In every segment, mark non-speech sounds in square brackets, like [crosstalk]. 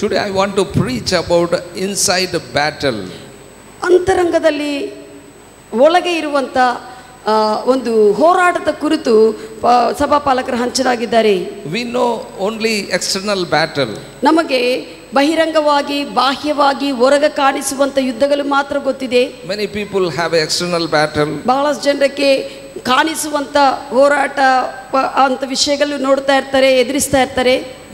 Today I want to preach about inside battle ಅಂತರಂಗದಲ್ಲಿ ಒಳಗೆ ಇರುವಂಥ ಒಂದು ಹೋರಾಟದ ಕುರಿತು ಸಭಾಪಾಲಕರು ಹಂಚಲಾಗಿದ್ದಾರೆ we know only external battle ನಮಗೆ ಬಹಿರಂಗವಾಗಿ ಬಾಹ್ಯವಾಗಿ ಹೊರಗೆ ಕಾಣಿಸುವಂಥ ಯುದ್ಧಗಳು ಮಾತ್ರ ಗೊತ್ತಿದೆ. Many people have external battle ಬಹಳಷ್ಟು ಜನಕ್ಕೆ ಕಾಣಿಸುವಂಥ ಹೋರಾಟ ಅಂತ ವಿಷಯಗಳು ನೋಡ್ತಾ ಇರ್ತಾರೆ ಎದುರಿಸ್ತಾ ಇರ್ತಾರೆ.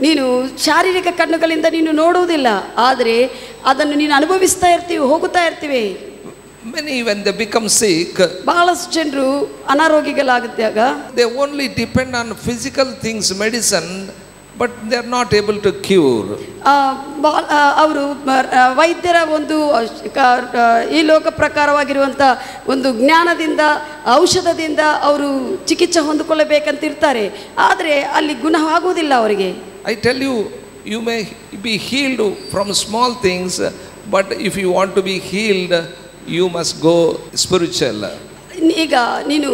ನೀನು ಶಾರೀರಿಕ ಕಣ್ಣುಗಳಿಂದ ನೀನು ನೋಡುವುದಿಲ್ಲ ಆದರೆ ಅದನ್ನು ನೀನು ಅನುಭವಿಸ್ತಾ ಇರ್ತೀವಿ ಹೋಗುತ್ತಾ ಇರ್ತೀವಿ. Many, when they become sick, ಬಹಳಷ್ಟು ಜನರು ಅನಾರೋಗ್ಯಗಳಾಗಿದ್ದಾಗ they only depend on physical things, medicine, but they are not able to cure. ಆ, ಬಾ- ಅವರು ವೈದ್ಯರ ಒಂದು ಈ ಲೋಕ ಪ್ರಕಾರವಾಗಿರುವಂಥ ಒಂದು ಜ್ಞಾನದಿಂದ ಔಷಧದಿಂದ ಅವರು ಚಿಕಿತ್ಸೆ ಹೊಂದಿಕೊಳ್ಳಬೇಕಂತಿರ್ತಾರೆ. ಆದರೆ ಅಲ್ಲಿ ಗುಣ ಆಗುವುದಿಲ್ಲ ಅವರಿಗೆ. I tell you, you may be healed from small things, but if you want to be healed, you must go spiritual. ಈಗ ನೀನು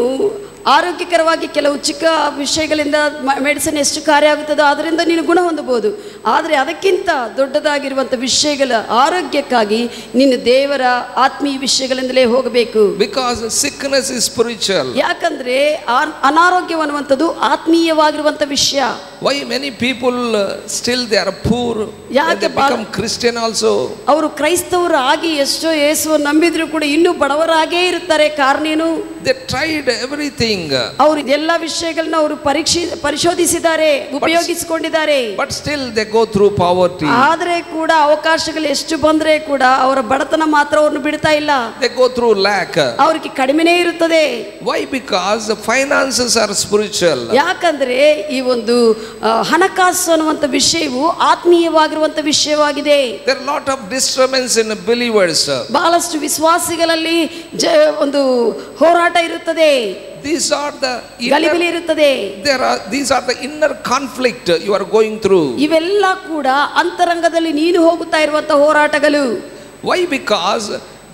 ಆರೋಗ್ಯಕರವಾಗಿ ಕೆಲವು ಚಿಕ್ಕ ವಿಷಯಗಳಿಂದ ಮೆಡಿಸಿನ್ ಎಷ್ಟು ಕಾರ್ಯ ಆಗುತ್ತದೋ ಅದರಿಂದ ನೀನು ಗುಣ ಹೊಂದಬಹುದು. ಆದರೆ ಅದಕ್ಕಿಂತ ದೊಡ್ಡದಾಗಿರುವಂಥ ವಿಷಯಗಳ ಆರೋಗ್ಯಕ್ಕಾಗಿ ನೀನು ದೇವರ ಆತ್ಮೀಯ ವಿಷಯಗಳಿಂದಲೇ ಹೋಗಬೇಕು. Because sickness is spiritual. ಯಾಕಂದ್ರೆ ಆ- ಅನಾರೋಗ್ಯ ಅನ್ನುವಂಥದ್ದು ಆತ್ಮೀಯವಾಗಿರುವಂಥ ವಿಷಯ. Why many people uh, still they are poor, ಯಾಕೆ when they ಬಾ- become Christian also. ಅವರು ಕ್ರೈಸ್ತವರು ಆಗಿ ಎಷ್ಟೋ ಯೇಸುವನ್ನು ನಂಬಿದ್ರು ಕೂಡ ಇನ್ನೂ ಬಡವರಾಗೇ ಇರುತ್ತಾರೆ. ಕಾರಣ ಏನು? They tried everything, ಅವರು ಎಲ್ಲ ವಿಷಯಗಳನ್ನ ಅವರು ಪರೀಕ್ಷೆ ಪರಿಶೋಧಿಸಿದ್ದಾರೆ ಉಪಯೋಗಿಸಿಕೊಂಡಿದ್ದಾರೆ but still they go through poverty. ಆದರೆ ಕೂಡ ಅವಕಾಶಗಳು ಎಷ್ಟು ಬಂದ್ರೆ ಕೂಡ ಅವರ ಬಡತನ ಮಾತ್ರ ಅವ್ರನ್ನ ಬಿಡ್ತಾ ಇಲ್ಲ They go through lack. ಅವ್ರಿಗೆ ಕಡಿಮೆನೇ ಇರುತ್ತದೆ Why? Because the finances are spiritual. ಯಾಕಂದ್ರೆ ಈ ಒಂದು ಹಣಕಾಸು ಅನ್ನುವಂತ ವಿಷಯವು ಆತ್ಮೀಯವಾಗಿರುವಂತ ವಿಷಯವಾಗಿದೆ There are lot of disturbance in believers. ಬಹಳಷ್ಟು ವಿಶ್ವಾಸಿಗಳಲ್ಲಿ ಒಂದು ಹೋರಾಟ ಇರುತ್ತದೆ. ದೀಸ್ ಆರ್ ದ ಗಲಿಬಿಲಿ ಇರುತ್ತದೆ. There are these are the inner conflict you are going through ಇವೆಲ್ಲ ಕೂಡ ಅಂತರಂಗದಲ್ಲಿ ನೀನು ಹೋಗುತ್ತಾ ಇರುವಂತ ಹೋರಾಟಗಳು. Why because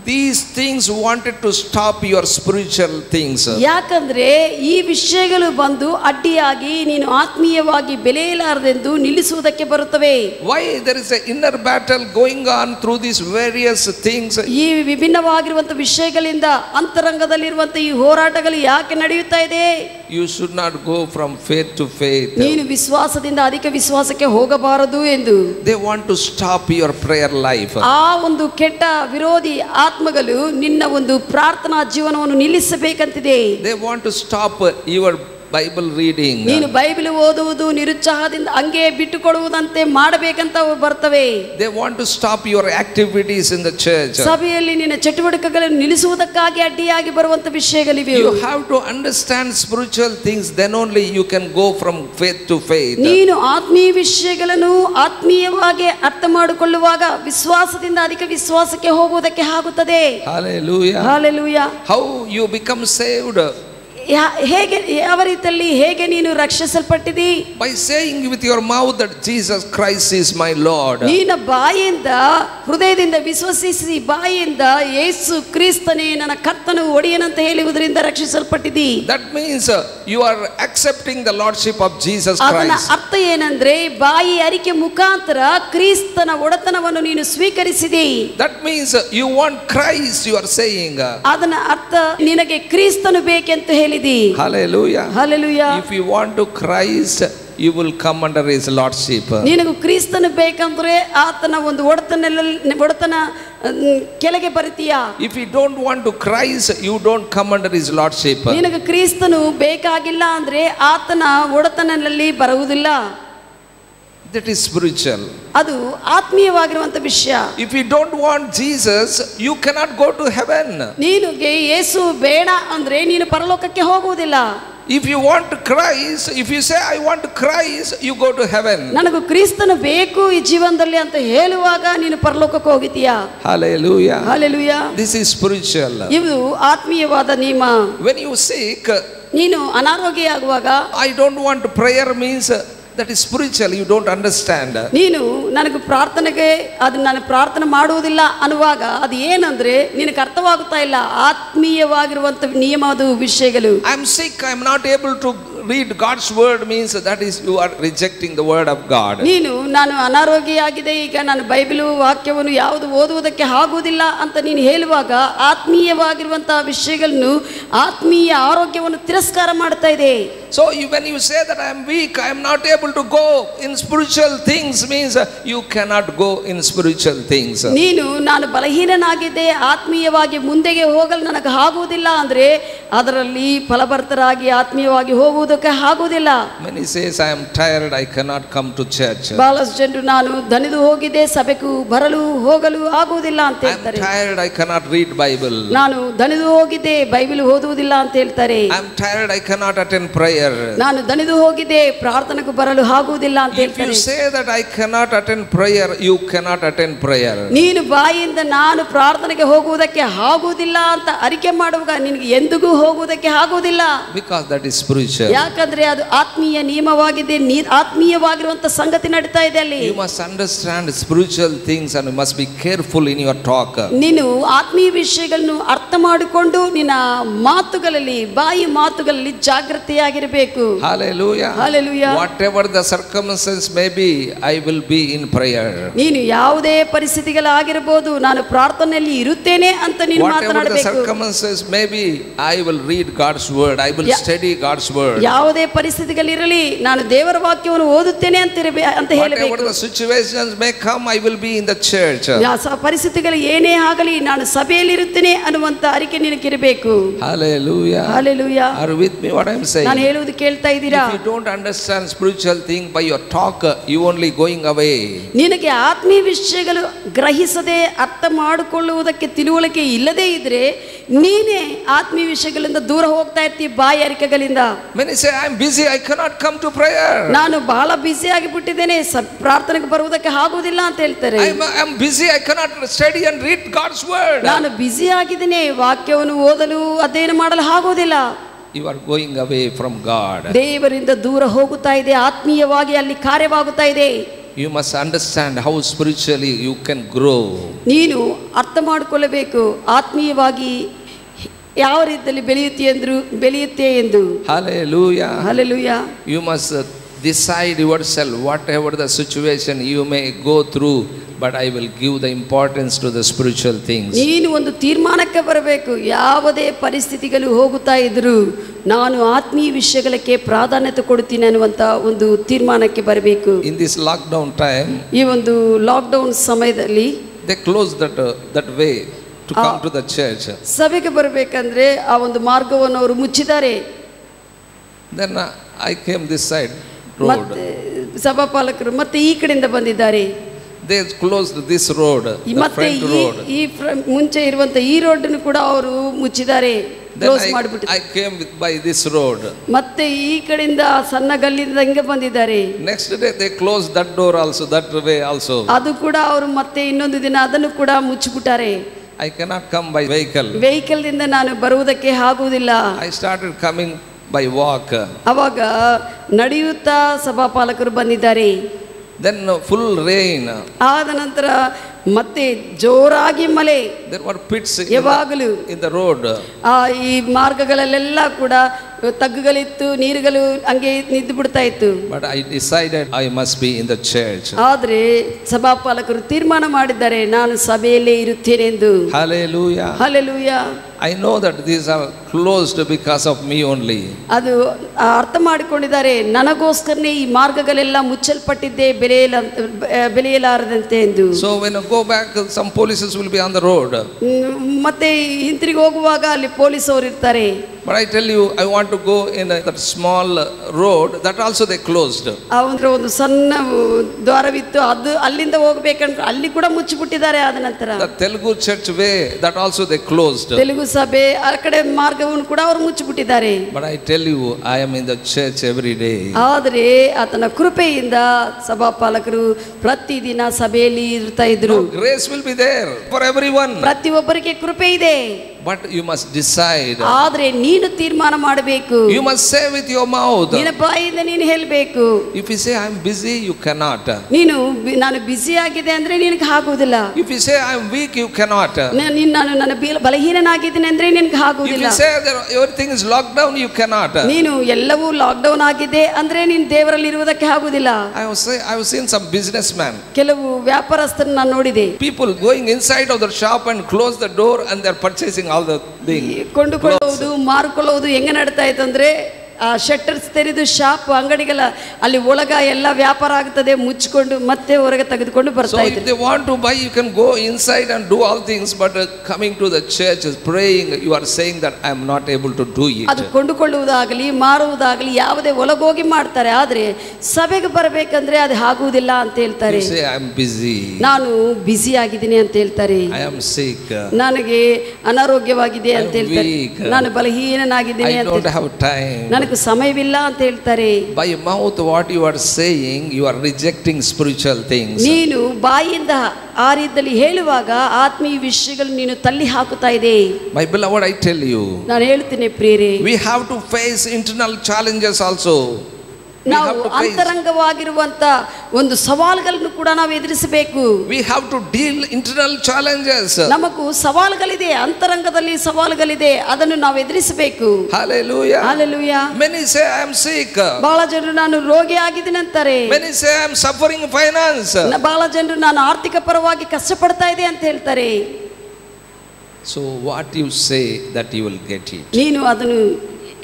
these things wanted to stop your spiritual things ಯಾಕಂದ್ರೆ ಈ ವಿಷಯಗಳು ಬಂದು ಅಡ್ಡಿಯಾಗಿ ನೀನು ಆತ್ಮೀಯವಾಗಿ ಬೆಳೆಯಲಾರದೆಂದು ನಿಲ್ಲಿಸುವುದಕ್ಕೆ ಬರುತ್ತವೆ. Why there is a inner battle going on through this various things ಈ ವಿಭಿನ್ನವಾಗಿರುವಂತಹ ವಿಷಯಗಳಿಂದ ಅಂತರಂಗದಲ್ಲಿರುವಂತಹ ಈ ಹೋರಾಟಗಳು ಯಾಕೆ ನಡೆಯುತ್ತಾ ಇದೆ? You should not go from faith to faith ನೀನು ವಿಶ್ವಾಸದಿಂದ ಅಧಿಕ ವಿಶ್ವಾಸಕ್ಕೆ ಹೋಗಬಾರದು ಎಂದು. They want to stop your prayer life ಆ ಒಂದು ಕೆಟ್ಟ ವಿರೋಧಿ ಆತ್ ಆತ್ಮಗಳು ನಿನ್ನ ಒಂದು ಪ್ರಾರ್ಥನಾ ಜೀವನವನ್ನು ನಿಲ್ಲಿಸಬೇಕಂತಿದೆ. They want to stop your Bible reading ನೀನು ಬೈಬಲ್ ಓದುವುದು ನಿರುತ್ಸಾಹದಿಂದ ಹಂಗೆ ಬಿಟ್ಟು ಕೊಡುವುದಂತೆ ಮಾಡಬೇಕಂತ ಬರ್ತವೆ. They want to stop your activities in the church ಸಭೆಯಲ್ಲಿ ನಿನ್ನ ಚಟುವಟಿಕೆಗಳನ್ನು ನಿಲ್ಲಿಸುವುದಕ್ಕಾಗಿ ಅಡ್ಡಿಯಾಗಿ ಬರುವಂತ ವಿಷಯಗಳಿವೆ. You have to understand spiritual things then only you can go from faith to faith ನೀನು ಆತ್ಮೀಯ ವಿಷಯಗಳನ್ನು ಆತ್ಮೀಯವಾಗಿ ಅರ್ಥ ಮಾಡಿಕೊಳ್ಳುವಾಗ ವಿಶ್ವಾಸದಿಂದ ಅಧಿಕ ವಿಶ್ವಾಸಕ್ಕೆ ಹೋಗುವುದಕ್ಕೆ ಆಗುತ್ತದೆ. Hallelujah hallelujah how you become saved ಹೇಗೆ ಯಾವ ರೀತಿಯಲ್ಲಿ ಹೇಗೆ ನೀನು ರಕ್ಷಿಸಲ್ಪಟ್ಟಿದಿ by saying with your mouth that Jesus Christ is my lord ನೀನ ಬಾಯಿಯಿಂದ ಹೃದಯದಿಂದ ವಿಶ್ವಸಿಸಿ ಬಾಯಿಂದ ಯೇಸು ಕ್ರಿಸ್ತನೇ ನನ್ನ ಕರ್ತನು ಒಡೆಯನಂತ ಹೇಳುವುದರಿಂದ ರಕ್ಷಿಸಲ್ಪಟ್ಟಿದಿ that means you are are accepting the lordship of Jesus Christ. That means you want Christ you are saying. Hallelujah. Hallelujah. If you want to Christ you will come under His Lordship. ನಿನಗೂ ಕ್ರಿಸ್ತನು ಬೇಕಂದ್ರೆ ಆತನ ಒಂದು ಒಡೆತನಲ್ಲಿ ಒಡೆತನ ಅಹ್, ಕೆಳಗೆ ಬರಿತೀಯಾ If you don't want to Christ, you don't come under His Lordship. ನಿನಗೆ ಕ್ರಿಸ್ತನು ಬೇಕಾಗಿಲ್ಲ ಅಂದ್ರೆ ಆತನ ಒಡೆತನಲ್ಲಿ ಬರುವುದಿಲ್ಲ That is spiritual. ಅದು ಆತ್ಮೀಯವಾಗಿರುವಂತ ವಿಷಯ If you don't want Jesus, you cannot go to heaven. ನೀನುಗೆ ಯೇಸು ಬೇಡ ಅಂದ್ರೆ ನೀನು ಪರಲೋಕಕ್ಕೆ ಹೋಗುವುದಿಲ್ಲ If you want Christ, if you say I want Christ, you go to heaven. ನನಗೆ ಕ್ರಿಸ್ತನ ಬೇಕು ಈ ಜೀವನದಲ್ಲಿ ಅಂತ ಹೇಳುವಾಗ ನೀನು ಪರಲೋಕಕ್ಕೆ ಹೋಗಿದ್ದೀಯಾ. Hallelujah. Hallelujah. This is spiritual. ಇದು ಆತ್ಮೀಯವಾದ ನಿಯಮ. When you seek ನೀನು ಅನಾರೋಗ್ಯ ಆಗುವಾಗ I don't want prayer means that is spiritual. You don't understand. ನೀನು ನನಗೆ ಪ್ರಾರ್ಥನೆಗೆ ಅದು ನಾನು ಪ್ರಾರ್ಥನೆ ಮಾಡುವುದಿಲ್ಲ ಅನ್ನುವಾಗ ಅದು ಏನಂದ್ರೆ ನಿನಗೆ ಅರ್ಥವಾಗುತ್ತಾ ಇಲ್ಲ ಆತ್ಮೀಯವಾಗಿರುವಂತ ನಿಯಮ ಅದು ವಿಷಯಗಳು I'm sick, I'm not able to read God's word means that is you are rejecting the word of God. ನೀನು ನಾನು ಅನಾರೋಗ್ಯ ಈಗ ನಾನು ಬೈಬಲು ವಾಕ್ಯವನ್ನು ಯಾವುದು ಓದುವುದಕ್ಕೆ ಆಗುವುದಿಲ್ಲ ಅಂತ ನೀನು ಹೇಳುವಾಗ ಆತ್ಮೀಯವಾಗಿರುವಂತಹ ವಿಷಯಗಳನ್ನು ಆತ್ಮೀಯ ಆರೋಗ್ಯವನ್ನು ತಿರಸ್ಕಾರ ಮಾಡ್ತಾ ಇದೆ So you, when you say that I am weak, I am not able to go in spiritual things means uh, you cannot go in spiritual things. ನೀನು ನಾನು ಬಲಹೀನನಾಗಿದ್ದೆ ಆತ್ಮೀಯವಾಗಿ ಮುಂದೆಗೆ ಹೋಗಲು ನನಗೆ ಆಗುವುದಿಲ್ಲ ಅಂದ್ರೆ ಅದರಲ್ಲಿ ಫಲಭರ್ತರಾಗಿ ಆತ್ಮೀಯವಾಗಿ ಹೋಗುವುದಕ್ಕೆ ಆಗುವುದಿಲ್ಲ many says I am tired, I cannot come to church. ಬಹಳಷ್ಟು ಜನರು ನಾನು ದಣಿದು ಹೋಗಿದ್ದೆ ಸಭೆಗೂ ಬರಲು ಹೋಗಲು ಆಗುವುದಿಲ್ಲ ಅಂತ I am ಹೇಳ್ತಾರೆ tired, I cannot read Bible. ನಾನು ದಣಿದು ಹೋಗಿದ್ದೆ ಬೈಬಲ್ ಓದುವುದಿಲ್ಲ ಅಂತ ಹೇಳ್ತಾರೆ I am tired, I cannot attend prayer. ನಾನು ದಣಿದು ಹೋಗಿದ್ದೆ ಪ್ರಾರ್ಥನೆಗೂ ಬರಲು ಆಗುವುದಿಲ್ಲ ಅಂತ If ಹೇಳ್ತಾರೆ you say that I cannot attend prayer, you cannot attend prayer. ನೀನು ಬಾಯಿಂದ ನಾನು ಪ್ರಾರ್ಥನೆಗೆ ಹೋಗುವುದಕ್ಕೆ ಆಗುವುದಿಲ್ಲ ಅಂತ ಅರಿಕೆ ಮಾಡುವಾಗ ನಿನಗೆ ಎಂದಿಗೂ ಹೋಗುವುದಕ್ಕೆ ಆಗುವುದಿಲ್ಲ Because that is spiritual. ಯಾಕಂದ್ರೆ ಅದು ಆತ್ಮೀಯ ನಿಯಮವಾಗಿದೆ ನೀ ಆತ್ಮೀಯವಾಗಿರುವಂತ ಸಂಗತಿ ನಡೀತಾ ಇದೆ ಅಲ್ಲಿ You must understand spiritual things and you must be careful in your talk. ನೀನು ಆತ್ಮೀಯ ವಿಷಯಗಳನ್ನು ಅರ್ಥ ಮಾಡಿಕೊಂಡು ನಿನ್ನ ಮಾತುಗಳಲ್ಲಿ ಬಾಯಿ ಮಾತುಗಳಲ್ಲಿ ಜಾಗೃತಿಯಾಗಿರಬೇಕು Hallelujah. Hallelujah. Whatever the circumstance may be, I will be in prayer. Whatever the circumstances may be, I will read God's word. I will study God's word. ಯಾವುದೇ ಪರಿಸ್ಥಿತಿಗಳಿರಲಿ ನಾನು ದೇವರ ವಾಕ್ಯವನ್ನು ಓದುತ್ತೇನೆ ಅಂತ ಅಂತ ಹೇಳಬೇಕು. Whatever the situations may come, I will be in the church. Hallelujah. Hallelujah. Are with me what I am saying? If you don't understand spiritual thing by your talk, you only going away. ನಿನಗೆ ಆತ್ಮೀಯ ವಿಷಯಗಳು ಗ್ರಹಿಸದೆ ಅರ್ಥ ಮಾಡಿಕೊಳ್ಳುವುದಕ್ಕೆ ತಿಳುವಳಿಕೆ ಇಲ್ಲದೇ ಇದ್ರೆ ನೀನೇ ಆತ್ಮೀಯ ವಿಷಯಗಳಿಂದ ದೂರ ಹೋಗ್ತಾ ಇರ್ತೀವಿ ಬಾಯಾರಿಕೆಗಳಿಂದ Many say, I'm busy, I cannot come to prayer. ನಾನು ಬಹಳ ಬಿಸಿ ಆಗಿಬಿಟ್ಟಿದ್ದೇನೆ ಪ್ರಾರ್ಥನೆಗೆ ಬರುವುದಕ್ಕೆ ಆಗುವುದಿಲ್ಲ ಅಂತ ಹೇಳ್ತಾರೆ I'm, I'm busy, I cannot study and read God's word. ನಾನು ಬಿಸಿ ಆಗಿದ್ದೇನೆ ವಾಕ್ಯವನ್ನು ಓದಲು ಅಧ್ಯಯನ ಮಾಡಲು ಆಗುವುದಿಲ್ಲ You are going away from God. ದೇವರಿಂದ ದೂರ ಹೋಗುತ್ತಾ ಇದೆ ಆತ್ಮೀಯವಾಗಿ ಅಲ್ಲಿ ಕಾರ್ಯವಾಗುತ್ತಾ ಇದೆ You must understand how spiritually you can grow. ನೀನು ಅರ್ಥ ಮಾಡಿಕೊಳ್ಳಬೇಕು ಆತ್ಮೀಯವಾಗಿ ಯಾವ ರೀತಿಯಲ್ಲಿ ಬೆಳೆಯುತ್ತೆ endru ಬೆಳೆಯುತ್ತೆ ಎಂದು Hallelujah. hallelujah You must uh, decide yourself, whatever the situation you may go through, but I will give the importance to the spiritual things. ನೀನು ಒಂದು ತೀರ್ಮಾನಕ್ಕೆ ಬರಬೇಕು ಯಾವುದೇ ಪರಿಸ್ಥಿತಿಗಳು ಹೋಗುತ್ತಾ ಇದ್ರು ನಾನು ಆತ್ಮೀಯ ವಿಷಯಗಳಿಗೆ ಪ್ರಾಧಾನ್ಯತೆ ಕೊಡ್ತೀನಿ ಅನ್ನುವಂಥ ಒಂದು ತೀರ್ಮಾನಕ್ಕೆ ಬರಬೇಕು In this lockdown time, ಈ ಒಂದು lockdown ಸಮಯದಲ್ಲಿ they close that, uh, that way to come to the church. ಸಭೆಗೆ ಬರಬೇಕಂದ್ರೆ ಆ ಒಂದು ಮಾರ್ಗವನ್ನು ಅವರು ಮುಚ್ಚಿದ್ದಾರೆ Then uh, I came this side road. ಮತ್ತೆ ಸಭಾಪಾಲಕರು ಮತ್ತೆ ಈ ಕಡೆಯಿಂದ ಬಂದಿದ್ದಾರೆ. They ಕ್ಲೋಸ್ this road, ಈ the ಮತ್ತೆ front ಈ ಮುಂಚೆ ಇರುವಂತ ಈ ರೋಡ್ ಕೂಡ ಅವರು ಮುಚ್ಚಿದ್ದಾರೆ ಕ್ಲೋಸ್ ಮಾಡಿಬಿಟ್ಟು I came with, by this road. ಮತ್ತೆ ಈ ಕಡೆಯಿಂದ ಸಣ್ಣ ಗಲ್ಲಿಂದ ಹಿಂಗೆ ಬಂದಿದ್ದಾರೆ. Next day they closed that door also that way also ಅದು ಕೂಡ ಅವರು ಮತ್ತೆ ಇನ್ನೊಂದು ದಿನ ಅದನ್ನು ಕೂಡ ಮುಚ್ಚಿಬಿಟ್ಟಾರೆ. I cannot come by vehicle vehicle ದಿಂದ ನಾನು ಬರುವುದಕ್ಕೆ ಆಗುವುದಿಲ್ಲ. I started coming by walk ಅವಾಗ ನಡೆಯುತ್ತಾ ಸಭಾಪಾಲಕರು ಬಂದಿದ್ದಾರೆ. ದೆನ್ ಫುಲ್ ರೇನ್ ಆದ ನಂತರ ಮತ್ತೆ ಜೋರಾಗಿ ಮಳೆ. ಯಾವಾಗಲೂ ಇನ್ ದ ರೋಡ್ ಆ ಈ ಮಾರ್ಗಗಳಲ್ಲೆಲ್ಲ ಕೂಡ ತಗ್ಗುಗಳಿತ್ತು ನೀರುಗಳು ಹಂಗೆ ನಿದ್ದು ಬಿಡ್ತಾ ಇತ್ತು. But I decided I must be in the church ಆದರೆ ಸಭಾಪಾಲಕರು ತೀರ್ಮಾನ ಮಾಡಿದ್ದಾರೆ ನಾನು ಸಭೆಯಲ್ಲೇ ಇರುತ್ತೇನೆ ಎಂದು Hallelujah. Hallelujah I know that these are closed because of me only ಅದು ಅರ್ಥ ಮಾಡಿಕೊಂಡಿದ್ದಾರೆ ನನಗೋಸ್ಕರನೇ ಈ ಮಾರ್ಗಗಳೆಲ್ಲ ಮುಚ್ಚಲ್ಪಟ್ಟಿದ್ದೆ ಬೆಲೆಯಲ ಬೆಲೆಯಲಾರದಂತೆ ಎಂದು. So when go back some some will be be the road ಮತ್ತೆ ಹಿಂತಿರುಗಿ ಹೋಗುವಾಗ ಅಲ್ಲಿ ಪೊಲೀಸ್ ಅವರು ಇರ್ತಾರೆ. But I tell you, I want to go in a, that small road, that also they closed. ಆ ಅಂದ್ರೆ ಒಂದು ಸಣ್ಣ ದ್ವಾರವಿತ್ತು ಅದು ಅಲ್ಲಿಂದ ಹೋಗ್ಬೇಕಂದ್ರೆ ಅಲ್ಲಿ ಕೂಡ ಮುಚ್ಚಿಬಿಟ್ಟಿದ್ದಾರೆ ಆದ ನಂತರ The Telugu church way, that also they closed. Telugu ಸಭೆ ಆ ಕಡೆ ಮಾರ್ಗವನ್ನು ಕೂಡ ಅವರು ಮುಚ್ಚಿಬಿಟ್ಟಿದ್ದಾರೆ But I tell you, I am in the church every day. ಆದರೆ ಆತನ ಕೃಪೆಯಿಂದ ಸಭಾಪಾಲಕರು ಪ್ರತಿದಿನ ಸಭೆಯಲ್ಲಿ ಇರ್ತಾ ಇದ್ರು grace will be there for everyone. ಪ್ರತಿಯೊಬ್ಬರಿಗೆ ಕೃಪೆ ಇದೆ But you must decide. ಆದ್ರೆ ನೀನು ತೀರ್ಮಾನ ಮಾಡಬೇಕು You must say with your mouth. ನಿನ್ನ ಬಾಯಿಂದ ನೀನು ಹೇಳ್ಬೇಕು If you say, I'm busy, you cannot. ನೀನು ಬಿ- ನಾನು ಬ್ಯುಸಿ ಆಗಿದೆ ಅಂದ್ರೆ ನಿನಗೆ ಆಗುವುದಿಲ್ಲ If you say, I'm weak, you cannot. ನ- ನೀನ್- ನಾನು ನನ್ನ ಬೀಲ್- ಬಲಹೀನನಾಗಿದ್ದೀನಿ ಅಂದ್ರೆ ನಿನಗೆ If ಆಗುವುದಿಲ್ಲ you say that everything is locked down, you cannot. ನೀನು ಎಲ್ಲವೂ ಲಾಕ್ಡೌನ್ ಆಗಿದೆ ಅಂದ್ರೆ ನೀನು ದೇವರಲ್ಲಿ ಇರುವುದಕ್ಕೆ ಆಗುವುದಿಲ್ಲ I have, say, I have seen some businessmen. ಕೆಲವು ವ್ಯಾಪಾರಸ್ಥರನ್ನ ನಾನು ನೋಡಿದೆ People going inside of the shop and close the door and they're purchasing the thing. ಕೊಂಡುಕೊಳ್ಳುವುದು ಮಾರುಕೊಳ್ಳುವುದು ಹೆಂಗೆ ನಡೀತಾ ಇತ್ತು ಅಂದ್ರೆ ಶೆಟ್ಟರ್ಸ್ ತೆರೆದು ಶಾಪ್ ಅಂಗಡಿಗಳ ಅಲ್ಲಿ ಒಳಗ ಎಲ್ಲ ವ್ಯಾಪಾರ ಆಗ್ತದೆ ಮುಚ್ಚಿಕೊಂಡು ಮತ್ತೆ ಹೊರಗೆ ತೆಗೆದುಕೊಂಡು ಬರ್ತಾ ಇದ್ರು. to buy, you can go inside and do all things, but uh, coming to the church is praying, you are saying that I am not able to do ಅದು. ಕೊಂಡುಕೊಳ್ಳುವುದಾಗಲಿ ಮಾರುವುದಾಗಲಿ ಯಾವುದೇ ಒಳಗೋಗಿ ಮಾಡ್ತಾರೆ ಆದ್ರೆ ಸಭೆಗೆ ಬರಬೇಕಂದ್ರೆ ಅದು ಆಗುವುದಿಲ್ಲ ಅಂತ ಹೇಳ್ತಾರೆ. ಐ ಆಮ್ ಬಿಸಿ ನಾನು ಬಿಸಿ ಆಗಿದ್ದೀನಿ ಅಂತ ಹೇಳ್ತಾರೆ. ಐ ಆಮ್ ಸೀಕ್ ನನಗೆ ಅನಾರೋಗ್ಯವಾಗಿದೆ ಅಂತ ಹೇಳ್ತಾರೆ. ನಾನು ಬಲಹೀನನಾಗಿದ್ದೀನಿ ಅಂತ time. ನನಗೆ ಸಮಯವಿಲ್ಲ ಅಂತ ಹೇಳ್ತಾರೆ. By mouth what you are saying you are rejecting spiritual things ನೀನು ಬಾಯಿಂದ ಆ ರೀತಿಯಲ್ಲಿ ಹೇಳುವಾಗ ಆತ್ಮೀಯ ವಿಷಯಗಳು ನೀನು ತಳ್ಳಿ ಹಾಕುತ್ತಾ ಇದೆ. My hour I tell you ನಾನು ಹೇಳ್ತೀನಿ ಪ್ರೇರೆ we have to face internal challenges also. ನಾವು ಅಂತರಂಗವಾಗಿರುವಂತ ಒಂದು ಸವಾಲುಗಳನ್ನು ಕೂಡ ನಾವು ಎದುರಿಸಬೇಕು V have to deal internal challenges ನಮಗೂ ಸವಾಲುಗಳಿದೆ ಅಂತರಂಗದಲ್ಲಿ ಸವಾಲುಗಳಿದೆ ಅದನ್ನು ನಾವು ಎದುರಿಸಬೇಕು Hallelujah. Hallelujah Many say I am sick. ಬಹಳ ಜನರು ನಾನು ರೋಗಿ ಆಗಿದ್ದೀನಿ ಅಂತಾರೆ Many say I am suffering finance. ನ- ಬಹಳ ಜನರು ನಾನು ಆರ್ಥಿಕ ಪರವಾಗಿ ಕಷ್ಟಪಡ್ತಾ ಇದೆ ಅಂತ ಹೇಳ್ತಾರೆ So what you say that you will get it. ನೀನು ಅದನ್ನು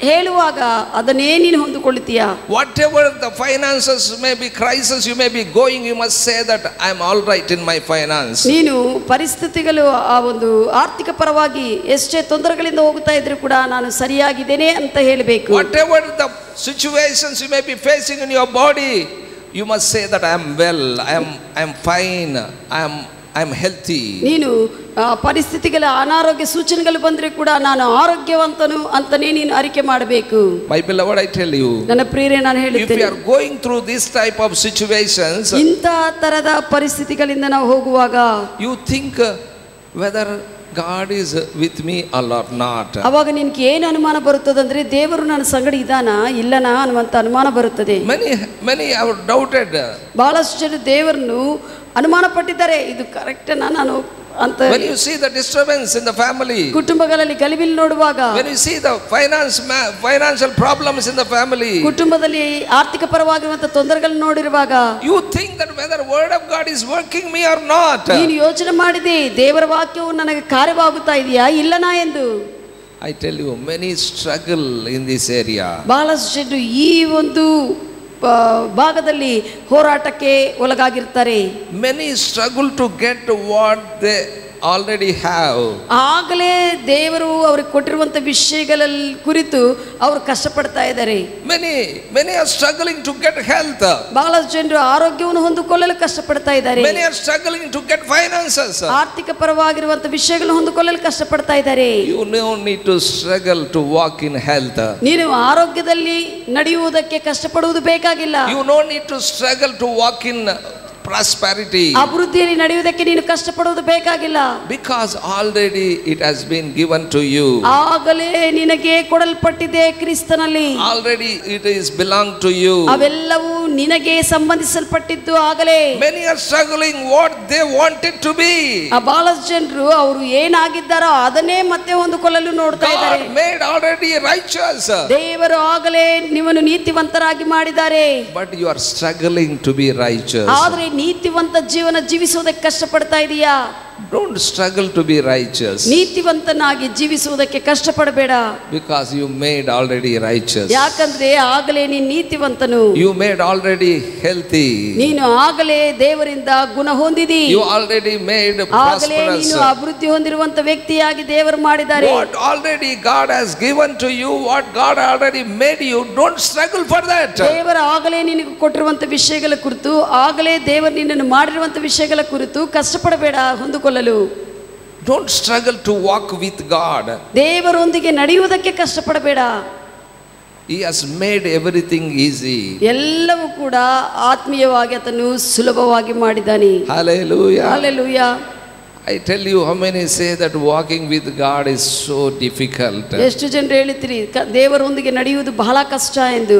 ಹೇಳುವಾಗ ಅದನ್ನೇ ನೀನು ಹೊಂದಿಕೊಳ್ಳುತ್ತೀಯಾ? Whatever the finances may be crisis you may be going you must say that I am all right in my finance ನೀನು ಪರಿಸ್ಥಿತಿಗಳು ಆ ಒಂದು ಆರ್ಥಿಕ ಪರವಾಗಿ ಎಷ್ಟೇ ತೊಂದರೆಗಳಿಂದ ಹೋಗ್ತಾ ಇದ್ರು ಕೂಡ ನಾನು ಸರಿಯಾಗಿದ್ದೇನೆ ಅಂತ ಹೇಳಬೇಕು. Whatever the situations you may be facing in your body you must say that I am well I am I am fine I am I am healthy. ನೀನು ಪರಿಸ್ಥಿತಿಗಳ ಅನಾರೋಗ್ಯ ಸೂಚನೆಗಳು ಬಂದರೆ ಕೂಡ ನಾನು ಆರೋಗ್ಯವಂತನು ಅಂತನೇ ನೀನು ಅರಿಕೆ ಮಾಡಬೇಕು My beloved, I tell you ನನ್ನ ಪ್ರಿಯರೇ ನಾನು if you are are going through this type of situations, ಇಂಥ ತರದ ಪರಿಸ್ಥಿತಿಗಳಿಂದ ನಾವು ಹೋಗುವಾಗ you think whether God is with me me or not. ಅವಾಗ ನಿನ್ಗೆ ಏನು ಅನುಮಾನ ಬರುತ್ತದಂದ್ರೆ ದೇವರು ನನ್ನ ಸಂಗಡಿ ಇದ್ದಾನಾ ಇಲ್ಲನಾ ಅನ್ನುವಂತ ಅನುಮಾನ ಬರುತ್ತದೆ Many, many have doubted. ಬಹಳಷ್ಟು ಜನ ದೇವರನ್ನು ಅನುಮಾನ ಪಟ್ಟಿದ್ದಾರೆ ಇದು ಕರೆಕ್ಟ್ ನಾನು ಅಂತ When you see the disturbance in the family, ಕುಟುಂಬಗಳಲ್ಲಿ ಗಲಿಬಿಲಿ ನೋಡುವಾಗ when you see the finance, financial problems in the family, ಕುಟುಂಬದಲ್ಲಿ ಆರ್ಥಿಕ ಪರವಾಗಿರುವಂತ ತೊಂದರೆಗಳನ್ನು ನೋಡಿರುವಾಗ you think that whether word of God is working me or not. ನೀನು ಯೋಚನೆ ಮಾಡಿದೆ ದೇವರ ವಾಕ್ಯವು ನನಗೆ ಕಾರ್ಯವಾಗುತ್ತಾ ಇದೆಯಾ ಇಲ್ಲನಾ ಎಂದು I tell you, many struggle in this area. ಬಹಳಷ್ಟು ಈ ಒಂದು ಭಾಗದಲ್ಲಿ ಹೋರಾಟಕ್ಕೆ ಒಳಗಾಗಿರ್ತಾರೆ. Many struggle to get what they already have. ಆಗಲೇ ದೇವರು ಅವ್ರಿಗೆ ಕೊಟ್ಟಿರುವಂತ ವಿಷಯಗಳಲ್ಲಿ ಕುರಿತು ಅವರು ಕಷ್ಟಪಡ್ತಾ ಇದ್ದಾರೆ Many, many are struggling to get health. ಬಹಳಷ್ಟು ಜನರು ಆರೋಗ್ಯವನ್ನು ಹೊಂದಿಕೊಳ್ಳಲು ಕಷ್ಟಪಡ್ತಾ ಇದ್ದಾರೆ Many are struggling to get finances. ಆರ್ಥಿಕ ಪರವಾಗಿರುವಂತ ವಿಷಯಗಳನ್ನು ಹೊಂದಿಕೊಳ್ಳಲು ಕಷ್ಟಪಡ್ತಾ ಇದ್ದಾರೆ You no need to struggle to walk in health. ನೀನು ಆರೋಗ್ಯದಲ್ಲಿ ನಡೆಯುವುದಕ್ಕೆ ಕಷ್ಟಪಡುವುದು ಬೇಕಾಗಿಲ್ಲ You no need to struggle to walk in prosperity. ಅಭಿವೃದ್ಧಿಯಲ್ಲಿ ನಡೆಯುವುದಕ್ಕೆ ನೀನು ಕಷ್ಟಪಡುವುದು ಬೇಕಾಗಿಲ್ಲ Because already it has been given to you. ಆಗಲೇ ನಿನಗೆ ಕೊಡಲ್ಪಟ್ಟಿದೆ ಕ್ರಿಸ್ತನಲ್ಲಿ Already it is belong to you. ಅವೆಲ್ಲವೂ ನಿನಗೆ ಸಂಬಂಧಿಸಲ್ಪಟ್ಟಿದ್ದು ಆಗಲೇ Many are struggling what they wanted to be. ಬಹಳಷ್ಟು ಜನರು ಅವರು ಏನಾಗಿದ್ದಾರೋ ಅದನ್ನೇ ಮತ್ತೆ ಹೊಂದಿಕೊಳ್ಳಲು ನೋಡ್ತಾ ಇದ್ದಾರೆ God made already righteous. ದೇವರು ಆಗಲೇ ನಿಮ್ಮನ್ನು ನೀತಿವಂತರಾಗಿ ಮಾಡಿದ್ದಾರೆ But you are struggling to be righteous. ಆದ್ರೆ ನೀತಿವಂತ ಜೀವನ ಜೀವಿಸೋದಕ್ಕೆ ಕಷ್ಟಪಡ್ತಾ ಇದೀಯಾ? Don't struggle to be righteous ನೀತಿವಂತನಾಗಿ ಜೀವಿಸುವುದಕ್ಕೆ ಕಷ್ಟಪಡಬೇಡ. Because you made already righteous ಯಾಕಂದ್ರೆ ಆಗಲೇ ನೀನ್ ನೀತಿವಂತನು. ಯು ಮೇಡ್ ಆಲ್ರೆಡಿ ಹೆಲ್ತಿ ನೀನು ಆಗಲೇ ದೇವರಿಂದ ಗುಣ ಹೊಂದಿದಿ. ಯು ಆಲ್ರೆಡಿ ಮೇಡ್ ಆಗಲೇ ನೀನು ಅಭಿವೃದ್ಧಿ ಹೊಂದಿರುವಂತ ವ್ಯಕ್ತಿಯಾಗಿ ದೇವರು ಮಾಡಿದ್ದಾರೆ. What already God has given to you what God already made you don't struggle for that ದೇವರು ಆಗಲೇ ನಿನಗೆ ಕೊಟ್ಟಿರುವಂತ ವಿಷಯಗಳ ಕುರಿತು ಆಗಲೇ ದೇವರು ನಿನ್ನನ್ನು ಮಾಡಿರುವಂತ ವಿಷಯಗಳ ಕುರಿತು ಕಷ್ಟಪಡಬೇಡ ಹೊಂದ ಹೊಂದಿಕೊಳ್ಳಲು Don't struggle to walk with God. ದೇವರೊಂದಿಗೆ ನಡೆಯುವುದಕ್ಕೆ ಕಷ್ಟಪಡಬೇಡ He has made everything easy. ಎಲ್ಲವೂ ಕೂಡ ಆತ್ಮೀಯವಾಗಿ ಆತನು ಸುಲಭವಾಗಿ ಮಾಡಿದ್ದಾನೆ Hallelujah. hallelujah I tell you how many say that walking with God is so difficult. ಎಷ್ಟು ಜನರು ಹೇಳ್ತೀರಿ ದೇವರೊಂದಿಗೆ ನಡೆಯುವುದು ಬಹಳ ಕಷ್ಟ ಎಂದು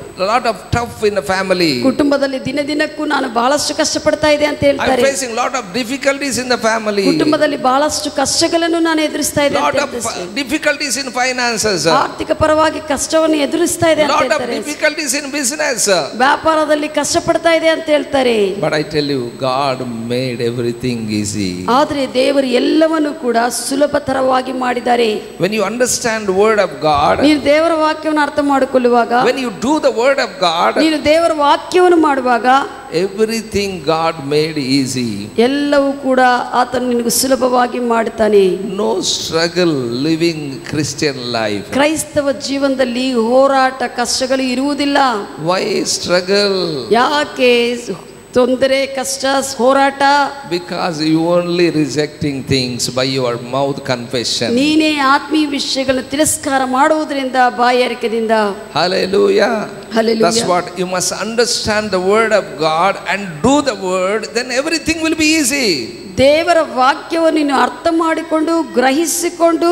lot of tough in the family. ಕುಟುಂಬದಲ್ಲಿ ದಿನ ದಿನಕ್ಕೂ ನಾನು ಬಹಳಷ್ಟು ಕಷ್ಟಪಡ್ತಾ ಇದೆ ಅಂತ I am ಹೇಳ್ತಾರೆ facing lot of difficulties in the family. ಕುಟುಂಬದಲ್ಲಿ ಬಹಳಷ್ಟು ಕಷ್ಟಗಳನ್ನು ನಾನು ಎದುರಿಸ್ತಾ ಇದೆ Lot ಅಂತ of ಹೇಳ್ತಾರೆ. uh, difficulties in finances. ಆರ್ಥಿಕ ಪರವಾಗಿ ಕಷ್ಟವನ್ನು ಎದುರಿಸ್ತಾ ಇದೆ ಅಂತ Lot of ಹೇಳ್ತಾರೆ difficulties in business. ವ್ಯಾಪಾರದಲ್ಲಿ ಕಷ್ಟಪಡ್ತಾ ಇದೆ ಅಂತ ಹೇಳ್ತಾರೆ But I tell you, God made everything easy. ಆದ್ರೆ ದೇವರು ಎಲ್ಲವನ್ನು ಕೂಡ ಸುಲಭತರವಾಗಿ ಮಾಡಿದ್ದಾರೆ When you understand the word of God, ನೀನು ದೇವರ ವಾಕ್ಯವನ್ನು ಅರ್ಥ ಮಾಡಿಕೊಳ್ಳುವಾಗ when you do the word of God, ನೀನು ದೇವರ ವಾಕ್ಯವನ್ನು ಮಾಡುವಾಗ everything God made easy. ಎಲ್ಲವೂ ಕೂಡ ಆತನು ನಿನಗೆ ಸುಲಭವಾಗಿ ಮಾಡುತ್ತಾನೆ No struggle living Christian life. ಕ್ರೈಸ್ತವ ಜೀವನದಲ್ಲಿ ಹೋರಾಟ ಕಷ್ಟಗಳು ಇರುವುದಿಲ್ಲ Why struggle? ಯಾಕೆ ತೊಂದರೆ ಕಷ್ಟ ಹೋರಾಟ. Because you only rejecting things by your mouth confession ನೀನೇ ಆತ್ಮೀಯ ವಿಷಯಗಳನ್ನು ತಿರಸ್ಕಾರ ಮಾಡುವುದರಿಂದ ಬಾಯಾರಿಕೆದಿಂದ. Hallelujah that's what you must understand the word of God and do the word then everything will be easy ದೇವರ ವಾಕ್ಯವನ್ನು ನೀನು ಅರ್ಥ ಮಾಡಿಕೊಂಡು ಗ್ರಹಿಸಿಕೊಂಡು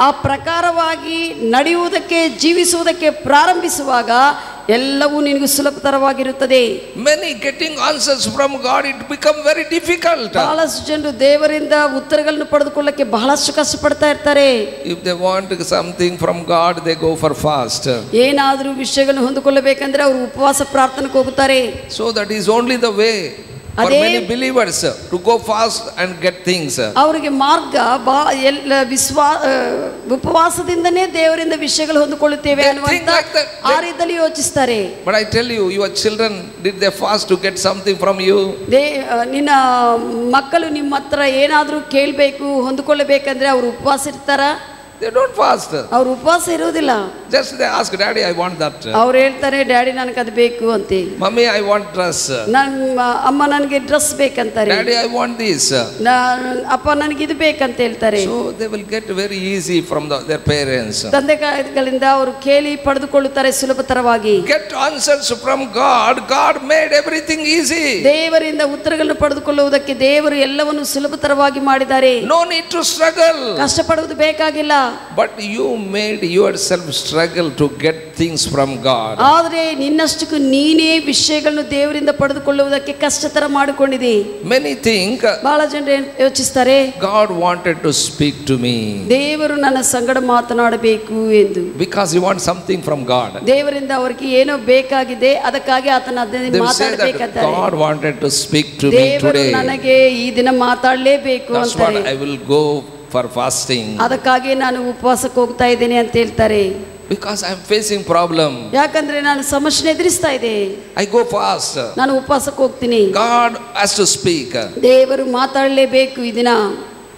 ಆ ಪ್ರಕಾರವಾಗಿ ನಡೆಯುವುದಕ್ಕೆ ಜೀವಿಸುವುದಕ್ಕೆ ಪ್ರಾರಂಭಿಸುವಾಗ ಎಲ್ಲವೂ ನಿನಗೆ ಸುಲಭತರವಾಗಿರುತ್ತದೆ Many getting answers from God, it become very difficult. ಬಹಳಷ್ಟು ಜನರು ದೇವರಿಂದ ಉತ್ತರಗಳನ್ನು ಪಡೆದುಕೊಳ್ಳಕ್ಕೆ ಬಹಳಷ್ಟು ಕಷ್ಟಪಡ್ತಾ ಇರ್ತಾರೆ If they want something from God, they go for fast. ಏನಾದರೂ ವಿಷಯಗಳನ್ನು ಹೊಂದಿಕೊಳ್ಳಬೇಕಂದ್ರೆ ಅವರು ಉಪವಾಸ ಪ್ರಾರ್ಥನೆಗೆ ಹೋಗುತ್ತಾರೆ So that is only the way for ಅದೇ- many believers to go fast and get things. ಅವರಿಗೆ ಮಾರ್ಗ ಬಾ ಎಲ್ಲ ವಿಶ್ವಾ ಆ, ಉಪವಾಸದಿಂದನೇ ದೇವರಿಂದ ವಿಷಯಗಳು ಹೊಂದಿಕೊಳ್ಳುತ್ತೇವೆ They ಅನ್ನುವಂತ think like that. ಆ ರೀತಿಯಲ್ಲಿ ಯೋಚಿಸ್ತಾರೆ But I tell you, your children, did they fast to get something from you? They are, ನಿನ್ನ ಮಕ್ಕಳು ನಿಮ್ಮ ಹತ್ರ ಏನಾದರೂ ಕೇಳಬೇಕು ಹೊಂದಿಕೊಳ್ಳಬೇಕಂದ್ರೆ ಅವರು ಉಪವಾಸ ಇರ್ತಾರ They don't fast. ಅವ್ರು ಉಪವಾಸ ಇರುವುದಿಲ್ಲ Just they ask, Daddy, I want that. ಅವ್ರು ಹೇಳ್ತಾರೆ ಡ್ಯಾಡಿ ನನಗೆ ಅದು ಬೇಕು ante Mummy, I want dress. ನನ್ನ ಅಮ್ಮ ನನಗೆ ಡ್ರೆಸ್ ಬೇಕಂತಾರೆ Daddy, I want this. appa ಅಪ್ಪ ನನಗೆ ಇದು ಬೇಕಂತ ಹೇಳ್ತಾರೆ So they will get very easy from the, their parents. ತಂದೆ ತಾಯಿಗಳಿಂದ ಅವರು ಕೇಳಿ ಪಡೆದುಕೊಳ್ಳುತ್ತಾರೆ ಸುಲಭತರವಾಗಿ Get answers from God. God made everything easy. ದೇವರಿಂದ ಉತ್ತರಗಳನ್ನು ಪಡೆದುಕೊಳ್ಳುವುದಕ್ಕೆ ದೇವರು ಎಲ್ಲವನ್ನು ಸುಲಭತರವಾಗಿ ಮಾಡಿದ್ದಾರೆ No need to struggle. ಕಷ್ಟಪಡುವುದು ಬೇಕಾಗಿಲ್ಲ But you made yourself struggle to get things from God. ಆದರೆ ನಿನ್ನಷ್ಟಕ್ಕೂ ನೀನೇ ವಿಷಯಗಳನ್ನು ದೇವರಿಂದ ಪಡೆದುಕೊಳ್ಳುವುದಕ್ಕೆ ಕಷ್ಟತರ ಮಾಡಿಕೊಂಡಿದೆ Many think ಬಹಳ ಜನರು ಏನ್ ಯೋಚಿಸ್ತಾರೆ God wanted to speak to me ದೇವರು ನನ್ನ ಸಂಗಡ ಮಾತನಾಡಬೇಕು ಎಂದು because He wants something from God. ದೇವರಿಂದ ಅವರಿಗೆ ಏನೋ ಬೇಕಾಗಿದೆ ಅದಕ್ಕಾಗಿ ಆತನ ಅದನ್ನ They will say that ಮಾತಾಡಬೇಕಂತಾರೆ God wanted to speak to me ದೇವರು today. ನನಗೆ ಈ ದಿನ ಮಾತಾಡಲೇಬೇಕು That's what ಅಂತಾರೆ I will fasting for fasting ಅದಕ್ಕಾಗಿ ನಾನು ಉಪವಾಸಕ್ಕೆ ಹೋಗ್ತಾ ಇದ್ದೀನಿ ಅಂತ ಹೇಳ್ತಾರೆ because I am facing problem. ಯಾಕಂದ್ರೆ ನಾನು ಸಮಸ್ಯೆ ಎದುರಿಸ್ತಾ ಇದೆ I go fast. ನಾನು ಉಪವಾಸಕ್ಕೆ ಹೋಗ್ತೀನಿ God has to speak. ದೇವರು ಮಾತಾಡಲೇಬೇಕು ಈ ದಿನ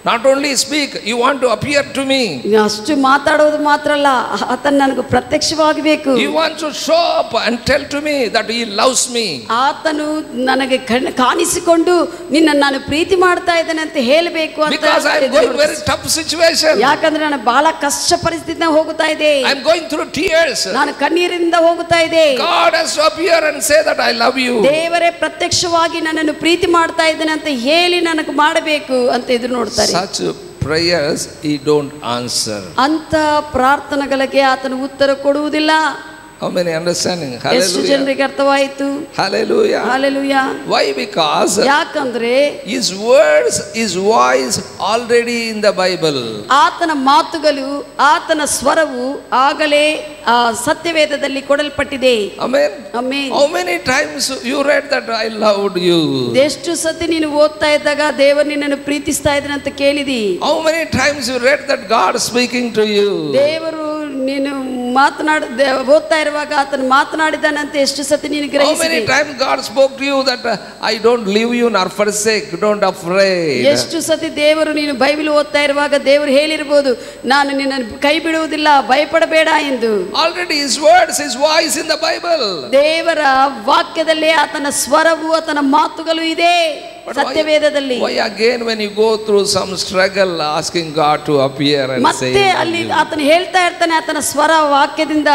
not only speak you want to appear to me ಅಷ್ಟು ಮಾತಾಡೋದು ಮಾತ್ರ ಅಲ್ಲ ಆತನ ನನಗೆ ಪ್ರತ್ಯಕ್ಷವಾಗಬೇಕು. You want to show up and tell to me that he loves me ಆತನು ನನಗೆ ಕಾಣಿಸಿಕೊಂಡು ನಿನ್ನ ನಾನು ಪ್ರೀತಿ ಮಾಡ್ತಾ ಇದ್ದೇನೆ ಅಂತ ಹೇಳಬೇಕು ಅಂತ because I am going to very tough situation ಯಾಕಂದ್ರೆ ನಾನು ಬಹಳ ಕಷ್ಟ ಪರಿಸ್ಥಿತಿಯಲ್ಲಿ ಹೋಗುತ್ತಾ ಇದೆ. I am going through tears ನಾನು ಕಣ್ಣೀರಿಂದ ಹೋಗುತ್ತಾ ಇದೆ. God has to appear and say that I love you ದೇವರೇ ಪ್ರತ್ಯಕ್ಷವಾಗಿ ನನ್ನನ್ನು ಪ್ರೀತಿ ಮಾಡ್ತಾ ಇದ್ದೇನೆ ಅಂತ ಹೇಳಿ ನನಗೆ ಮಾಡಬೇಕು ಅಂತ ಇದ್ರು ನೋಡ್ತಾರೆ. Such prayers He don't answer. ಅಂತ ಪ್ರಾರ್ಥನೆಗಳಿಗೆ ಆತನು ಉತ್ತರ ಕೊಡುವುದಿಲ್ಲ How many understanding? Hallelujah. Hallelujah. ಜನರಿಗೆ ಅರ್ಥವಾಯಿತು Hallelujah. Hallelujah. Why? Because ಯಾಕಂದ್ರೆ His words, His voice already in the Bible. ಆತನ ಮಾತುಗಳು ಆತನ ಸ್ವರವು ಆಗಲೇ Satyavedadalli ಸತ್ಯವೇದದಲ್ಲಿ ಕೊಡಲ್ಪಟ್ಟಿದೆ Amen. Amen. How many times you read that I loved you? ಎಷ್ಟು ಸತಿ ನೀನು ಓದ್ತಾ ಇದ್ದಾಗ ದೇವರು ನಿನ್ನನ್ನು ಪ್ರೀತಿಸ್ತಾ ಇದ್ದಾನೆ ಅಂತ ಕೇಳಿದಿ How many times you read that God speaking to you? ದೇವರು ನೀನು ಮಾತನಾಡ ದೇ- ಓದ್ತಾ ಇರುವಾಗ ಆತನು ಮಾತನಾಡಿದಾನಂತೆ ಎಷ್ಟು ಸತಿ ನೀನು ಗ್ರಹಿಸಿ ಗ್ರಹಿಸಿದೆ? God spoke to you that I don't leave you nor forsake don't afraid. ಎಷ್ಟು ಸತಿ ದೇವರು ನೀನು ಬೈಬಲ್ ಓದ್ತಾ ಇರುವಾಗ ದೇವರು ಹೇಳಿರಬಹುದು ನಾನು ನಿನ್ನನ್ನು ಕೈ ಬಿಡುವುದಿಲ್ಲ ಭಯಪಡಬೇಡ ಎಂದು. Already his words his voice in the Bible ದೇವರ ವಾಕ್ಯದಲ್ಲಿ ಆತನ ಸ್ವರವು ಆತನ ಮಾತುಗಳು ಇದೆ. ಸತ್ಯವೇದದಲ್ಲಿ Why again when you go through some struggle asking God to appear and say, ಮತ್ತೆ ಅಲ್ಲಿ ಆತನು ಹೇಳ್ತಾ ಇರ್ತಾನೆ ಆತನ ಸ್ವರ ವಾಕ್ಯದಿಂದ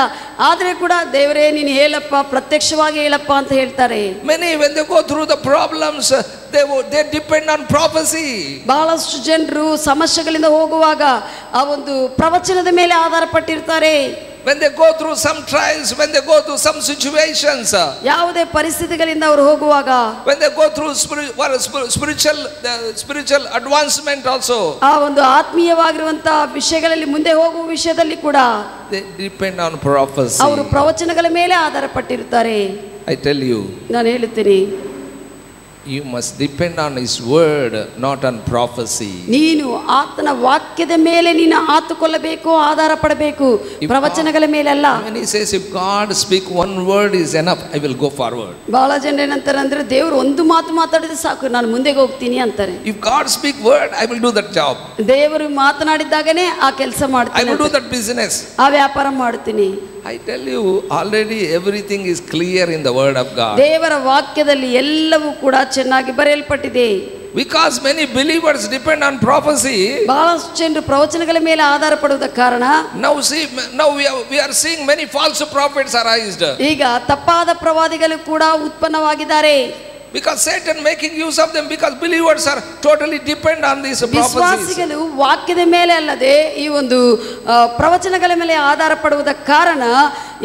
ಆದ್ರೆ ಕೂಡ ದೇವರೇ ನೀನು ಹೇಳಪ್ಪ ಪ್ರತ್ಯಕ್ಷವಾಗಿ ಹೇಳಪ್ಪ ಅಂತ ಹೇಳ್ತಾರೆ Many, when they go through the problems, uh, they, they depend on prophecy. ಬಹಳಷ್ಟು ಜನರು ಸಮಸ್ಯೆಗಳಿಂದ ಹೋಗುವಾಗ ಆ ಒಂದು ಪ್ರವಚನದ ಮೇಲೆ ಆಧಾರ ಪಟ್ಟಿರ್ತಾರೆ When they go through some trials, when they go through some situations, uh, ಯಾವುದೇ ಪರಿಸ್ಥಿತಿಗಳಿಂದ ಅವರು ಹೋಗುವಾಗ when they go through spiritual, the spiritual advancement also, ಆ ಒಂದು aathmiyavagiruvanta ವಿಷಯಗಳಲ್ಲಿ ಮುಂದೆ ಹೋಗುವ ವಿಷಯದಲ್ಲಿ ಕೂಡ they depend on prophecy. ಅವರು ಪ್ರವಚನಗಳ ಮೇಲೆ ಆಧಾರ ಪಟ್ಟಿರುತ್ತಾರೆ I tell you, ನಾನು ಹೇಳುತ್ತೀನಿ you must depend on His word, not on prophecy. ನೀನು ಆತನ ವಾಕ್ಯದ ಮೇಲೆ ನೀನು ಆತುಕೊಳ್ಳಬೇಕು ಆಧಾರ ಪಡಬೇಕು ಪ್ರವಚನಗಳ ಮೇಲಲ್ಲ When He says, if God speak one word is enough, I will go forward. ಬಹಳ ಜನ ಏನಂತಾರೆ ಅಂದ್ರೆ ದೇವರು ಒಂದು ಮಾತು ಮಾತಾಡಿದ್ರೆ ಸಾಕು ನಾನು ಮುಂದೆ ಹೋಗ್ತೀನಿ ಅಂತಾರೆ If God speak word, I will do that job. ದೇವರು ಮಾತನಾಡಿದಾಗನೇ ಆ ಕೆಲಸ I ಮಾಡ್ತೀನಿ will do ಅಂತ. that business. ಆ ವ್ಯಾಪಾರ ಮಾಡ್ತೀನಿ I tell you, already everything is clear in the word of God. ದೇವರ ವಾಕ್ಯದಲ್ಲಿ ಎಲ್ಲವೂ ಕೂಡ ಚೆನ್ನಾಗಿ ಬರೆಯಲ್ಪಟ್ಟಿದೆ Because many believers depend on prophecy. ಬಹಳಷ್ಟು ಜನರು ಪ್ರವಚನಗಳ ಮೇಲೆ ಆಧಾರ ಪಡುವುದಕ್ಕೆ ಕಾರಣ Now see, now we are, we are seeing many false prophets arised. ಈಗ ತಪ್ಪಾದ ಪ್ರವಾದಿಗಳು ಕೂಡ ಉತ್ಪನ್ನವಾಗಿದ್ದಾರೆ Because Satan making use of them because believers are totally depend on these prophecies. ವಿಶ್ವಾಸಿಗಳು ವಾಕ್ಯದ ಮೇಲೆ ಅಲ್ಲದೆ ಈ ಒಂದು ಆ, ಪ್ರವಚನಗಳ ಮೇಲೆ ಆಧಾರ ಪಡುವುದಕ್ಕೆ ಕಾರಣ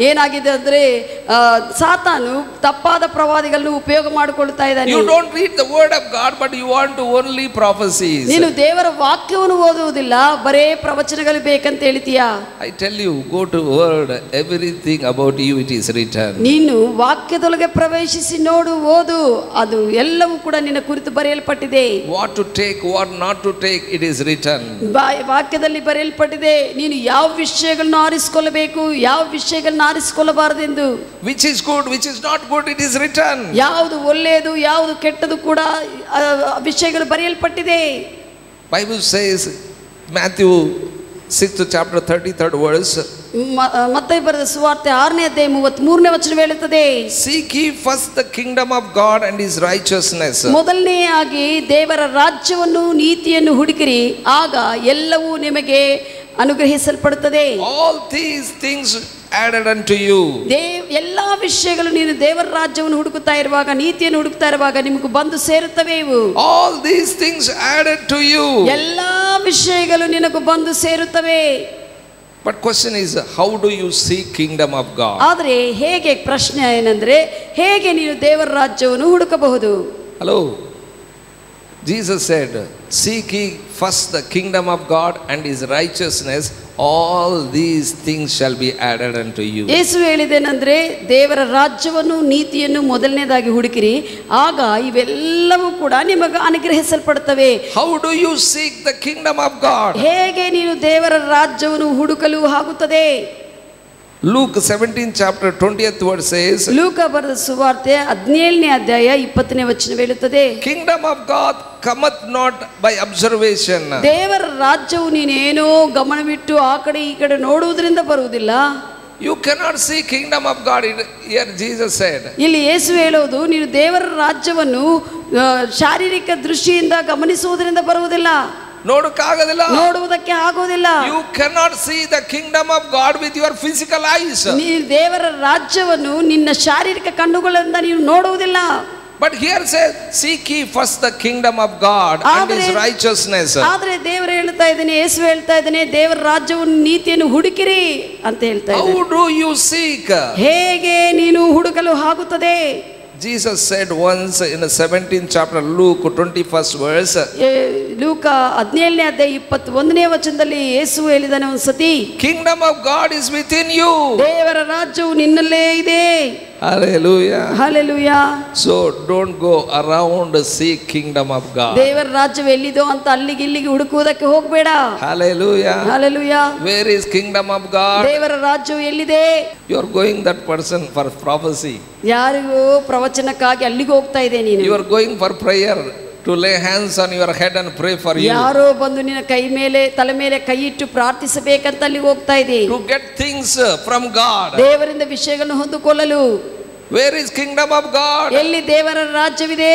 ಏನಾಗಿದೆ ಅಂದ್ರೆ ಆ, ಸಾತಾನು ತಪ್ಪಾದ ಪ್ರವಾದಿಗಳನ್ನು ಉಪಯೋಗ ಮಾಡಿಕೊಳ್ತಾ ಇದ್ದಾನೆ You don't read the word of God, but you want to only prophecies. ನೀನು ದೇವರ ವಾಕ್ಯವನ್ನು ಓದುವುದಿಲ್ಲ ಬರೇ ಪ್ರವಚನಗಳು ಬೇಕಂತ ಹೇಳ್ತೀಯಾ I tell you, go to word, everything about you it is written. ನೀನು ವಾಕ್ಯದೊಳಗೆ ಪ್ರವೇಶಿಸಿ ನೋಡು ಓದು ಅದು ಎಲ್ಲವೂ ಕೂಡ ನಿನ್ನ ಕುರಿತು ಬರೆಯಲ್ಪಟ್ಟಿದೆ. What to take what not to take it is written ವಾಕ್ಯದಲ್ಲಿ ಬರೆಯಲ್ಪಟ್ಟಿದೆ ನೀನು ಯಾವ ವಿಷಯಗಳನ್ನು ಆರಿಸಿಕೊಳ್ಳಬೇಕು ಯಾವ ವಿಷಯಗಳನ್ನು ಆರಿಸಿಕೊಳ್ಳಬಾರದೆಂದು which is good, which is not good, it is written ಯಾವುದು ಒಳ್ಳೆಯದು ಯಾವುದು ಕೆಟ್ಟದು ಕೂಡ ವಿಷಯಗಳು ಬರೆಯಲ್ಪಟ್ಟಿದೆ. Bible says Matthew 6th chapter 33rd verse, ಮ- ಮತ್ತೆ ಬರೆದ ಸುವಾರ್ತೆ ಆರನೇ ಅಧ್ಯಾಯ ಮೂವತ್ತ್ ಮೂರನೇ ವಚನ ಹೇಳುತ್ತದೆ seek ye first the kingdom of God and his righteousness. ಮೊದಲನೆಯಾಗಿ ದೇವರ ರಾಜ್ಯವನ್ನು ನೀತಿಯನ್ನು ಹುಡುಕಿರಿ ಆಗ ಎಲ್ಲವೂ ನಿಮಗೆ ಅನುಗ್ರಹಿಸಲ್ಪಡುತ್ತದೆ all these things added unto you. ದೇವ್ ಎಲ್ಲಾ ವಿಷಯಗಳು ನೀನು ದೇವರ ರಾಜ್ಯವನ್ನು ಹುಡುಕುತ್ತಾ ಇರುವಾಗ ನೀತಿಯನ್ನು ಹುಡುಕ್ತಾ ಇರುವಾಗ ನಿಮಗೆ ಬಂದು ಸೇರುತ್ತವೆ ಇವು all these things added to you. ಎಲ್ಲಾ ವಿಷಯಗಳು ನಿನಗೆ ಬಂದು ಸೇರುತ್ತವೆ But question is how do you see kingdom of God ಆದರೆ ಹೇಗೆ ಪ್ರಶ್ನೆ ಏನಂದ್ರೆ ಹೇಗೆ ನೀವು ದೇವರ ರಾಜ್ಯವನ್ನು ಹುಡುಕಬಹುದು Hello. Jesus said, Seek ye first the kingdom of God and his righteousness, all these things shall be added unto you. ಯೇಸು ಹೇಳಿದೇನೆಂದ್ರೆ ದೇವರ ರಾಜ್ಯವನ್ನು ನೀತಿಯನ್ನು ಮೊದಲನೇದಾಗಿ ಹುಡುಕಿರಿ ಆಗ ಇವೆಲ್ಲವೂ ಕೂಡ ನಿಮಗೆ ಅನುಗ್ರಹಿಸಲ್ಪಡುತ್ತವೆ How do you seek the kingdom of God? ಹೇಗೆ ನೀನು ದೇವರ ರಾಜ್ಯವನ್ನು ಹುಡುಕಲು ಆಗುತ್ತದೆ Luke 17 chapter 20th word says ಲೂಕ ಬರೆದ ಸುವಾರ್ತೆ ಹದಿನೇಳನೇ ಅಧ್ಯಾಯ ಇಪ್ಪತ್ತನೇ ವಚನ ಹೇಳುತ್ತದೆ. Kingdom of God cometh not by observation. ದೇವರ ರಾಜ್ಯವು ನೀನೇನೋ ಗಮನವಿಟ್ಟು ಆ ಕಡೆ ಈ ಕಡೆ ನೋಡುವುದರಿಂದ ಬರುವುದಿಲ್ಲ. You cannot see kingdom of God here Jesus said, ಇಲ್ಲಿ ಯೇಸು ಹೇಳೋದು ನೀನು ದೇವರ ರಾಜ್ಯವನ್ನು ಶಾರೀರಿಕ ದೃಷ್ಟಿಯಿಂದ ಗಮನಿಸುವುದರಿಂದ ಬರುವುದಿಲ್ಲ. ನೋಡಕ್ಕಾಗೋದಿಲ್ಲ. ನೋಡುವುದಕ್ಕೆ ಆಗೋದಿಲ್ಲ. You can not see the kingdom of God with your physical eyes ನೀ ದೇವರ ರಾಜ್ಯವನ್ನು ನಿನ್ನ ಶಾರೀರಿಕ ಕಣ್ಣುಗಳಿಂದ ನೀವು ನೋಡುವುದಿಲ್ಲ. But here says, seek ye first the kingdom of God and his ಆದರೆ- righteousness. ಆದ್ರೆ ದೇವರು ಹೇಳ್ತಾ ಇದ್ದಾನೆ ಯೇಸು ಹೇಳ್ತಾ ಇದ್ದಾನೆ ದೇವರ ರಾಜ್ಯವನ್ನು ನೀತಿಯನ್ನು ಹುಡುಕಿರಿ ಅಂತ ಹೇಳ್ತಾ How how do you seek ಹೇಗೆ ನೀನು ಹುಡುಕಲು ಆಗುತ್ತದೆ? Jesus said once in the 17th chapter, Luke 21st verse, ಏ, ಲೂಕ ಹದಿನೇಳನೇ ಅಧ್ಯಾಯ ಇಪ್ಪತ್ತೊಂದನೇ ವಚನದಲ್ಲಿ ಯೇಸು ಹೇಳಿದಾನೆ ಒಂದ್ಸತಿ Kingdom of God is within you. ದೇವರ ರಾಜ್ಯವು ನಿನ್ನಲ್ಲೇ ಇದೆ Hallelujah. Hallelujah So don't go around seek kingdom of God. ದೇವರ ರಾಜ್ಯವು ಎಲ್ಲಿದೋ ಅಂತ ಅಲ್ಲಿಗೆ ಇಲ್ಲಿಗೆ ಹುಡುಕುವುದಕ್ಕೆ ಹೋಗ್ಬೇಡ Hallelujah. Hallelujah Where is kingdom of God? ದೇವರ ರಾಜ್ಯವು ಎಲ್ಲಿದೆ You are going that person for prophecy. ಯಾರಿಗೂ ಪ್ರವಚನಕ್ಕಾಗಿ ಅಲ್ಲಿಗೆ ಹೋಗ್ತಾ ಇದೆ ನೀನು You are going for prayer to lay hands on your head and pray for you. ಯಾರೋ ಬಂದು ನಿನ್ನ ಕೈ ಮೇಲೆ ತಲೆ ಮೇಲೆ ಕೈ ಇಟ್ಟು ಪ್ರಾರ್ಥಿಸಬೇಕಂತ ಅಲ್ಲಿ ಹೋಗ್ತಾ ಇದೆ To get things uh, from God. ದೇವರಿಂದ ವಿಷಯಗಳನ್ನು ಹೊಂದಿಕೊಳ್ಳಲು Where is kingdom of God? ಎಲ್ಲಿ ದೇವರ ರಾಜ್ಯವಿದೆ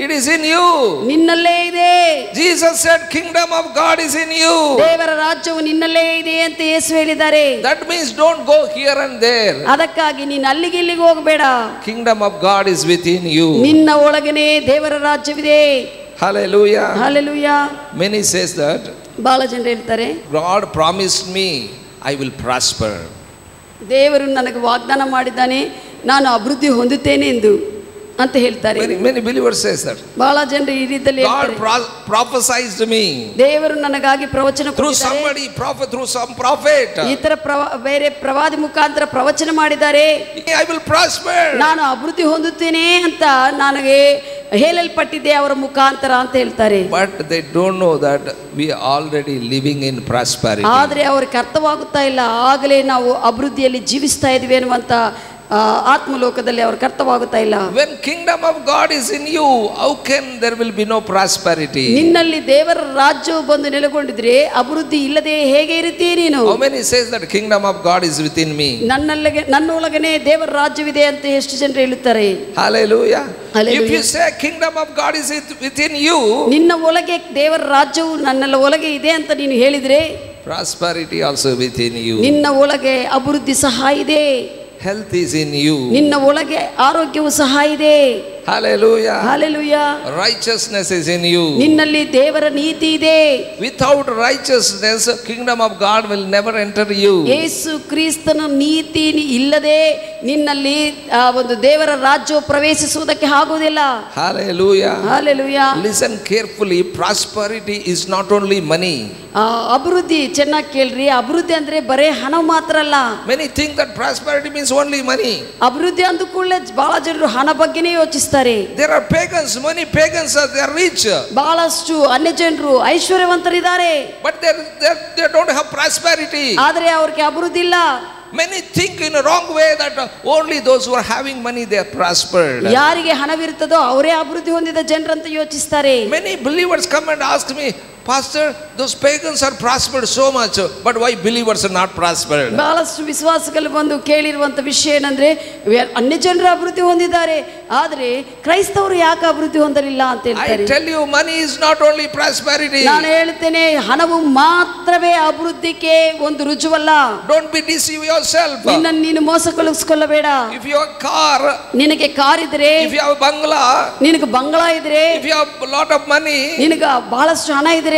ಇಟ್ ಇಸ್ ಇನ್ ಯು ನಿನ್ನಲ್ಲೇ ಇದೆ. Jesus said kingdom of God is in you ದೇವರ ರಾಜ್ಯವು ನಿನ್ನಲ್ಲೇ ಇದೆ ಅಂತ ಯೇಸು ಹೇಳಿದ್ದಾರೆ. That means don't go here and there ಅದಕ್ಕಾಗಿ ನೀನು ಅಲ್ಲಿಗೆ ಇಲ್ಲಿಗೆ ಹೋಗಬೇಡ. Kingdom of God is within you ನಿನ್ನ ಒಳಗೇನೆ ದೇವರ ರಾಜ್ಯವಿದೆ. Hallelujah hallelujah many says that ಬಹಳ ಜನ ಹೇಳ್ತಾರೆ God promised me I will prosper ದೇವರು ನನಗೆ ವಾಗ್ದಾನ ಮಾಡಿದ್ದಾನೆ ನಾನು ಅಭಿವೃದ್ಧಿ ಹೊಂದುತ್ತೇನೆ ಎಂದು. ಅಂತ ಹೇಳ್ತಾರೆ Many, many believers say that. ಬಹಳ ಜನರು ಈ ರೀತಿಯಲ್ಲಿ God prophesied to me ದೇವರು ನನಗಾಗಿ ಪ್ರವಚನ through somebody, prophet, through some prophet. ಇತರ ಬೇರೆ ಪ್ರವಾದಿ ಮುಖಾಂತರ ಪ್ರವಚನ ಮಾಡಿದ್ದಾರೆ I will prosper. ನಾನು ಅಭಿವೃದ್ಧಿ ಹೊಂದುತ್ತೇನೆ ಅಂತ ನನಗೆ ಹೇಳಲ್ಪಟ್ಟಿದೆ ಅವರ ಮುಖಾಂತರ ಅಂತ ಹೇಳ್ತಾರೆ but they don't know that we already living in prosperity. ಆದ್ರೆ ಅವ್ರಿಗೆ ಅರ್ಥವಾಗುತ್ತಾ ಇಲ್ಲ ಆಗಲೇ ನಾವು ಅಭಿವೃದ್ಧಿಯಲ್ಲಿ ಜೀವಿಸ್ತಾ ಇದ್ವಿ ಅನ್ನುವಂತ ಆತ್ಮಲೋಕದಲ್ಲಿ ಅವರು ಕರ್ತವಾಗುತ್ತಾ ಇಲ್ಲ when kingdom of God is in you how can there will be no prosperity ನಿನ್ನಲ್ಲಿ ದೇವರ ರಾಜ್ಯವು ಬಂದು ನೆಲೆಗೊಂಡಿದ್ರೆ ಅಭಿವೃದ್ಧಿ ಇಲ್ಲದೆ ಹೇಗೆ ಇರುತ್ತೀಯ ನೀನು how many says that kingdom of God is within me? ನನ್ನಲ್ಲಿಗೆ ನನ್ನೊಳಗನೆ ದೇವರ ರಾಜ್ಯವಿದೆ ಅಂತ ಎಷ್ಟು ಜನರು ಹೇಳುತ್ತಾರೆ Hallelujah. If If you say kingdom of God is in within you, ನಿನ್ನ ಒಳಗೆ ದೇವರ ರಾಜ್ಯವು ನನ್ನಲ್ಲಿ ಒಳಗೆ ಇದೆ ಅಂತ ನೀನು ಹೇಳಿದ್ರೆ prosperity also within you. ನಿನ್ನ ಒಳಗೆ ಅಭಿವೃದ್ಧಿ ಸಹ ಇದೆ Health is in you. ನಿನ್ನ ಒಳಗೆ ಆರೋಗ್ಯವು ಸಹ ಇದೆ Hallelujah. Hallelujah Righteousness is in you. ನಿನ್ನಲ್ಲಿ ದೇವರ ನೀತಿ ಇದೆ Without righteousness, kingdom of God will never enter you. ಯೇಸು ಕ್ರಿಸ್ತನ ನೀತಿ ಇಲ್ಲದೆ ನಿನ್ನಲ್ಲಿ ಆ ಒಂದು ದೇವರ ರಾಜ್ಯವು ಪ್ರವೇಶಿಸುವುದಕ್ಕೆ ಆಗುವುದಿಲ್ಲ Hallelujah. Hallelujah. Listen carefully. Prosperity is not only money. ಆ, ಅಭಿವೃದ್ಧಿ ಚೆನ್ನಾಗಿ ಕೇಳ್ರಿ ಅಭಿವೃದ್ಧಿ ಅಂದ್ರೆ ಬರೇ ಹಣ ಮಾತ್ರ ಅಲ್ಲ many think that prosperity means only money. ಅಭಿವೃದ್ಧಿ ಅಂದ ಕೂಡಲೇ ಬಹಳ ಜನರು ಹಣ ಬಗ್ಗೆನೇ ಯೋಚಿಸ್ತಾರೆ There are pagans many pagans are they are rich ಬಹಳಷ್ಟು ಅನ್ಯ ಜನರು ಐಶ್ವರ್ಯವಂತರಿದ್ದಾರೆ but they they don't have prosperity. ಆದ್ರೆ ಅವ್ರಿಗೆ ಅಭಿವೃದ್ಧಿ ಇಲ್ಲ Many think in a wrong way that those only those who are having money they are prospered. ಯಾರಿಗೆ ಹಣವಿರುತ್ತದೋ ಅವರೇ ಅಭಿವೃದ್ಧಿ ಹೊಂದಿದ ಜನರಂತ ಯೋಚಿಸುತ್ತಾರೆ Many believers come and ask me, pastor those pagans are prospered so much but why believers not prosper ಬಹಳಷ್ಟು ವಿಶ್ವಾಸಗಳು ಬಂದು ಕೇಳಿರುವಂತಹ ವಿಷಯ ಏನಂದ್ರೆ ಅನ್ಯ ಜನರು ಅಭಿವೃದ್ಧಿ ಹೊಂದಿದ್ದಾರೆ ಆದರೆ ಕ್ರೈಸ್ತವರು ಯಾಕೆ ಅಭಿವೃದ್ಧಿ ಹೊಂದಲಿಲ್ಲ ಅಂತ ಹೇಳಿ money is not only prosperity ನಾನು ಹೇಳ್ತೇನೆ ಹಣವು ಮಾತ್ರವೇ ಅಭಿವೃದ್ಧಿಗೆ ಒಂದು ರುಜುವಲ್ಲ. Don't be deceive yourself ನಿನ್ನ ನೀನು ಮೋಸ ಕಳುಹಿಸ್ಕೊಳ್ಳಬೇಡ ಇಫ್ ಯುವರ್ ಕಾರ್ ನಿನಗೆ ಕಾರ್ ಇದ್ರೆ ಇಫ್ ಯುವರ್ ಬಂಗ್ಲಾ ನಿನಗೆ ಬಂಗ್ಲಾ ಇದ್ರೆ ಇಫ್ ಯಾವ ಲಾಟ್ ಆಫ್ ಮನಿ ನಿನಗೆ ಬಹಳಷ್ಟು ಹಣ ಇದ್ರೆ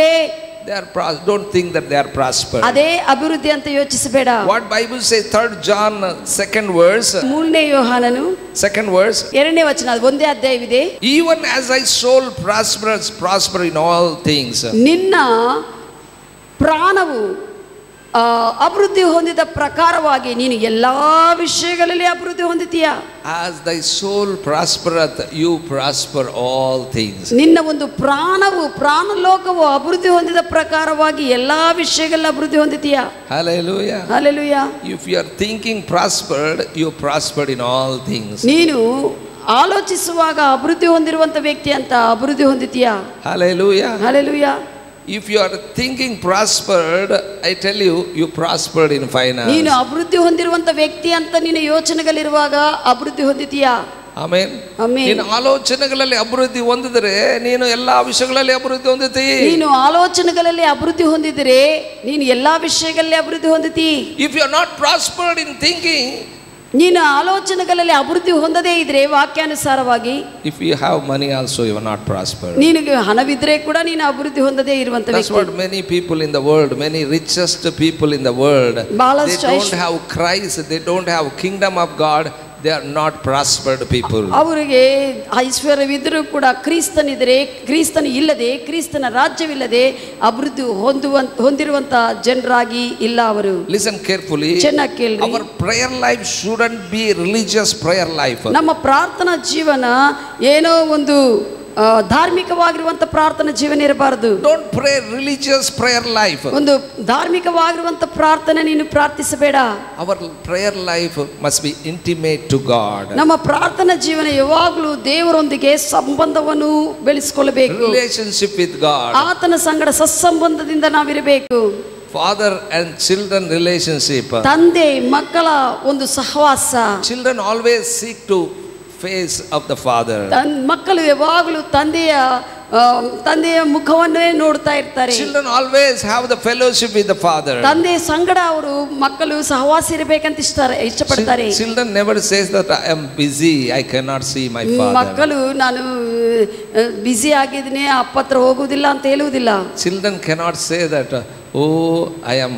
they are pros- don't think that they are prospered. ಅದೇ ಅಭಿವೃದ್ಧಿ ಅಂತ ಯೋಚಿಸಬೇಡ What Bible says, third John, uh, second verse, ಮೂರನೇ ಯೋಹಾನನು second verse, ಎರಡನೇ ವಚನ ಅದು ಒಂದೇ ಅಧ್ಯಾಯವಿದೆ even as thy soul prospers, prosper in all things. ನಿನ್ನ ಪ್ರಾಣವು ಆ, ಅಭಿವೃದ್ಧಿ ಹೊಂದಿದ ಪ್ರಕಾರವಾಗಿ ನೀನು ಎಲ್ಲಾ ವಿಷಯಗಳಲ್ಲಿ ಅಭಿವೃದ್ಧಿ ಹೊಂದಿತೀಯ As thy soul prospereth, you prosper all things ನಿನ್ನ ಒಂದು ಪ್ರಾಣವು ಪ್ರಾಣಲೋಕವು ಅಭಿವೃದ್ಧಿ ಹೊಂದಿದ ಪ್ರಕಾರವಾಗಿ ಎಲ್ಲಾ ವಿಷಯಗಳಲ್ಲಿ ಅಭಿವೃದ್ಧಿ ಹೊಂದಿತೀಯ Hallelujah. ಅಲ್ಲೆಲುಯ್ಯ If you are thinking prospered, you prospered in all things. ನೀನು ಆಲೋಚಿಸುವಾಗ ಅಭಿವೃದ್ಧಿ ಹೊಂದಿರುವಂತ ವ್ಯಕ್ತಿ ಅಂತ ಅಭಿವೃದ್ಧಿ ಹೊಂದಿತೀಯ Hallelujah. Hallelujah you are thinking prospered I tell you you prospered in in ನೀನು. ಅಭಿವೃದ್ಧಿ ಹೊಂದಿರುವಂತ ವ್ಯಕ್ತಿ ಅಂತ ನಿನ್ನ ಯೋಚನೆಗಳಿರುವಾಗ ಅಭಿವೃದ್ಧಿ ಹೊಂದಿದೀಯಾ ಆಮೇನ್ ಆಮೆನ್. ನೀನು ಆಲೋಚನೆಗಳಲ್ಲಿ ಅಭಿವೃದ್ಧಿ ಹೊಂದಿದ್ರೆ ನೀನು ಎಲ್ಲಾ ವಿಷಯಗಳಲ್ಲಿ ಅಭಿವೃದ್ಧಿ ಹೊಂದಿತಿ ನೀನು ಆಲೋಚನೆಗಳಲ್ಲಿ ಅಭಿವೃದ್ಧಿ ಹೊಂದಿದ್ರೆ ನೀನು ಎಲ್ಲಾ ವಿಷಯಗಳಲ್ಲಿ ಅಭಿವೃದ್ಧಿ ಹೊಂದಿತಿ if you are not prospered in thinking ನೀನು ಆಲೋಚನೆಗಳಲ್ಲಿ ಅಭಿವೃದ್ಧಿ ಹೊಂದದೇ ಇದ್ರೆ ವಾಕ್ಯಾನುಸಾರವಾಗಿ if you have money also your not prosper ನಿನಗೆ ಹಣವಿದ್ರೆ ಕೂಡ ನೀನು ಅಭಿವೃದ್ಧಿ ಹೊಂದದೇ ಇರುವಂತ ವ್ಯಕ್ತಿ. What many people in the world many richest people in the world they don't have Christ they don't have kingdom of God they are not prospered people ಅವರಿಗೆ ಐಶ್ವರ್ಯವಿದ್ದರೂ ಕೂಡ ಕ್ರಿಸ್ತನಿದ್ರೆ ಕ್ರಿಸ್ತನ ಇಲ್ಲದೆ ಕ್ರಿಸ್ತನ ರಾಜ್ಯವಿಲ್ಲದೆ ಅಭಿವೃದ್ಧಿ ಹೊಂದುವಂತ ಹೊಂದಿರುವಂತ ಜನರಾಗಿ ಇಲ್ಲ ಅವರು. ಲಿಸನ್ ಕೇರ್ಫುಲಿ ಚೆನ್ನಾಗಿ ಕೇಳಿ our prayer life shouldn't be religious prayer life ನಮ್ಮ ಪ್ರಾರ್ಥನಾ ಜೀವನ ಏನೋ ಒಂದು ಧಾರ್ಮಿಕವಾಗಿರುವಂತ ಪ್ರಾರ್ಥನೆ ಜೀವನ ಇರಬಾರದು. Don't pray religious prayer life ಒಂದು ಧಾರ್ಮಿಕವಾಗಿರುವಂತ ಪ್ರಾರ್ಥನೆ ನೀನು ಪ್ರಾರ್ಥಿಸಬೇಡ. Our prayer life must be intimate to God ನಮ್ಮ ಪ್ರಾರ್ಥನಾ ಜೀವನ ಯಾವಾಗಲೂ ದೇವರೊಂದಿಗೆ ಸಂಬಂಧವನ್ನು ಬೆಳೆಸಿಕೊಳ್ಳಬೇಕು. ರಿಲೇಶನ್ಶಿಪ್ ವಿತ್ ಗಾಡ್ ಆತನ ಸಂಗಡ ಸಸಂಬಂಧದಿಂದ ನಾವಿರಬೇಕು. ಫಾದರ್ ಅಂಡ್ ಚಿಲ್ಡ್ರನ್ ರಿಲೇಶನ್ಶಿಪ್ ತಂದೆ ಮಕ್ಕಳ ಒಂದು ಸಹವಾಸ. Children always seek to face of the Father. ತನ್ ಮಕ್ಕಳು ಯಾವಾಗಲೂ ತಂದೆಯ ಆ, ತಂದೆಯ ಮುಖವನ್ನೇ ನೋಡ್ತಾ ಇರ್ತಾರೆ Children always have the fellowship with the Father. ತಂದೆ ಸಂಗಡ ಅವರು ಮಕ್ಕಳು ಸಹವಾಸ ಇರಬೇಕಂತ ಇಷ್ಟ ಇಷ್ಟಪಡ್ತಾರೆ Chil- Children never says that I am busy, I cannot see my father. ಮಕ್ಕಳು ನಾನು ಬ್ಯುಸಿ ಆಗಿದ್ದೀನಿ ಅಪ್ಪ ಹತ್ರ ಹೋಗುವುದಿಲ್ಲ ಅಂತ ಹೇಳುವುದಿಲ್ಲ Children cannot say that, oh, I am,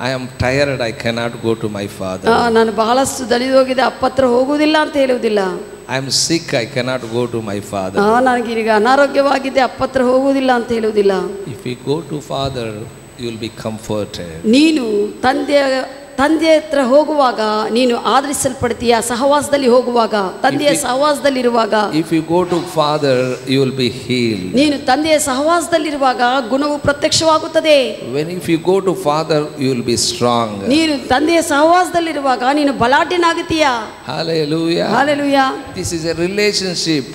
I am tired, I cannot go to my father. ನಾನು ಬಹಳಷ್ಟು ದಣಿದೋಗಿದೆ ಹೋಗಿದೆ ಅಪ್ಪತ್ರ ಹೋಗುವುದಿಲ್ಲ ಅಂತ ಹೇಳುವುದಿಲ್ಲ I am sick, I cannot go to my father. ಆ, ಈಗ ಅನಾರೋಗ್ಯವಾಗಿದೆ ಅಪ್ಪತ್ರ ಹೋಗುವುದಿಲ್ಲ ಅಂತ ಹೇಳುವುದಿಲ್ಲ If you go to father, you will be comforted. ನೀನು ತಂದೆಯ ತಂದೆ ಹತ್ರ ಹೋಗುವಾಗ ನೀನು ಆಧರಿಸಲ್ಪಡ್ತೀಯ ಸಹವಾಸದಲ್ಲಿ ಹೋಗುವಾಗ ತಂದೆಯ ಸಹವಾಸದಲ್ಲಿರುವಾಗ if you go to father you will be heal ನೀನು ತಂದೆಯ ಸಹವಾಸದಲ್ಲಿರುವಾಗ ಗುಣವು ಪ್ರತ್ಯಕ್ಷವಾಗುತ್ತದೆ When if you go to father, you will be strong. ನೀನು ತಂದೆಯ ಸಹವಾಸದಲ್ಲಿರುವಾಗ ನೀನು ಬಲಾಢ್ಯನಾಗುತ್ತೀಯ Hallelujah. Hallelujah This is a relationship.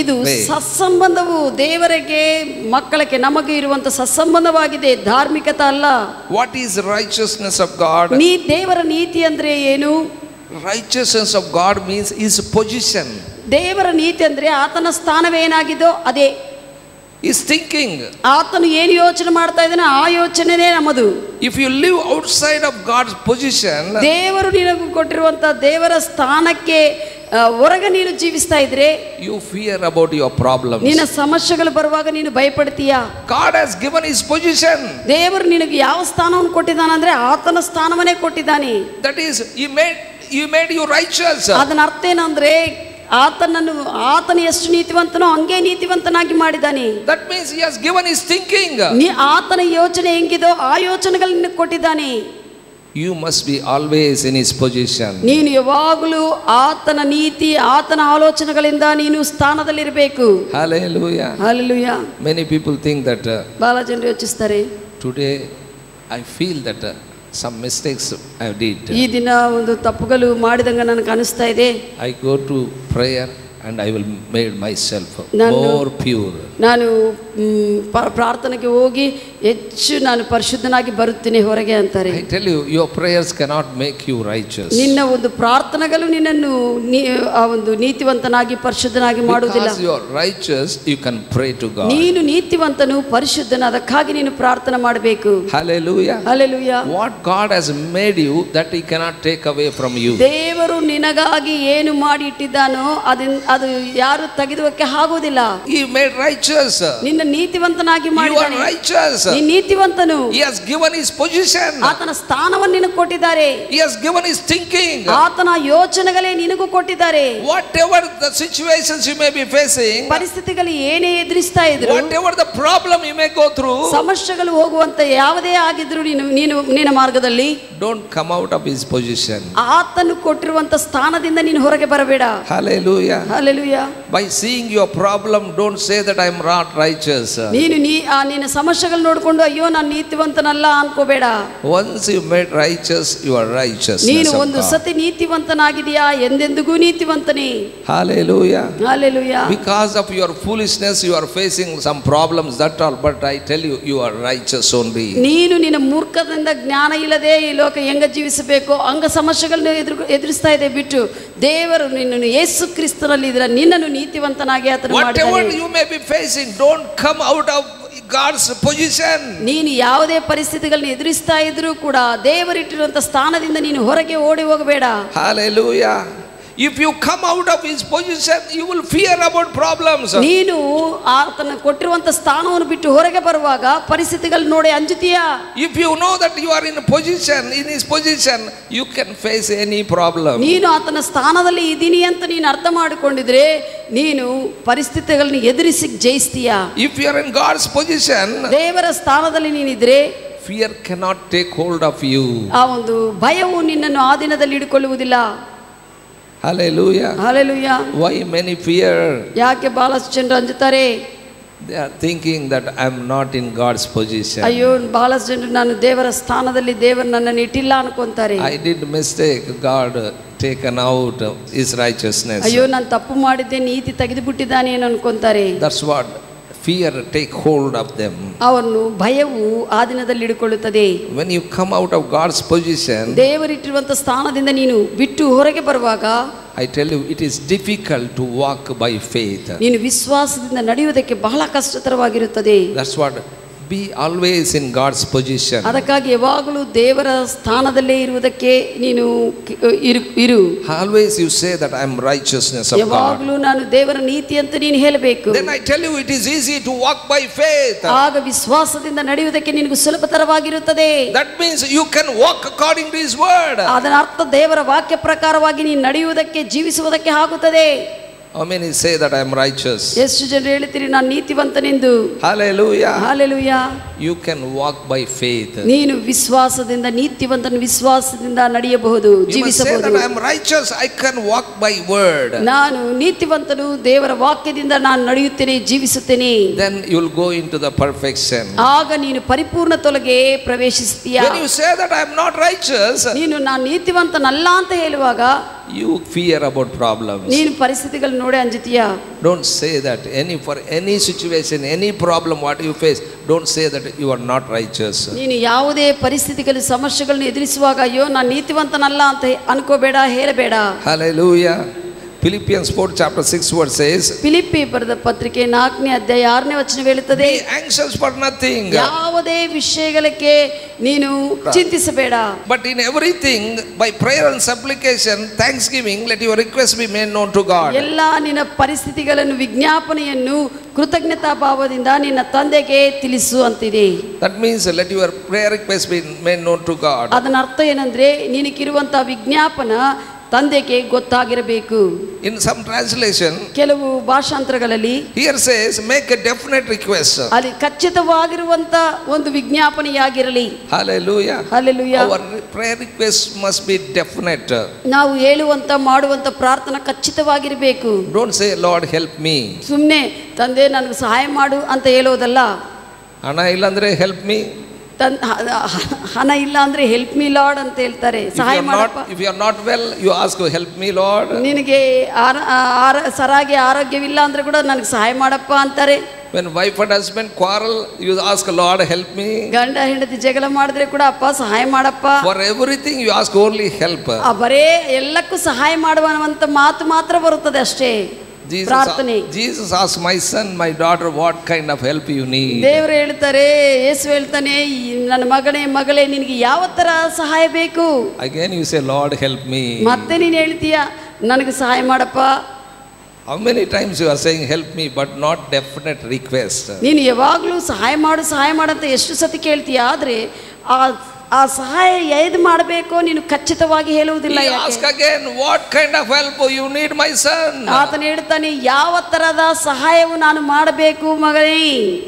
ಇದು. ಸತ್ಸಂಬಂಧವು ದೇವರಿಗೆ ಮಕ್ಕಳಿಗೆ ನಮಗೆ ಇರುವಂತ ಸತ್ಸಂಬಂಧವಾಗಿದೆ ಧಾರ್ಮಿಕತೆ ಅಲ್ಲ What is righteousness of God? ದೇವರ ನೀತಿ ಅಂದರೆ ಏನು? Righteousness of God means his position ದೇವರ ನೀತಿ ಅಂದರೆ ಆತನ ಸ್ಥಾನವೇನಾಗಿದೋ ಅದೇ. ಇಸ್ ಥಿಂಕಿಂಗ್ ಆತನು ಏನು ಯೋಚನೆ ಮಾಡ್ತಾ ಇದ್ದಾನೆ ಆ ಯೋಚನೆನೇ ನಮ್ಮದು. If you live out outside of God's position ದೇವರು ನಿನಗೂ ಕೊಟ್ಟಿರುವಂತ ದೇವರ ಸ್ಥಾನಕ್ಕೆ ಹೊರಗೆ ನೀನು ಜೀವಿಸ್ತಾ ಇದ್ರೆ you fear about your problem ನಿನ್ನ ಸಮಸ್ಯೆಗಳು ಬರುವಾಗ ನೀನು ಭಯಪಡ್ತೀಯ? God has given his position ದೇವರು ನಿನಗೆ ಯಾವ ಸ್ಥಾನವನ್ನು ಕೊಟ್ಟಿದ್ದಾನೆ ಅಂದ್ರೆ ಆತನ ಸ್ಥಾನವನ್ನೇ ಕೊಟ್ಟಿದ್ದಾನೆ. That is you made you made you righteous. ಅದನ್ನ ಅರ್ಥ ಏನಂದ್ರೆ ಆತನನ್ನು ಆತನ ಎಷ್ಟು ನೀತಿವಂತನೋ ಹಂಗೆ ನೀತಿವಂತನಾಗಿ ಮಾಡಿದ್ದಾನೆ. That means He has given His thinking. ನೀ ಆತನ ಯೋಚನೆ ಹೆಂಗಿದೋ ಆ ಯೋಚನೆಗಳನ್ನ ಕೊಟ್ಟಿದ್ದಾನೆ. You must be always in His position. ನೀನು ಯಾವಾಗಲೂ ಆತನ ನೀತಿ ಆತನ ಆಲೋಚನೆಗಳಿಂದ ನೀನು ಸ್ಥಾನದಲ್ಲಿರಬೇಕು Hallelujah. Hallelujah Many people think that uh, ಬಹಳ ಜನರು ಯೋಚಿಸ್ತಾರೆ today I feel that uh, some mistakes I did. ಈ ದಿನ ಒಂದು ತಪ್ಪುಗಳು ಮಾಡಿದಂಗ ನನಗೆ ಅನಿಸ್ತಾ ಇದೆ I go to prayer and I will make myself ನಾನು- more pure. ನಾನು ಮ್, ಪ- ಪ್ರಾರ್ಥನೆಗೆ ಹೋಗಿ ಹೆಚ್ಚು ನಾನು ಪರಿಶುದ್ಧನಾಗಿ ಬರುತ್ತೇನೆ ಹೊರಗೆ ಅಂತಾರೆ I tell you, your prayers cannot make you righteous. ನಿನ್ನ ಒಂದು ಪ್ರಾರ್ಥನೆಗಳು ನಿನ್ನನ್ನು ನೀ- ಆ ಒಂದು ನೀತಿವಂತನಾಗಿ ಪರಿಶುದ್ಧನಾಗಿ ಮಾಡುವುದಿಲ್ಲ Because you are righteous, you can pray to God. ನೀನು ನೀತಿವಂತನು ಪರಿಶುದ್ಧನ ಅದಕ್ಕಾಗಿ ನೀನು ಪ್ರಾರ್ಥನೆ ಮಾಡಬೇಕು Hallelujah. ಅಲ್ಲೆಲುಯ್ಯ What God has made you, that He cannot take away from you. ದೇವರು ನಿನಗಾಗಿ ಏನು ಮಾಡಿ ಇಟ್ಟಿದ್ದಾನೋ ಅದನ್ ಅದು ಯಾರು ತೆಗೆದುವಕ್ಕೆ ಆಗುವುದಿಲ್ಲ He ಮೇಡ್ ರೈಚಸ್ ನಿನ್ನ ನೀತಿವಂತನಾಗಿ You are ಮಾಡಿದ್ದಾನೆ righteous. ನೀ ನೀತಿವಂತನು He has given His position. ಆತನ ಸ್ಥಾನವನ್ನು ನಿನಗೆ ಕೊಟ್ಟಿದ್ದಾರೆ He has given His thinking. ಆತನ ಯೋಚನೆಗಳೇ ನಿನಗೂ ಕೊಟ್ಟಿದ್ದಾರೆ Whatever the situations you may be facing, ಪರಿಸ್ಥಿತಿಗಳು ಏನೇ ಎದುರಿಸ್ತಾ ಇದ್ರು whatever the problem you may go through, ಸಮಸ್ಯೆಗಳು ಹೋಗುವಂತ ಯಾವುದೇ ಆಗಿದ್ರು ನೀನು ನೀನು ನಿನ್ನ ಮಾರ್ಗದಲ್ಲಿ don't come out of His position. ಆತನು ಕೊಟ್ಟಿರುವಂತ ಸ್ಥಾನದಿಂದ ನೀನು ಹೊರಗೆ ಬರಬೇಡ Hallelujah. ಅಲ್ಲೆಲುಯ್ಯ By seeing your problem, don't say that I am not righteous. ನೀನು ನೀ ಆ ನಿನ್ನ ಸಮಸ್ಯೆಗಳು ನೋಡಿಕೊಂಡು ಅಯ್ಯೋ ನಾನು ನೀತಿವಂತನಲ್ಲ ಅನ್ಕೋಬೇಡ Once you made righteous, you are righteous. ನೀನು ಒಂದು ಸತಿ ನೀತಿವಂತನಾಗಿದೆಯಾ ಎಂದೆಂದಿಗೂ ನೀತಿವಂತನೇ Hallelujah. hallelujah Because of your foolishness, you are facing some problems, that all. But I tell you, you are righteous only. ನೀನು ನಿನ್ನ ಮೂರ್ಖದಿಂದ ಜ್ಞಾನ ಇಲ್ಲದೆ ಈ ಲೋಕ ಹೆಂಗ ಜೀವಿಸಬೇಕು ಅಂಗ ಸಮಸ್ಯೆಗಳನ್ನ ಎದುರು ಎದುರಿಸ್ತಾ ಇದೆ ಬಿಟ್ಟು ದೇವರು ನಿನ್ನನ್ನು ಯೇಸು ಕ್ರಿಸ್ತನಲ್ಲಿ ಇದ್ರೆ ನಿನ್ನನ್ನು ನೀತಿವಂತನಾಗಿ ಆತನು Whatever ಮಾಡಿದ್ದಾನೆ you may be facing, don't come out of God's position. ನೀನು ಯಾವುದೇ ಪರಿಸ್ಥಿತಿಗಳನ್ನ ಎದುರಿಸ್ತಾ ಇದ್ರೂ ಕೂಡ ದೇವರಿಟ್ಟಿರುವಂತ ಸ್ಥಾನದಿಂದ ನೀನು ಹೊರಗೆ ಓಡಿ ಹೋಗಬೇಡ Hallelujah. If you come out of his position, you will fear about problems. ನೀನು ಆತನ ಕೊಟ್ಟಿರುವಂತ ಸ್ಥಾನವನ್ನು ಬಿಟ್ಟು ಹೊರಗೆ ಬರುವಾಗ ಪರಿಸ್ಥಿತಿಗಳು ನೋಡಿ ಅಂಜುತ್ತೀಯಾ If you know that you are in a position, in his position, you can face any problem. ನೀನು ಆತನ ಸ್ಥಾನದಲ್ಲಿ ಇದ್ದೀನಿ ಅಂತ ನೀನು ಅರ್ಥ ಮಾಡಿಕೊಂಡಿದ್ರೆ ನೀನು ಪರಿಸ್ಥಿತಿಗಳನ್ನ ಎದುರಿಸಿ ಜಯಿಸ್ತೀಯಾ If you are in God's position, ದೇವರ ಸ್ಥಾನದಲ್ಲಿ ನೀನಿದ್ರೆ fear cannot take hold of you. ಆ ಒಂದು ಭಯವು ನಿನ್ನನ್ನು ಆ ದಿನದಲ್ಲಿ ಹಿಡ್ಕೊಳ್ಳುವುದಿಲ್ಲ Hallelujah. Hallelujah Why many fear? ಯಾಕೆ ಬಹಳಷ್ಟು ಜನರು ಅಂಜುತ್ತಾರೆ They are thinking that I am not in God's position. ಅಯ್ಯೋ ಬಹಳಷ್ಟು ಜನರು ನಾನು ದೇವರ ಸ್ಥಾನದಲ್ಲಿ ದೇವರು ನನ್ನನ್ನು ಇಟ್ಟಿಲ್ಲ ಅನ್ಕೊಂತಾರೆ I did mistake. God taken out his righteousness. ಅಯ್ಯೋ ನಾನು ತಪ್ಪು ಮಾಡಿದ್ದೆ ನೀತಿ ತೆಗೆದು ಬಿಟ್ಟಿದ್ದಾನೆ ಏನು ಅನ್ಕೊಂತಾರೆ That's what fear take hold of them. ಅವನ್ನು ಭಯವು ಆ ದಿನದಲ್ಲಿ ಹಿಡ್ಕೊಳ್ಳುತ್ತದೆ When you come out of God's position, ದೇವರಿಟ್ಟಿರುವಂತ ಸ್ಥಾನದಿಂದ ನೀನು ಬಿಟ್ಟು ಹೊರಗೆ ಬರುವಾಗ I tell you, it is difficult to walk by faith. ನೀನು ವಿಶ್ವಾಸದಿಂದ ನಡೆಯುವುದಕ್ಕೆ ಬಹಳ ಕಷ್ಟತರವಾಗಿರುತ್ತದೆ That's what be always in God's position. ಅದಕ್ಕಾಗಿ ಯಾವಾಗಲೂ ದೇವರ ಸ್ಥಾನದಲ್ಲೇ ಇರುವುದಕ್ಕೆ ನೀನು ಕಿ- ಇರು ಇರು Always you say that I am righteousness of God. ಯಾವಾಗಲೂ ನಾನು ದೇವರ ನೀತಿ ಅಂತ ನೀನು ಹೇಳಬೇಕು Then I tell you, it is easy to walk by faith. ಆಗ ವಿಶ್ವಾಸದಿಂದ ನಡೆಯುವುದಕ್ಕೆ ನಿನಗೂ ಸುಲಭತರವಾಗಿರುತ್ತದೆ That means you can walk according to His word. ಅದರ ಅರ್ಥ ದೇವರ ವಾಕ್ಯ ಪ್ರಕಾರವಾಗಿ ನೀನು ನಡೆಯುವುದಕ್ಕೆ ಜೀವಿಸುವುದಕ್ಕೆ ಆಗುತ್ತದೆ How many say that I am righteous? Yes, ಜನ ಹೇಳ್ತೀರಿ ನಾನು Hallelujah. Hallelujah. You can walk by faith. You must say that I am righteous. I can walk by word. ನಾನು ನೀತಿವಂತನು ದೇವರ ವಾಕ್ಯದಿಂದ the ನಡೆಯುತ್ತೇನೆ ಜೀವಿಸುತ್ತೇನೆ. Then you will go into the perfection. ಆಗ ನೀನು ಪರಿಪೂರ್ಣ ತೊಲಗೆ ಪ್ರವೇಶಿಸುತ್ತೀಯಾ. When you say that I am not righteous. ನೀನು ನಾನು ನೀತಿವಂತನಲ್ಲ ಅಂತ ಹೇಳುವಾಗ you fear about problems. ನೀನು ಪರಿಸ್ಥಿತಿಗಳು ನೋಡಿ ಅಂಜುತ್ತೀಯ Don't say that any for any situation, any problem what you face, don't say that you are not righteous. ನೀನು ಯಾವುದೇ ಪರಿಸ್ಥಿತಿಗಳು ಸಮಸ್ಯೆಗಳನ್ನು ಎದುರಿಸುವಾಗ ಅಯ್ಯೋ ನಾನು ನೀತಿವಂತನಲ್ಲ ಅಂತ ಅನ್ಕೋಬೇಡ ಹೇಳಬೇಡ Hallelujah. Philippians 4 chapter 6 word says, Philippi ಬರೆದ ಪತ್ರಿಕೆ 4ನೇ ಅಧ್ಯಾಯ 6ನೇ ವಚನ ಹೇಳುತ್ತದೆ Be anxious for nothing, ಯಾವುದೇ ವಿಷಯಗಳಿಗೆ ನೀನು ಚಿಂತಿಸಬೇಡ but in everything, by prayer and supplication, thanksgiving, let your request be made known to God. ಎಲ್ಲ ನಿನ್ನ ಪರಿಸ್ಥಿತಿಗಳನ್ನು ವಿಜ್ಞಾಪನೆಯನ್ನು ಕೃತಜ್ಞತಾ ಭಾವದಿಂದ ನಿನ್ನ ತಂದೆಗೆ ತಿಳಿಸು ಅಂತಿದೆ That means let your prayer request be made known to God. ಅದನ್ನ ಅರ್ಥ ಏನಂದ್ರೆ ನಿನಗಿರುವಂತ ವಿಜ್ಞಾಪನ ತಂದೆಗೆ ಗೊತ್ತಾಗಿರಬೇಕು. ಇನ್ ಸಮ್ ಟ್ರಾನ್ಸ್ಲೇಷನ್ ಕೆಲವು ಭಾಷಾಂತರಗಳಲ್ಲಿ here says make a definite request ಅಲ್ಲಿ ಖಚಿತವಾಗಿರುವಂತ ಒಂದು ವಿಜ್ಞಾಪನೆಯಾಗಿರಲಿ. Hallelujah. ಅಲ್ಲೆಲುಯ್ಯ Our prayer request must be definite. ನಾವು ಹೇಳುವಂತ ಮಾಡುವಂತ ಪ್ರಾರ್ಥನೆ ಖಚಿತವಾಗಿರಬೇಕು. Don't say Lord help me ಸುಮ್ಮನೆ ತಂದೆ ನನಗೆ ಸಹಾಯ ಮಾಡು ಅಂತ ಹೇಳೋದಲ್ಲ. ಹಣ ಇಲ್ಲಂದ್ರೆ ಹೆಲ್ಪ್ ಮೀ ತನ್ ಹಣ ಇಲ್ಲ ಅಂದ್ರೆ ಹೆಲ್ಪ್ ಮೀ ಲಾರ್ಡ್ ಅಂತ ಹೇಳ್ತಾರೆ. ಸಹಾಯ ಮಾಡಪ್ಪ. If you are not well you ask help me Lord ನಿನಗೆ ಆರ ಸರಾಗಿ ಆರೋಗ್ಯವಿಲ್ಲ ಅಂದ್ರೆ ಕೂಡ ನನಗೆ ಸಹಾಯ ಮಾಡಪ್ಪ ಅಂತಾರೆ. When wife and husband quarrel you ask Lord help me ಗಂಡ ಹೆಂಡತಿ ಜಗಳ ಮಾಡಿದ್ರೆ ಕೂಡ ಅಪ್ಪ ಸಹಾಯ ಮಾಡಪ್ಪ. For everything you ask only help ಬರೇ ಎಲ್ಲಕ್ಕೂ ಸಹಾಯ ಮಾಡುವಂತ ಮಾತು ಮಾತ್ರ ಬರುತ್ತದೆ ಅಷ್ಟೇ. ಪ್ರಾರ್ಥನೆ. Jesus ask my son my daughter what kind of help you need ದೇವರು ಹೇಳ್ತಾರೆ ಯೇಸು ಹೇಳ್ತಾನೆ "ಈ ನನ್ನ ಮಗನೇ ಮಗಳೇ ನಿನಗೆ ಯಾವ ತರ ಸಹಾಯ ಬೇಕು? Again you say Lord help me ಮತ್ತೆ ನೀನು ಹೇಳ್ತೀಯ ನನಗೆ ಸಹಾಯ ಮಾಡಪ್ಪ. How many times you are saying help me but not definite request ನೀನು ಯಾವಾಗಲೂ ಸಹಾಯ ಮಾಡು ಸಹಾಯ ಮಾಡಂತ ಎಷ್ಟು ಸತಿ ಕೇಳ್ತೀಯ ಆದರೆ ಆ ಆ ಸಹಾಯ ಏದು ಮಾಡಬೇಕು ನೀನು ಖಚಿತವಾಗಿ ಹೇಳುವುದಿಲ್ಲ ಆತನು ಹೇಳ್ತಾನೆ ಯಾವ ತರದ ಸಹಾಯವು ನಾನು ಮಾಡಬೇಕು ಮಗನೇ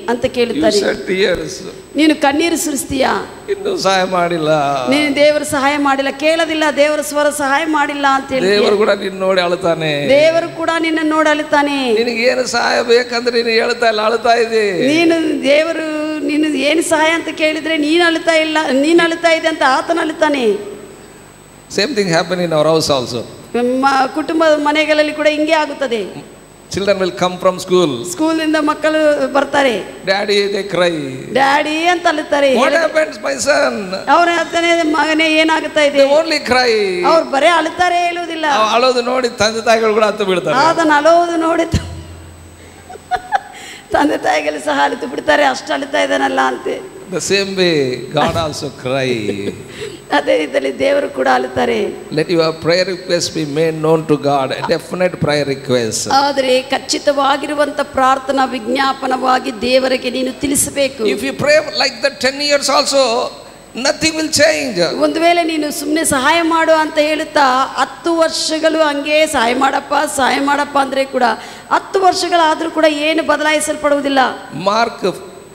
ಅಂತ ಕೇಳುತ್ತಾನೆ. ನೀನು ಕಣ್ಣೀರು ಸುರಿಸ್ತೀಯ? ಇನ್ನೂ ಸಹಾಯ ಮಾಡಿಲ್ಲ. ನೀನು ದೇವರು ಸಹಾಯ ಮಾಡಿಲ್ಲ ಕೇಳೋದಿಲ್ಲ ದೇವರ ಸ್ವರ ಸಹಾಯ ಮಾಡಿಲ್ಲ ಅಂತ ಹೇಳಿ. ದೇವರು ಕೂಡ ನಿನ್ನ ನೋಡಿ ಅಳ್ತಾನೆ ದೇವರು ಕೂಡ ನಿನ್ನ ನೋಡಿ ಅಳುತ್ತಾನೆ. ನಿನಗೆ ಏನು ಸಹಾಯ ಬೇಕಂದ್ರೆ ನೀನು ಹೇಳ್ತಾ ಇಲ್ಲ ಅಳ್ತಾ ಇದೆ ನೀನು ದೇವರು ನೀನು ಏನು ಸಹಾಯ ಅಂತ ಕೇಳಿದ್ರೆ ನೀನು ಅಳುತ್ತಾ ಇಲ್ಲ ನೀನು ಅಳುತ್ತಾ ಇದೆ ಅಂತ ಆತನ ಅಳುತ್ತಾನೆ. Same thing happen in our house also ಕುಟುಂಬ ಮನೆಗಳಲ್ಲಿ ಕೂಡ ಹಿಂಗೆ ಆಗುತ್ತದೆ. Children will come from school ಸ್ಕೂಲಿಂದ ಮಕ್ಕಳು ಬರ್ತಾರೆ. ಡ್ಯಾಡಿ ದೇ ಕ್ರೈ ಡ್ಯಾಡಿ ಅಂತ ಅಲ್ಲುತ್ತಾರೆ ವಾಟ್ ಹ್ಯಾಪನ್ಸ್ ಮೈ ಸನ್ ಅವ್ರ ಹೇಳ್ತಾನೆ ಮಗನೇ ಏನಾಗುತ್ತಾ ಇದೆ? ಓನ್ಲಿ ಕ್ರೈ ಅವ್ರು ಬರೇ ಅಳುತ್ತಾರೆ ಹೇಳುವುದಿಲ್ಲ. ಅಳೋದು ನೋಡಿ ತಂದೆ ತಾಯಿಗಳು ಕೂಡ ಹತ್ತು ಬಿಡ್ತಾರೆ ಅದನ್ನ ಅಳೋದು ನೋಡಿ ತಂದೆ ತಾಯಿಗಳು ಸಹ ಅಲಿತು ಬಿಡ್ತಾರೆ ಅಷ್ಟು ಅಳುತ್ತಾ ಇದ್ದಾನಲ್ಲ ಅಂತೆ. The same way God also cry ಅದೇ ರೀತಿಯಲ್ಲಿ ದೇವರು ಕೂಡ ಅಳುತ್ತಾರೆ. Let your prayer request be made known to God definite prayer request. ಆದರೆ ಖಚಿತವಾಗಿರುವಂತ ಪ್ರಾರ್ಥನಾ ವಿಜ್ಞಾಪನವಾಗಿ ದೇವರಿಗೆ ನೀನು ತಿಳಿಸಬೇಕು. If you pray like the 10 years also nothing will change ಒಂದು ವೇಳೆ ನೀನು ಸುಮ್ಮನೆ ಸಹಾಯ ಮಾಡು ಅಂತ ಹೇಳುತ್ತಾ ಹತ್ತು ವರ್ಷಗಳು ಹಂಗೆ ಸಹಾಯ ಮಾಡಪ್ಪ ಸಹಾಯ ಮಾಡಪ್ಪ ಅಂದರೆ ಕೂಡ ಹತ್ತು ವರ್ಷಗಳಾದರೂ ಕೂಡ ಏನು ಬದಲಾಯಿಸಲ್ಪಡುವುದಿಲ್ಲ.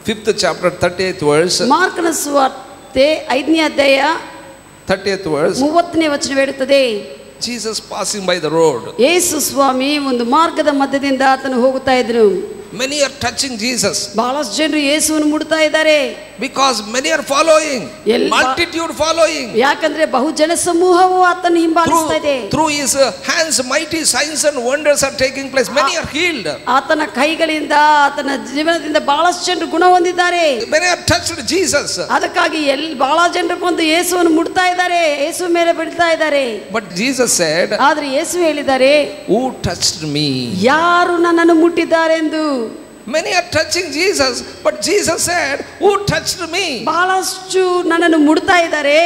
Mark 5th chapter 38th verse. ಮಾರ್ಕನ ಸುವಾರ್ತೆ ಐದನೇ ಅಧ್ಯಾಯ ತರ್ಟಿ ಏತ್ ವರ್ಸ್ ಮೂವತ್ತನೇ ವಚನ ಹೇಳುತ್ತದೆ. Jesus passing by the road ಯೇಸು ಸ್ವಾಮಿ ಒಂದು ಮಾರ್ಗದ ಮಧ್ಯದಿಂದ ಆತನು ಹೋಗುತ್ತಾ ಇದ್ರು Many are touching Jesus ಬಹಳಷ್ಟು ಜನರು ಯೇಸುವನ್ನು ಮುಡ್ತಾ ಇದ್ದಾರೆ because many are following. Multitude following. ಯಾಕಂದ್ರೆ ಬಹು ಜನ ಸಮೂಹವು ಆತನ ಹಿಂಬಾಲಿಸ್ತಾ ಇದೆ Through, his uh, hands, mighty signs and wonders are taking place. Many are healed. ಆತನ ಕೈಗಳಿಂದ ಆತನ ಜೀವನದಿಂದ ಬಹಳಷ್ಟು ಜನರು ಗುಣ ಹೊಂದಿದ್ದಾರೆ Many are touched Jesus. ಅದಕ್ಕಾಗಿ ಎಲ್ ಬಹಳ ಜನರು ಬಂದು ಯೇಸುವನ್ನು ಮುಡ್ತಾ ಇದ್ದಾರೆ ಯೇಸು ಮೇಲೆ ಬಿಡ್ತಾ ಇದ್ದಾರೆ But Jesus said, ಆದ್ರೆ ಯೇಸು ಹೇಳಿದ್ದಾರೆ Who touched me? ಯಾರು ನನ್ನನ್ನು ಮುಟ್ಟಿದ್ದಾರೆಂದು many are touching Jesus but Jesus said who touched me ಬಹಳಷ್ಟು ನನ್ನನ್ನು ಮುಡ್ತಾ ಇದ್ದಾರೆ.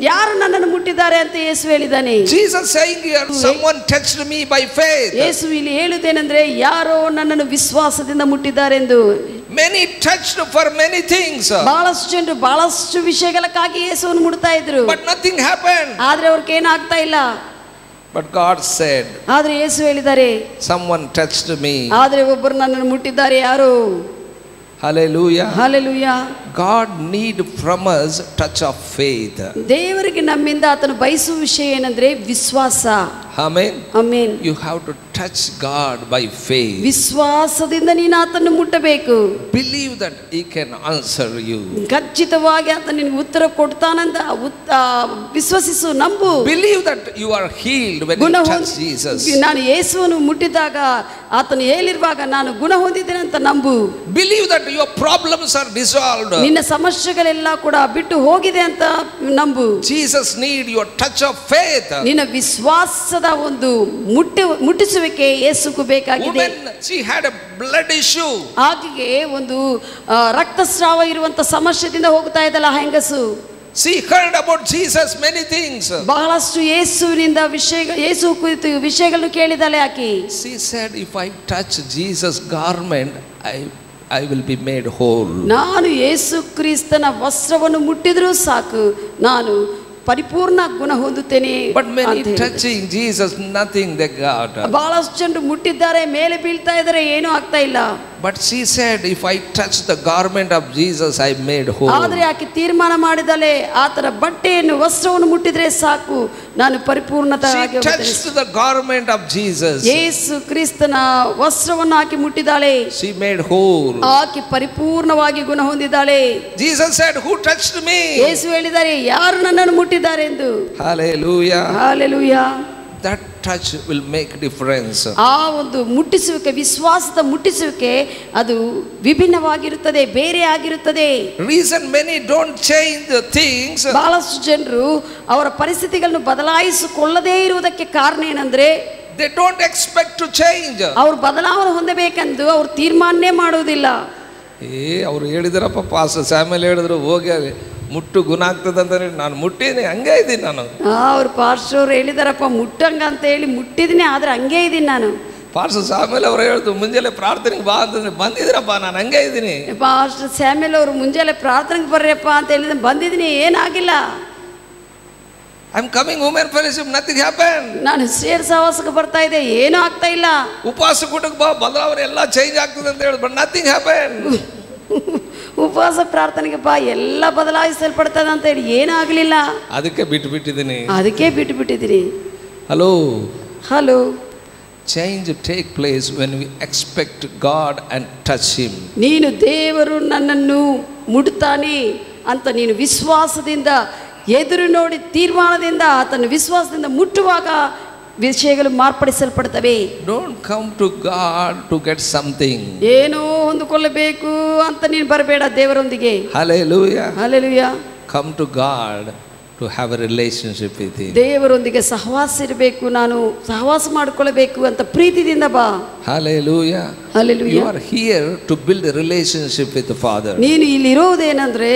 ಯಾರು ನನ್ನನ್ನು ಮುಟ್ಟಿದ್ದಾರೆ ಅಂತ ಯೇಸು ಹೇಳಿದಾನೆ Jesus saying you are someone touched me by faith ಯೇಸು ಇಲ್ಲಿ ಹೇಳುದೇನೆಂದ್ರೆ ಯಾರೋ ನನ್ನನ್ನು ವಿಶ್ವಾಸದಿಂದ ಮುಟ್ಟಿದ್ದಾರೆಂದು. Many touched for many things ಬಹಳಷ್ಟು ಜನರು ಬಹಳಷ್ಟು ವಿಷಯಗಳಕ್ಕಾಗಿ ಯೇಸುವನ್ನು ಮುಡ್ತಾ ಇದ್ರು. ಬಟ್ ನಥಿಂಗ್ ಹ್ಯಾಪನ್ ಆದ್ರೆ ಅವ್ರಿಗೆ ಏನಾಗ್ತಾ ಇಲ್ಲ? But God said, ಆದರೆ ಯೇಸು ಹೇಳಿದ್ದಾರೆ Someone touched me. ಆದರೆ ಒಬ್ಬರು ನನ್ನನ್ನು ಮುಟ್ಟಿದ್ದಾರೆ ಯಾರು Hallelujah. Hallelujah God need from us touch of faith. ದೇವರಿಗೆ ನಮ್ಮಿಂದ ಆತನು ಬಯಸುವ ವಿಷಯ ಏನಂದ್ರೆ ವಿಶ್ವಾಸ Amen. Amen You have to touch God by faith. ವಿಶ್ವಾಸದಿಂದ ನೀನು ಆತನನ್ನು ಮುಟ್ಟಬೇಕು Believe that He can answer you. ಖಚಿತವಾಗಿ ಆತ ನಿನ್ಗೆ ಉತ್ತರ ಕೊಡ್ತಾನಂತ ವಿಶ್ವಸಿಸು ನಂಬು Believe that you are healed when you ಗುಣ touch Jesus. ನಾನು ಯೇಸುವನ್ನು ಮುಟ್ಟಿದಾಗ ಆತನು ಹೇಳಿರುವಾಗ ನಾನು ಗುಣ ಹೊಂದಿದ್ದೇನೆ ಅಂತ ನಂಬು Believe that your problems are dissolved. ನಿನ್ನ ಸಮಸ್ಯೆಗಳೆಲ್ಲ ಕೂಡ ಬಿಟ್ಟು ಹೋಗಿದೆ ಅಂತ ನಂಬು. Jesus need your touch of faith ನಿನ್ನ ವಿಶ್ವಾಸದ ಒಂದು ಮುಟ್ಟಿ ಮುಟ್ಟಿಸುವಿಕೆ ಯೇಸುಗೂ ಬೇಕಾಗಿದೆ. She had a blood issue. ಆಕೆಗೆ ಒಂದು ರಕ್ತಸ್ರಾವ ಇರುವಂತ ಸಮಸ್ಯೆದಿಂದ ಹೋಗ್ತಾ ಇದ್ದಲ್ಲ ಹೆಂಗಸು. She heard about Jesus many things ಬಹಳಷ್ಟು ಯೇಸುವಿನಿಂದ ವಿಷಯ ಯೇಸು ಕುರಿತು ವಿಷಯಗಳನ್ನು ಕೇಳಿದಳೆ ಆಕೆ. She said, If I touch Jesus' garment, I, I will be made whole. ನಾನು ಯೇಸು ಕ್ರಿಸ್ತನ ವಸ್ತ್ರವನ್ನು ಮುಟ್ಟಿದ್ರೂ ಸಾಕು ನಾನು ಪರಿಪೂರ್ಣ ಗುಣ ಹೊಂದುತ್ತೇನೆ But many ಅಂತ ಹೇಳಿದ್ರು. touching Jesus, nothing they got. ಬಹಳಷ್ಟು ಜನರು ಮುಟ್ಟಿದ್ದಾರೆ ಮೇಲೆ ಬೀಳ್ತಾ ಇದ್ದಾರೆ ಏನೂ ಆಗ್ತಾ ಇಲ್ಲ But she said, If I touch the garment of Jesus, I made whole. ಆದ್ರೆ ಆಕೆ ತೀರ್ಮಾನ ಮಾಡಿದಳೆ ಆತನ ಬಟ್ಟೆಯನ್ನು ವಸ್ತ್ರವನ್ನು ಮುಟ್ಟಿದ್ರೆ ಸಾಕು ನಾನು ಪರಿಪೂರ್ಣತ She touched the garment of Jesus. ಯೇಸು ಕ್ರಿಸ್ತನ ವಸ್ತ್ರವನ್ನು ಆಕೆ ಮುಟ್ಟಿದ್ದಾಳೆ She made whole. ಆಕೆ ಪರಿಪೂರ್ಣವಾಗಿ ಗುಣ ಹೊಂದಿದ್ದಾಳೆ Jesus said, Who touched me? ಯೇಸು ಹೇಳಿದ್ದಾರೆ ಯಾರು ನನ್ನನ್ನು ಮುಟ್ಟಿದ್ದಾರೆ ಎಂದು Hallelujah. Hallelujah That touch will make difference. ಆ ಒಂದು ಮುಟ್ಟಿಸುವಿಕೆ ವಿಶ್ವಾಸದ ಮುಟ್ಟಿಸುವಿಕೆ ಅದು ವಿಭಿನ್ನವಾಗಿರುತ್ತದೆ ಬೇರೆ ಆಗಿರುತ್ತದೆ Reason many don't change the things ಬಹಳಷ್ಟು ಜನರು ಅವರ ಪರಿಸ್ಥಿತಿಗಳನ್ನು ಬದಲಾಯಿಸಿಕೊಳ್ಳದೇ ಇರುವುದಕ್ಕೆ ಕಾರಣ ಏನಂದ್ರೆ they don't expect to change. ಅವರು ಬದಲಾವಣೆ ಹೊಂದಬೇಕೆಂದು ಅವ್ರು ತೀರ್ಮಾನನೇ ಮಾಡುವುದಿಲ್ಲ ಏ ಅವರು ಹೇಳಿದರಪ್ಪ ಪಾಸ್ ಸ್ಯಾಮಲ್ ಹೇಳಿದ್ರು ಹೋಗಿ ಮುಟ್ಟು ಗುಣ ಆಗ್ತದೆ ಅಂತ ಹೇಳಿ ನಾನು ಮುಟ್ಟಿದ್ದೀನಿ ಹಂಗೆ ಇದ್ದೀನಿ ನಾನು. ಅವ್ರು ಅವ್ರ ಪಾರ್ಶ್ವರು ಹೇಳಿದಾರಪ್ಪ ಮುಟ್ಟಂಗ ಅಂತ ಹೇಳಿ ಮುಟ್ಟಿದ್ದೀನಿ ಆದ್ರೆ ಹಂಗೆ ಇದ್ದೀನಿ ನಾನು. ಪಾರ್ಸ ಸ್ಯಾಮಿಲ್ ಅವ್ರು ಹೇಳ್ತು ಮುಂಜಾನೆ ಪ್ರಾರ್ಥನೆಗೆ ಬಾ ಅಂತಂದ್ರೆ ಬಂದಿದ್ರಪ್ಪ ನಾನು ಹಂಗೆ ಇದ್ದೀನಿ. ಪಾಸ್ಟರ್ ಸ್ಯಾಮಿಲ್ ಅವರು ಮುಂಜಾನೆ ಪ್ರಾರ್ಥನೆಗೆ ಬರ್ರಿಯಪ್ಪ ಅಂತ ಹೇಳಿದ್ರೆ ಬಂದಿದ್ದೀನಿ ಏನಾಗಿಲ್ಲ. I am coming women fellowship nothing happen ನಾನು ಸೇರ್ ಸಹವಾಸಕ್ಕೆ ಬರ್ತಾ ಇದೆ ಏನೂ ಆಗ್ತಾ ಇಲ್ಲ. ಉಪವಾಸ ಕೂಟಕ್ಕೆ ಬಾ ಬದಲಾವಣೆ ಎಲ್ಲ ಚೇಂಜ್ ಆಗ್ತದೆ ಅಂತ ಹೇಳಿದ್ರು ಬಟ್ ನಥಿಂಗ್ ಹ್ಯಾಪನ್ [laughs] ಉಪವಾಸ ಪ್ರಾರ್ಥನೆಗೆ ಬಾ ಎಲ್ಲ ಬದಲಾಯಿಸಲ್ಪಡ್ತದೆ ಅಂತ ಹೇಳಿ ಏನೂ ಆಗಲಿಲ್ಲ ಅದಕ್ಕೆ ಬಿಟ್ಟು ಬಿಟ್ಟಿದ್ದೀನಿ ಅದಕ್ಕೆ ಬಿಟ್ಟು ಬಿಟ್ಟಿದ್ದೀನಿ hello hello change take place when we expect God and touch him ನೀನು ದೇವರು ನನ್ನನ್ನು ಮುಟ್ತಾನೆ ಅಂತ ನೀನು ವಿಶ್ವಾಸದಿಂದ ಎದುರು ನೋಡಿ ತೀರ್ಮಾನದಿಂದ ಆತನ ವಿಶ್ವಾಸದಿಂದ ಮುಟ್ಟುವಾಗ ವಿಷಯಗಳು ಮಾರ್ಪಡಿಸಲ್ಪಡ್ತವೆ don't come to God to get something ಏನೋ ಹೊಂದಿಕೊಳ್ಳಬೇಕು ಅಂತ ನೀನು ಬರಬೇಡ ದೇವರೊಂದಿಗೆ. Hallelujah hallelujah come to God to have a relationship with Him. ದೇವರೊಂದಿಗೆ ಸಹವಾಸ ಇರಬೇಕು ನಾನು ಸಹವಾಸ ಮಾಡಿಕೊಳ್ಳಬೇಕು ಅಂತ ಪ್ರೀತಿದಿಂದ ಬಾ Hallelujah. You hallelujah are here to build a relationship with the Father. ನೀನು ಇಲ್ಲಿರೋದೇನೆಂದ್ರೆ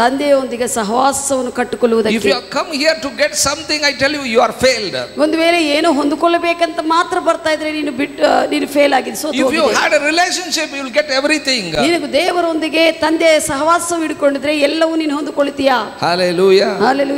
ತಂದೆಯೊಂದಿಗೆ ಸಹವಾಸವನ್ನು If ಕಟ್ಟಿಕೊಳ್ಳುವುದಕ್ಕೆ you have come here to get something, I tell you, you are failed. ಒಂದು ವೇಳೆ ಏನೋ ಹೊಂದಿಕೊಳ್ಳಬೇಕಂತ ಮಾತ್ರ ಬರ್ತಾ ಇದ್ರೆ ನೀನು ಬಿಟ್ಟು ನೀನು ಫೇಲ್ ಆಗಿದೆ so If you ಹೋಗಿದೆ. had a relationship, you will get everything. ನಿನಗೆ ದೇವರೊಂದಿಗೆ ತಂದೆ ಸಹವಾಸ ಹಿಡ್ಕೊಂಡಿದ್ರೆ ಎಲ್ಲವೂ ನೀನು ಹೊಂದಿಕೊಳ್ಳುತ್ತೀಯಾ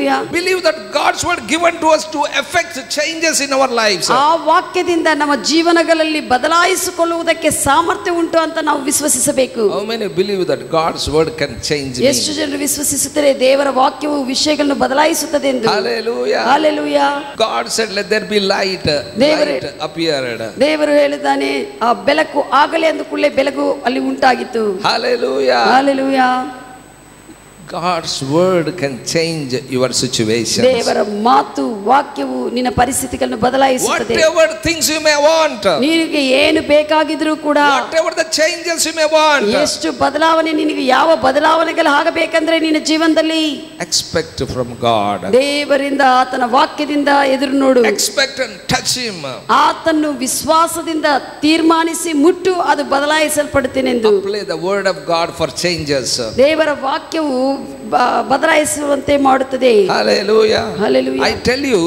Hallelujah. Believe that God's word given to us to effect changes in our lives. ಆ ವಾಕ್ಯದಿಂದ ನಮ್ಮ ಜೀವನಗಳಲ್ಲಿ ಬದಲಾಯಿಸಿಕೊಳ್ಳುವುದಕ್ಕೆ ಸಾಮರ್ಥ್ಯ ಉಂಟು ಅಂತ ನಾವು ವಿಶ್ವಸಿಸಬೇಕು How many believe that God's word can change me? ಎಷ್ಟು ಜನರು ವಿಶ್ವಸಿಸುತ್ತಾರೆ ದೇವರ ವಾಕ್ಯವು ವಿಷಯಗಳನ್ನು ಬದಲಾಯಿಸುತ್ತದೆ ಎಂದು Hallelujah. Hallelujah. God said, Let there be light. Light Light appeared. ದೇವರು ಹೇಳಿದ್ದಾನೆ ಆ ಬೆಳಕು ಆಗಲೇ ಅಂದ ಕೂಡಲೇ ಬೆಳಕು ಅಲ್ಲಿ ಉಂಟಾಗಿತ್ತು Hallelujah. Hallelujah God's word can change your situation. ದೇವರ ಮಾತು ವಾಕ್ಯವು ನಿನ್ನ ಪರಿಸ್ಥಿತಿಗಳನ್ನು ಬದಲಾಯಿಸುತ್ತದೆ Whatever things you may want, ನಿನಗೆ ಏನು ಬೇಕಾಗಿದ್ರೂ ಕೂಡ whatever the changes you may want, ಎಷ್ಟು ಬದಲಾವಣೆ ನಿನಗೆ ಯಾವ ಬದಲಾವಣೆಗಳು ಆಗಬೇಕಂದ್ರೆ ನಿನ್ನ ಜೀವನದಲ್ಲಿ expect from God. ದೇವರಿಂದ ಆತನ ವಾಕ್ಯದಿಂದ ಎದುರು ನೋಡು Expect and touch Him. ಆತನ್ನು ವಿಶ್ವಾಸದಿಂದ ತೀರ್ಮಾನಿಸಿ ಮುಟ್ಟು ಅದು ಬದಲಾಯಿಸಲ್ಪಡುತ್ತೇನೆಂದು Apply the word of God for changes. ದೇವರ ವಾಕ್ಯವು ಬದಲಾಯಿಸುವಂತೆ ಮಾಡುತ್ತದೆ. I tell you,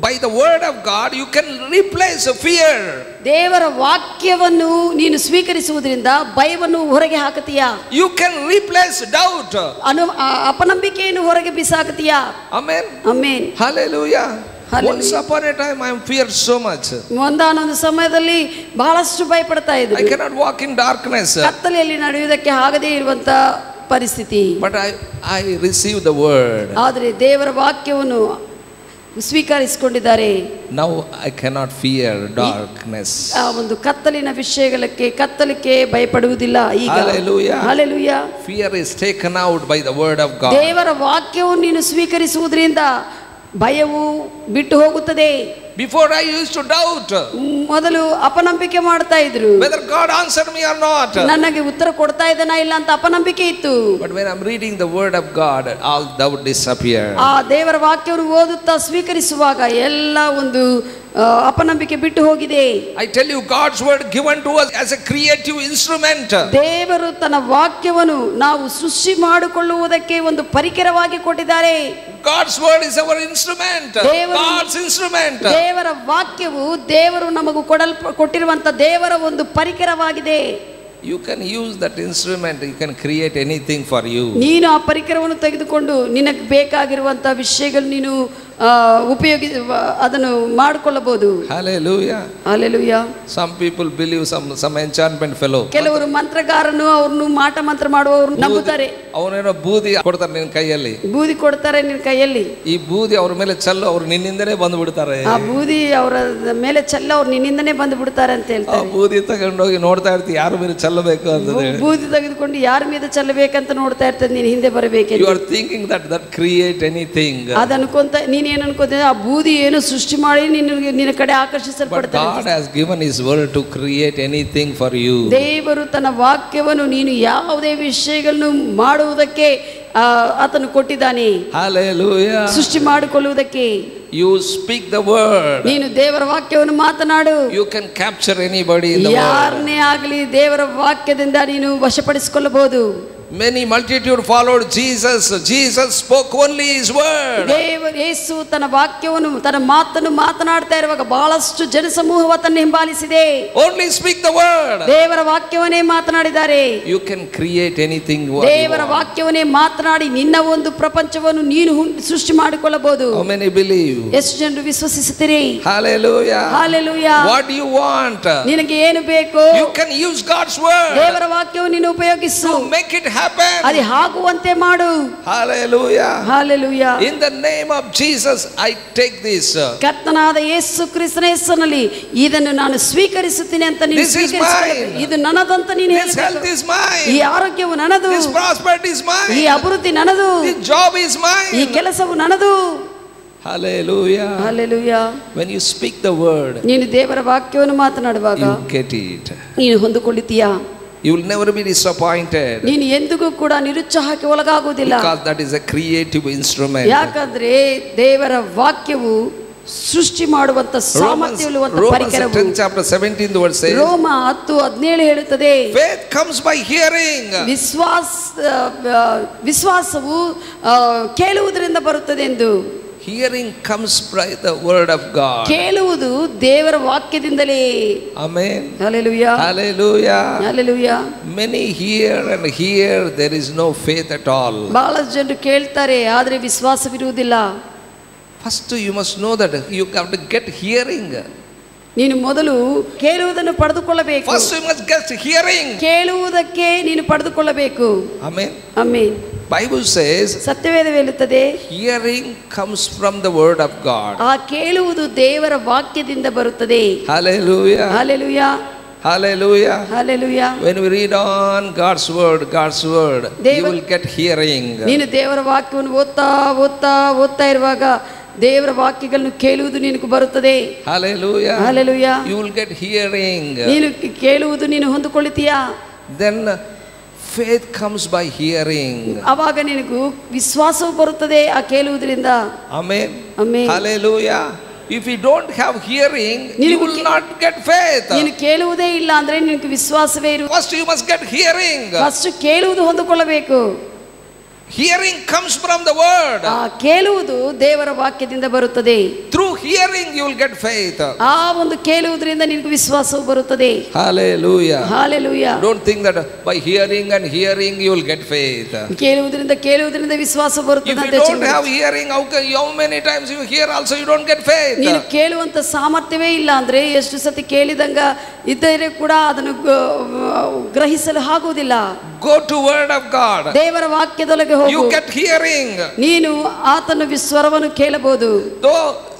by the word of God, you can replace fear. ದೇವರ ವಾಕ್ಯವನ್ನು ನೀನು ಸ್ವೀಕರಿಸುವುದರಿಂದ ಭಯವನ್ನು ಹೊರಗೆ ಹಾಕತೀಯಾ You can replace doubt. ಅನು ಅಪನಂಬಿಕೆಯನ್ನು ಹೊರಗೆ ಬಿಸಾಕತೀಯಾ Amen. Amen Hallelujah. Hallelujah. Once upon a time, I am feared so much. ಒಂದಾನೊಂದು ಸಮಯದಲ್ಲಿ ಬಹಳಷ್ಟು ಭಯಪಡ್ತಾ I cannot walk in darkness. ಕತ್ತಲೆಯಲ್ಲಿ ನಡೆಯುವುದಕ್ಕೆ ಆಗದೇ ಇರುವಂತ ಪರಿಸ್ಥಿತಿ. But I I receive the word ಆದರೆ ದೇವರ ವಾಕ್ಯವನ್ನು ಸ್ವೀಕರಿಸಿಕೊಂಡಿದ್ದಾರೆ. Now I cannot fear darkness ಆ ಒಂದು ಕತ್ತಲಿನ ವಿಷಯಗಳಕ್ಕೆ ಕತ್ತಲಿಕ್ಕೆ ಭಯಪಡುವುದಿಲ್ಲ ಈಗ. Hallelujah. Is Fear is taken out by the word of God. ದೇವರ ವಾಕ್ಯವನ್ನು ನೀನು ಸ್ವೀಕರಿಸುವುದರಿಂದ ಭಯವು ಬಿಟ್ಟು ಹೋಗುತ್ತದೆ. Before I use to doubt ಮೊದಲು ಅಪನಂಬಿಕೆ ಮಾಡ್ತಾ ಇದ್ರು. Whether God answer me or not ನನಗೆ ಉತ್ತರ ಕೊಡ್ತಾ ಇದ್ದಾನಾ ಇಲ್ಲ ಅಂತ ಅಪನಂಬಿಕೆ ಇತ್ತು. But when I am reading the word of God all doubt disappear ಆ ದೇವರ ವಾಕ್ಯವನ್ನು ಓದುತ್ತಾ ಸ್ವೀಕರಿಸುವಾಗ ಎಲ್ಲ ಒಂದು ಅಪನಂಬಿಕೆ ಬಿಟ್ಟು ಹೋಗಿದೆ. I tell you God's word given to us as a creative instrument ದೇವರು ತನ್ನ ವಾಕ್ಯವನ್ನು ನಾವು ಸೃಷ್ಟಿ ಮಾಡಿಕೊಳ್ಳುವುದಕ್ಕೆ ಒಂದು ಪರಿಕರವಾಗಿ ಕೊಟ್ಟಿದ್ದಾರೆ. God's word is our instrument God's instrument ದೇವರ ವಾಕ್ಯವು ದೇವರು ನಮಗೆ ಕೊಡಲ್ ಕೊಟ್ಟಿರುವಂತ ದೇವರ ಒಂದು ಪರಿಕರವಾಗಿದೆ. You can use that instrument you can create anything for you ನೀನು ಆ ಪರಿಕರವನ್ನು ತೆಗೆದುಕೊಂಡು ನಿನಗೆ ಬೇಕಾಗಿರುವಂತಹ ವಿಷಯಗಳು ನೀನು ಉಪಯೋಗಿ ಅದನ್ನು ಮಾಡಿಕೊಳ್ಳಬಹುದು. Some people believe some some enchantment fellow. ಕೆಲವರು ಮಂತ್ರಗಾರನು ಅವ್ರನ್ನು ಮಾಟ ಮಂತ್ರ ಮಾಡುವವರು ನಂಬುತ್ತಾರೆ. ಅವನೇನೋ ಬೂದಿ ಕೊಡ್ತಾರೆ ನಿನ್ನ ಕೈಯಲ್ಲಿ. ಬೂದಿ ಕೊಡ್ತಾರೆ ನಿನ್ನ ಕೈಯಲ್ಲಿ. ಈ ಬೂದಿ ಅವ್ರ ಮೇಲೆ ಚೆಲ್ಲು ಅವ್ರು ನಿನ್ನಿಂದನೇ ಬಂದು ಬಿಡ್ತಾರೆ. ಆ ಬೂದಿ ಅವರ ಮೇಲೆ ಚೆಲ್ಲ ಅವ್ರು ನಿನ್ನಿಂದನೇ ಬಂದು ಬಿಡ್ತಾರೆ ಅಂತ ಹೇಳ್ತಾರೆ. ಬೂದಿ ತಗೊಂಡೋಗಿ ನೋಡ್ತಾ ಇರ್ತೀವಿ ಯಾರ ಮೇಲೆ ಚೆಲ್ಲಬೇಕು ಅಂತ ಬೂದಿ ತೆಗೆದುಕೊಂಡು ಯಾರ ಮೇಲೆ ಚೆಲ್ಲಬೇಕಂತ ನೋಡ್ತಾ ಇರ್ತದೆ ನೀನು ಹಿಂದೆ ಯು ಬರಬೇಕೆಂದು are thinking that that create anything ಅದನ್ಕೊಂತ ಅನ್ಕೊಂತ ಅನ್ಕೋತಿದ್ದೆ ಆ ಬೂದಿ ಏನು ಸೃಷ್ಟಿ ಮಾಡಿ ನಿನ್ನ ನಿನ್ನ ಕಡೆ God has given is word to create anything for you ದೇವರು ತನ್ನ ವಾಕ್ಯವನ್ನು ನೀನು ಯಾವುದೇ ವಿಷಯಗಳನ್ನು ಮಾಡುವುದಕ್ಕೆ ಆತನು ಕೊಟ್ಟಿದ್ದಾನೆ Hallelujah. ಸೃಷ್ಟಿ ಮಾಡಿಕೊಳ್ಳುವುದಕ್ಕೆ You speak the word. ನೀನು ದೇವರ ವಾಕ್ಯವನ್ನು ಮಾತನಾಡು You can capture anybody in the world. ಯಾರನ್ನೇ ಆಗಲಿ ದೇವರ ವಾಕ್ಯದಿಂದ ನೀನು ವಶಪಡಿಸಿಕೊಳ್ಳಬಹುದು Many multitude followed Jesus. Jesus spoke only his word. ದೇವ ಯೇಸು ತನ್ನ ವಾಕ್ಯವನ್ನು ತನ್ನ ಮಾತನ್ನು ಮಾತನಾಡ್ತಾ ಇರುವಾಗ ಬಹಳಷ್ಟು ಜನಸಮೂಹ ತನ್ನ ಹಿಂಬಾಲಿಸಿದೆ Only speak the word. ದೇವರ ವಾಕ್ಯವನ್ನೇ ಮಾತನಾಡಿದ್ದಾರೆ You can create anything. what you ದೇವರ. ವಾಕ್ಯವನ್ನೇ ಮಾತನಾಡಿ ನಿನ್ನ ಒಂದು ಪ್ರಪಂಚವನ್ನು ನೀನು ಸೃಷ್ಟಿ ಮಾಡಿಕೊಳ್ಳಬಹುದು How many believe? ಎಷ್ಟು ಜನರು ವಿಶ್ವಸಿಸುತ್ತೀರಿ Hallelujah. Hallelujah What do you want? ನಿನಗೆ ಏನು ಬೇಕು You can use God's word ದೇವರ ವಾಕ್ಯವನ್ನು ನೀನು ಉಪಯೋಗಿಸು make it happen. Hallelujah. Hallelujah. In the name of Jesus I take this. Uh, ಕರ್ತನಾದ This is mine. ಇದು ನನ್ನದಂತ ನೀನು This health is mine. ಈ This prosperity is mine. ಈ ಅಭಿವೃದ್ಧಿ ನನ್ನದು This job is mine. ಈ ಕೆಲಸವು Hallelujah. Hallelujah. When you speak the word, you get it. You will never be disappointed ನೀನು ಎಂದಿಗೂ ಕೂಡ ನಿರುತ್ಸಾಹಕ್ಕೆ ಒಳಗಾಗುವುದಿಲ್ಲ because that is a creative instrument. ಯಾಕಂದ್ರೆ ದೇವರ ವಾಕ್ಯವು ಸೃಷ್ಟಿ ಮಾಡುವಂತ ಸಾಮರ್ಥ್ಯ ಸಾಮರ್ಥ್ಯವಿರುವಂತ Romans ಪರಿಕರವು 10 chapter 17 verse says, ರೋಮ ಹತ್ತು ಹದಿನೇಳು ಹೇಳುತ್ತದೆ faith comes by hearing. ವಿಶ್ವಾಸ ವಿಶ್ವಾಸವು ಕೇಳುವುದರಿಂದ ಬರುತ್ತದೆ ಎಂದು hearing comes by the word of God. ಕೇಳುವುದು ದೇವರ ವಾಕ್ಯದಿಂದಲೇ. Amen. Hallelujah. Hallelujah. Hallelujah. Many hear and hear there is no faith at all. ಬಹಳಷ್ಟು ಜನರು ಕೇಳ್ತಾರೆ ಆದರೆ ವಿಶ್ವಾಸವಿರುವುದಿಲ್ಲ. First you must know that you have to get hearing. ನೀನು ಮೊದಲು ಕೇಳುವುದನ್ನು ಪಡೆದುಕೊಳ್ಳಬೇಕು First, you must get hearing. ಕೇಳುವುದಕ್ಕೆ ನೀನು ಪಡೆದುಕೊಳ್ಳಬೇಕು Amen. ಅಮ್ಮೀನ್ Bible says, ಸತ್ಯವೇದ ಹೇಳುತ್ತದೆ hearing comes from the word of God. ಆ ಕೇಳುವುದು ದೇವರ ವಾಕ್ಯದಿಂದ ಬರುತ್ತದೆ Hallelujah. Hallelujah Hallelujah. Hallelujah When we read on God's word, God's word, you Deva- will get hearing. ನೀನು ದೇವರ ವಾಕ್ಯವನ್ನು ಓದ್ತಾ ಓದ್ತಾ ಓದ್ತಾ ಇರುವಾಗ ದೇವರ ವಾಕ್ಯಗಳನ್ನು ಕೇಳುವುದು ನಿನಗೆ ಬರುತ್ತದೆ Hallelujah. Hallelujah. You will get hearing. ನೀನು ಕೇಳುವುದು ನೀನು ಹೊಂದಿಕೊಳ್ಳುತ್ತೀಯಾ Then faith comes by hearing. ಆವಾಗ ನಿನಗೂ ವಿಶ್ವಾಸವು ಬರುತ್ತದೆ ಆ ಕೇಳುವುದರಿಂದ Amen. Amen. Hallelujah. If you don't have hearing, you will not get ನೀನು faith. ಕೇಳುವುದೇ ಇಲ್ಲ ಅಂದ್ರೆ ನಿನಗೆ ವಿಶ್ವಾಸವೇ ಇರು First, you must get hearing. First ಕೇಳುವುದು ಹೊಂದಿಕೊಳ್ಳಬೇಕು Hearing comes from the word. ಆ ಕೇಳುವುದು ದೇವರ ವಾಕ್ಯದಿಂದ ಬರುತ್ತದೆ Through hearing, you will get faith. ಆ ಒಂದು ಕೇಳುವುದರಿಂದ ನಿನಗೆ ವಿಶ್ವಾಸವು ಬರುತ್ತದೆ Hallelujah. hallelujah Don't think that by hearing and hearing you will get faith. ಕೇಳುವುದರಿಂದ ಕೇಳುವುದರಿಂದ ವಿಶ್ವಾಸ If ಬರುತ್ತದೆ you ಅಂತ have hearing, how, can, you many times you hear also you don't get faith? ನೀನು ಕೇಳುವಂತ ಸಾಮರ್ಥ್ಯವೇ ಇಲ್ಲ ಅಂದ್ರೆ ಎಷ್ಟು ಸತಿ ಕೇಳಿದಂಗ ಇದ್ದರೆ ಕೂಡ ಅದನ್ನು grahisalu ಗ್ರಹಿಸಲು ಆಗುವುದಿಲ್ಲ Go to word of God. ದೇವರ ವಾಕ್ಯದೊಳಗೆ ಹೋಗು You get hearing. ನೀನು ಆತನ ವಿಸ್ವರವನ್ನು ಕೇಳಬಹುದು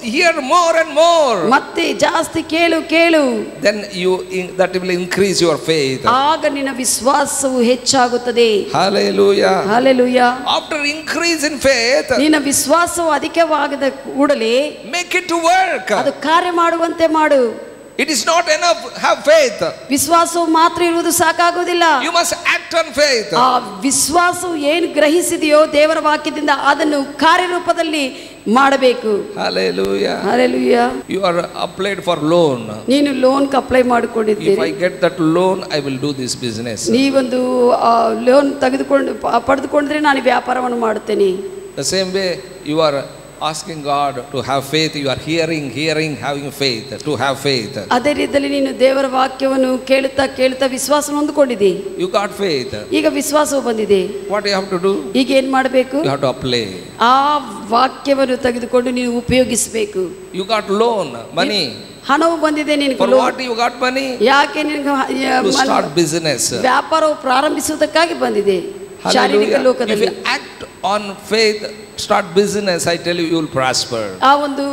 hear more and more, ಮತ್ತೆ ಜಾಸ್ತಿ ಕೇಳು ಕೇಳು then you that will increase your faith. ಆಗ ನಿನ್ನ ವಿಶ್ವಾಸವು ಹೆಚ್ಚಾಗುತ್ತದೆ Hallelujah. hallelujah After increase in faith, ನಿನ್ನ ವಿಶ್ವಾಸವು ಅಧಿಕವಾಗದ ಕೂಡಲೇ make it to work. ಅದು ಕಾರ್ಯ ಮಾಡುವಂತೆ ಮಾಡು It is not enough have faith. ವಿಶ್ವಾಸವು ಮಾತ್ರ ಇರುವುದು ಸಾಕಾಗುವುದಿಲ್ಲ You must act on faith. ಆ ವಿಶ್ವಾಸವು ಏನು ಗ್ರಹಿಸಿದೆಯೋ ದೇವರ ವಾಕ್ಯದಿಂದ ಅದನ್ನು ಕಾರ್ಯರೂಪದಲ್ಲಿ ಮಾಡಬೇಕು Hallelujah. Hallelujah You are applied for loan. ನೀನು ಲೋನ್ಗೆ apply If ಮಾಡಿಕೊಂಡಿದ್ದೀರಿ I get that loan, I will do this business. ನೀವೊಂದು ಲೋನ್ ತೆಗೆದುಕೊಂಡು ಪ- ಪಡೆದುಕೊಂಡ್ರೆ ನಾನು ವ್ಯಾಪಾರವನ್ನು ಮಾಡುತ್ತೇನೆ The same way you are asking God to have faith, you are hearing, hearing, having faith, to have faith. ಅದೇ ರೀತಿಯಲ್ಲಿ ನೀನು ದೇವರ ವಾಕ್ಯವನ್ನು ಕೇಳುತ್ತಾ ಕೇಳುತ್ತಾ ವಿಶ್ವಾಸ ಹೊಂದಿಕೊಂಡಿದ್ದಿ You got faith. ಈಗ ವಿಶ್ವಾಸವು ಬಂದಿದೆ What you have to do? ಈಗ ಏನು ಮಾಡಬೇಕು You have to apply. ಆ ವಾಕ್ಯವನ್ನು ತೆಗೆದುಕೊಂಡು ನೀನು ಉಪಯೋಗಿಸಬೇಕು You got loan, money. ಹಣವು ಬಂದಿದೆ ನಿನಗೆ For loan. what you got money? ಯಾಕೆ ನಿನಗೆ ಯ- ಮನ್- start business. ವ್ಯಾಪಾರವು ಪ್ರಾರಂಭಿಸುವುದಕ್ಕಾಗಿ ಬಂದಿದೆ ಶಾರೀರಿಕ. ಲೋಕದಲ್ಲಿ on faith, start business, I tell you, you will prosper. ಆ ಒಂದು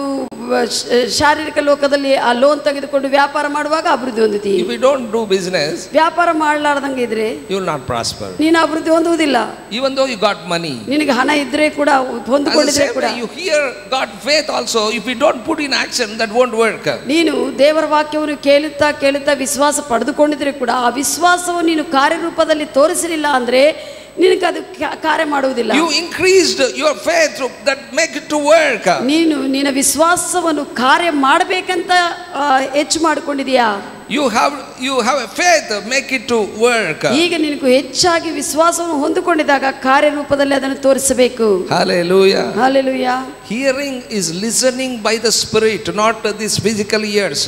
ವ- ಶ- ಶಾರೀರಿಕ ಲೋಕದಲ್ಲಿ ಆ ಲೋನ್ ತೆಗೆದುಕೊಂಡು ವ್ಯಾಪಾರ ಮಾಡುವಾಗ ಅಭಿವೃದ್ಧಿ ಹೊಂದುತ್ತಿ If you don't do business, ವ್ಯಾಪಾರ ಮಾಡಲಾರ್ದಂಗೆ ಇದ್ರೆ you will not prosper. ನೀನು ಅಭಿವೃದ್ಧಿ ಹೊಂದುವುದಿಲ್ಲ Even though you got money. ನಿನಗೆ ಹಣ ಇದ್ರೆ ಕೂಡ As the ಹೊಂದಿಕೊಂಡಿದ್ರೆ same ಕೂಡ way you hear God faith also, if you don't put in action, that won't work. ನೀನು ದೇವರ ವಾಕ್ಯವನ್ನು ಕೇಳುತ್ತಾ ಕೇಳುತ್ತಾ ವಿಶ್ವಾಸ ಪಡೆದುಕೊಂಡಿದ್ರೆ ಕೂಡ ಆ ವಿಶ್ವಾಸವನ್ನು ನೀನು ಕಾರ್ಯರೂಪದಲ್ಲಿ ತೋರಿಸಲಿಲ್ಲ ಅಂದ್ರೆ ನಿನಗೆ ಅದು ಕಾರ್ಯ ಮಾಡುವುದಿಲ್ಲ. You increased your faith to that make it to work ನೀನು ನಿನ್ನ ವಿಶ್ವಾಸವನ್ನು ಕಾರ್ಯ ಮಾಡಬೇಕು ಅಂತ ಹೆಚ್ಚ ಮಾಡ್ಕೊಂಡಿದ್ದೀಯಾ you have you have a faith make it to work ಈಗ ನಿನಗೆ ಹೆಚ್ಚಾಗಿ ವಿಶ್ವಾಸವನ್ನು ಹೊಂದಿಕೊಂಡಿದಾಗ ಕಾರ್ಯ ರೂಪದಲ್ಲಿ ಅದನ್ನು ತೋರಿಸಬೇಕು. ಹalleluya hallelujah. Hearing is listening by the spirit not this physical ears.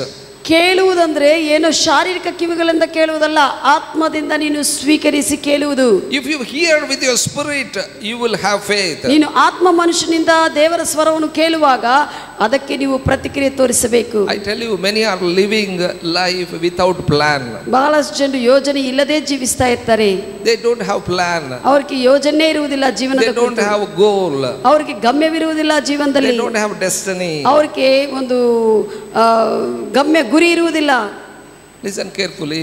ಕೇಳುವುದಂದ್ರೆ ಏನು ಶಾರೀರಿಕ ಕಿವಿಗಳಿಂದ ಕೇಳುವುದಲ್ಲ ಆತ್ಮದಿಂದ ನೀನು ಸ್ವೀಕರಿಸಿ ಕೇಳುವುದು. If you hear with your spirit you will have faith ನೀನು ಆತ್ಮ ಮನುಷ್ಯನಿಂದ ದೇವರ ಸ್ವರವನ್ನು ಕೇಳುವಾಗ ಅದಕ್ಕೆ ನೀವು ಪ್ರತಿಕ್ರಿಯೆ ತೋರಿಸಬೇಕು. I tell you many are living life without plan. ಬಹಳಷ್ಟು ಜನರು ಯೋಜನೆ ಇಲ್ಲದೆ ಜೀವಿಸ್ತಾ ಇರ್ತಾರೆ. ದೇ ಡೋಂಟ್ ಹ್ಯಾವ್ ಪ್ಲಾನ್ ಅವರಿಗೆ ಯೋಜನೆ ಇರುವುದಿಲ್ಲ ಜೀವನದಲ್ಲಿ ದೇ ಡೋಂಟ್ ಹ್ಯಾವ್ ಗೋಲ್ ಅವರಿಗೆ ಗಮ್ಯವಿರುವುದಿಲ್ಲ They ಜೀವನದಲ್ಲಿ don't have destiny. ಅವರಿಗೆ ಒಂದು ಗಮ್ಯ ಗುರಿ ಇರುವುದಿಲ್ಲ. ಲಿಸನ್ ಕೇರ್ಫುಲಿ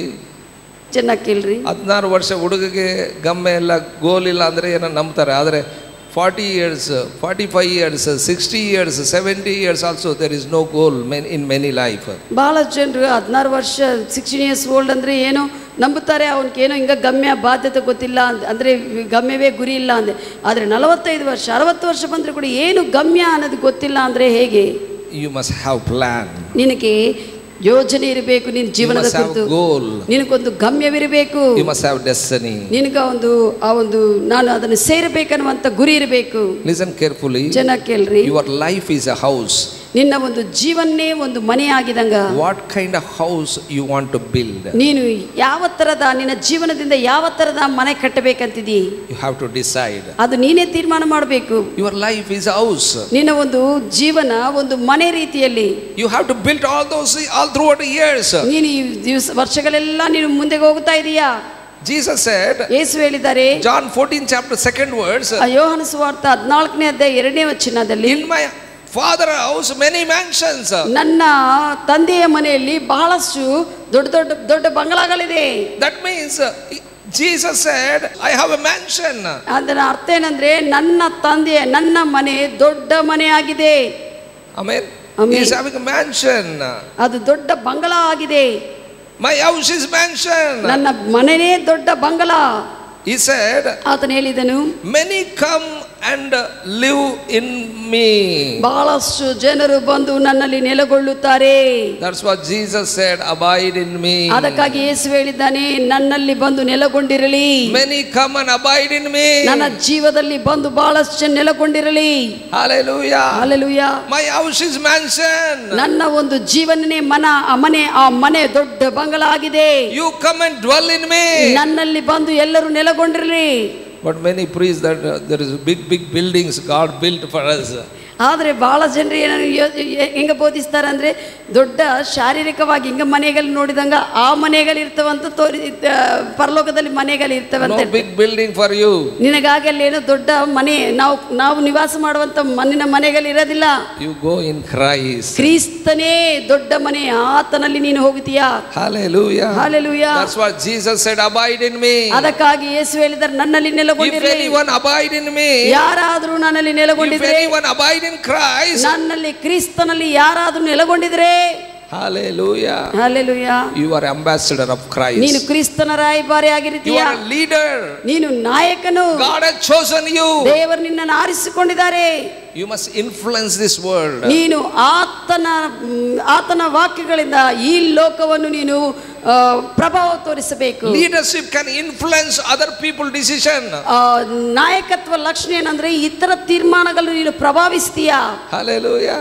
ಚೆನ್ನಾಗಿ ಕೇಳ್ರಿ. ಹದಿನಾರು ವರ್ಷ ಹುಡುಗಿಗೆ ಗಮ್ಮೆ ಎಲ್ಲ ಗೋಲ್ ಇಲ್ಲ ಅಂದರೆ ಏನೋ ನಂಬ್ತಾರೆ. ಆದರೆ 40 years, uh, 45 years, uh, 60 years, uh, 70 years also there is no goal man- in many life. ಭಾಳ ಜನರು ಹದಿನಾರು ವರ್ಷ ಸಿಕ್ಸ್ಟೀನ್ ಇಯರ್ಸ್ ಓಲ್ಡ್ ಅಂದರೆ ಏನೋ ನಂಬುತ್ತಾರೆ ಏನೋ ಹಿಂಗೆ ಗಮ್ಯ ಬಾಧ್ಯತೆ ಗೊತ್ತಿಲ್ಲ ಅಂತ ಅಂದರೆ ಗಮ್ಯವೇ ಗುರಿ ಇಲ್ಲ ಅಂದರೆ ಆದರೆ ನಲವತ್ತೈದು ವರ್ಷ ಅರವತ್ತು ವರ್ಷ ಬಂದರೆ ಕೂಡ ಏನು ಗಮ್ಯ ಅನ್ನೋದು ಗೊತ್ತಿಲ್ಲ ಅಂದರೆ ಹೇಗೆ? ಯು ಮಸ್ಟ್ ಹ್ಯಾವ್ ಪ್ಲ್ಯಾನ್ ನಿನಗೆ ಯೋಜನೆ ಇರಬೇಕು ನಿನ್ನ ಜೀವನದ ಕುರಿತು. ನಿನಗೊಂದು ಗಮ್ಯವಿರಬೇಕು. ನಿನಗ ಒಂದು ಆ ಒಂದು ನಾನು ಅದನ್ನು ಸೇರಬೇಕನ್ನುವಂತ ಗುರಿ ಇರಬೇಕು. ಲಿಸನ್ ಕೇರ್ಫುಲಿ ಚೆನ್ನಾಗಿ ಕೇಳ್ರಿ. Your life is a house ನಿನ್ನ ಒಂದು ಜೀವನ್ನೇ ಒಂದು ಮನೆಯಾಗಿದಂಗ. What kind of house you want to build ನೀನು ಯಾವ ತರದ ನಿನ್ನ ಜೀವನದಿಂದ ಯಾವ ತರದ ಮನೆ ಕಟ್ಟಬೇಕಂತಿದಿ? ಯು ಹ್ಯಾವ್ ಟು ಡಿಸೈಡ್ ಅದು ನೀನೇ ತೀರ್ಮಾನ ಮಾಡಬೇಕು. ಯುವರ್ ಲೈಫ್ ಇಸ್ ಹೌಸ್ ನಿನ್ನ ಒಂದು ಜೀವನ ಒಂದು ಮನೆ ರೀತಿಯಲ್ಲಿ. You have to build all those all through at years ನೀನು ಈ ದಿವಸ ವರ್ಷಗಳೆಲ್ಲ ನೀನು ಮುಂದೆ ಹೋಗ್ತಾ ಇದೀಯಾ? ಜೀಸಸ್ ಸೆಡ್ ಯೇಸು ಹೇಳಿದ್ದಾರೆ ಜಾನ್ 14 ಚಾಪ್ಟರ್ ಸೆಕೆಂಡ್ ವರ್ಡ್ಸ್ ಯೋಹಾನ ಸುವಾರ್ತೆ 14ನೇ ಅಧ್ಯಾಯ ಎರಡನೇ ವಚನದಲ್ಲಿ in my father house many mansions. ನನ್ನ ತಂದೆಯ ಮನೆಯಲ್ಲಿ ಬಹಳಷ್ಟು ದೊಡ್ಡ ದೊಡ್ಡ ದೊಡ್ಡ ಬಂಗಲಾಗಳಿದೆ That means uh, Jesus said, I have a mansion. ಅದರ ಅರ್ಥ ಏನಂದ್ರೆ ನನ್ನ ತಂದೆಯ ನನ್ನ ಮನೆ ದೊಡ್ಡ ಮನೆ ಆಗಿದೆ Amen. Amen. He is having a mansion. ಅದು ದೊಡ್ಡ bangala ಆಗಿದೆ My house is mansion. ನನ್ನ ಮನೆನೇ ದೊಡ್ಡ bangala He said, ಆತನು ಹೇಳಿದನು Many come and live in me ಬಹಳಷ್ಟು ಜನರು ಬಂದು ನನ್ನಲ್ಲಿ ನೆಲೆಗೊಳ್ಳುತ್ತಾರೆ. That's what Jesus said abide in me ಅದಕ್ಕಾಗಿ ಯೇಸು ಹೇಳಿದ್ದಾನೆ ನನ್ನಲ್ಲಿ ಬಂದು ನೆಲೆಗೊಂಡಿರಲಿ. Many come and abide in me ನನ್ನ ಜೀವದಲ್ಲಿ ಬಂದು ಬಹಳಷ್ಟು ಜನ ನೆಲೆಗೊಂಡಿರಲಿ. Hallelujah. Hallelujah my house is mansion ನನ್ನ ಒಂದು ಜೀವನನೇ ಮನ ಆ ಮನೆ ಆ ಮನೆ ದೊಡ್ಡ ಬಂಗಲ ಆಗಿದೆ you come and dwell in me ನನ್ನಲ್ಲಿ ಬಂದು ಎಲ್ಲರೂ ನೆಲೆಗೊಂಡಿರಲಿ. But many preach that uh, there is big, big buildings God built for us. ಆದರೆ ಬಹಳ ಜನರು ಏನನ್ನು ಯೋ- ಯೋ- ಹೆಂಗೆ ಬೋಧಿಸ್ತಾರೆ ಅಂದರೆ ದೊಡ್ಡ ಶಾರೀರಿಕವಾಗಿ ಹಿಂಗೆ ಮನೆಗಳು ನೋಡಿದಂಗ ಆ ಮನೆಗಳು ಇರ್ತವಂತ ತೋರಿ ಆ, ಪರಲೋಕದಲ್ಲಿ ಮನೆಗಳು ಇರ್ತವೆ ಅಂತ No ಹೇಳ್ತಾರೆ. big building for you. ನಿನಗಾಗಿ ಅಲ್ಲಿ ಏನೋ ದೊಡ್ಡ ಮನೆ ನಾವು ನಾವು ನಿವಾಸ ಮಾಡುವಂಥ ಮಣ್ಣಿನ ಮನೆಗಳು ಇರೋದಿಲ್ಲ You go in Christ. ಕ್ರಿಸ್ತನೇ ದೊಡ್ಡ ಮನೆ ಆತನಲ್ಲಿ ನೀನು ಹೋಗುತ್ತೀಯಾ Hallelujah. Hallelujah That's what Jesus said, abide in me. ಅದಕ್ಕಾಗಿ ಯೇಸು ಹೇಳಿದ್ದಾರೆ ನನ್ನಲ್ಲಿ If ನೆಲೆಗೊಂಡಿರಲಿ anyone abide in me, ಯಾರಾದರೂ ನನ್ನಲ್ಲಿ if ನೆಲೆಗೊಂಡಿದ್ರೆ anyone abide in Christ, ನನ್ನಲ್ಲಿ ಕ್ರಿಸ್ತನಲ್ಲಿ ಯಾರಾದರೂ ನೆಲೆಗೊಂಡಿದ್ರೆ hallelujah. Hallelujah. You are ambassador of Christ. ನೀನು. ಕ್ರಿಸ್ತನ ರಾಯಭಾರಿ You are a leader. ನೀನು ನಾಯಕನು God has chosen you. ದೇವರು ನಿನ್ನನ್ನು ಆರಿಸಿಕೊಂಡಿದ್ದಾರೆ You must influence this world. ನೀನು ಆತನ ಆತನ ವಾಕ್ಯಗಳಿಂದ ಈ ಲೋಕವನ್ನು ನೀನು ಪ್ರಭಾವ ತೋರಿಸಬೇಕು. Leadership can influence other people decision ನಾಯಕತ್ವ ಲಕ್ಷಣ ಏನಂದ್ರೆ ಇತರ ತೀರ್ಮಾನಗಳು ನೀನು ಪ್ರಭಾವಿಸ್ತೀಯಾ? ಹಾಲೆಲೂಯಾ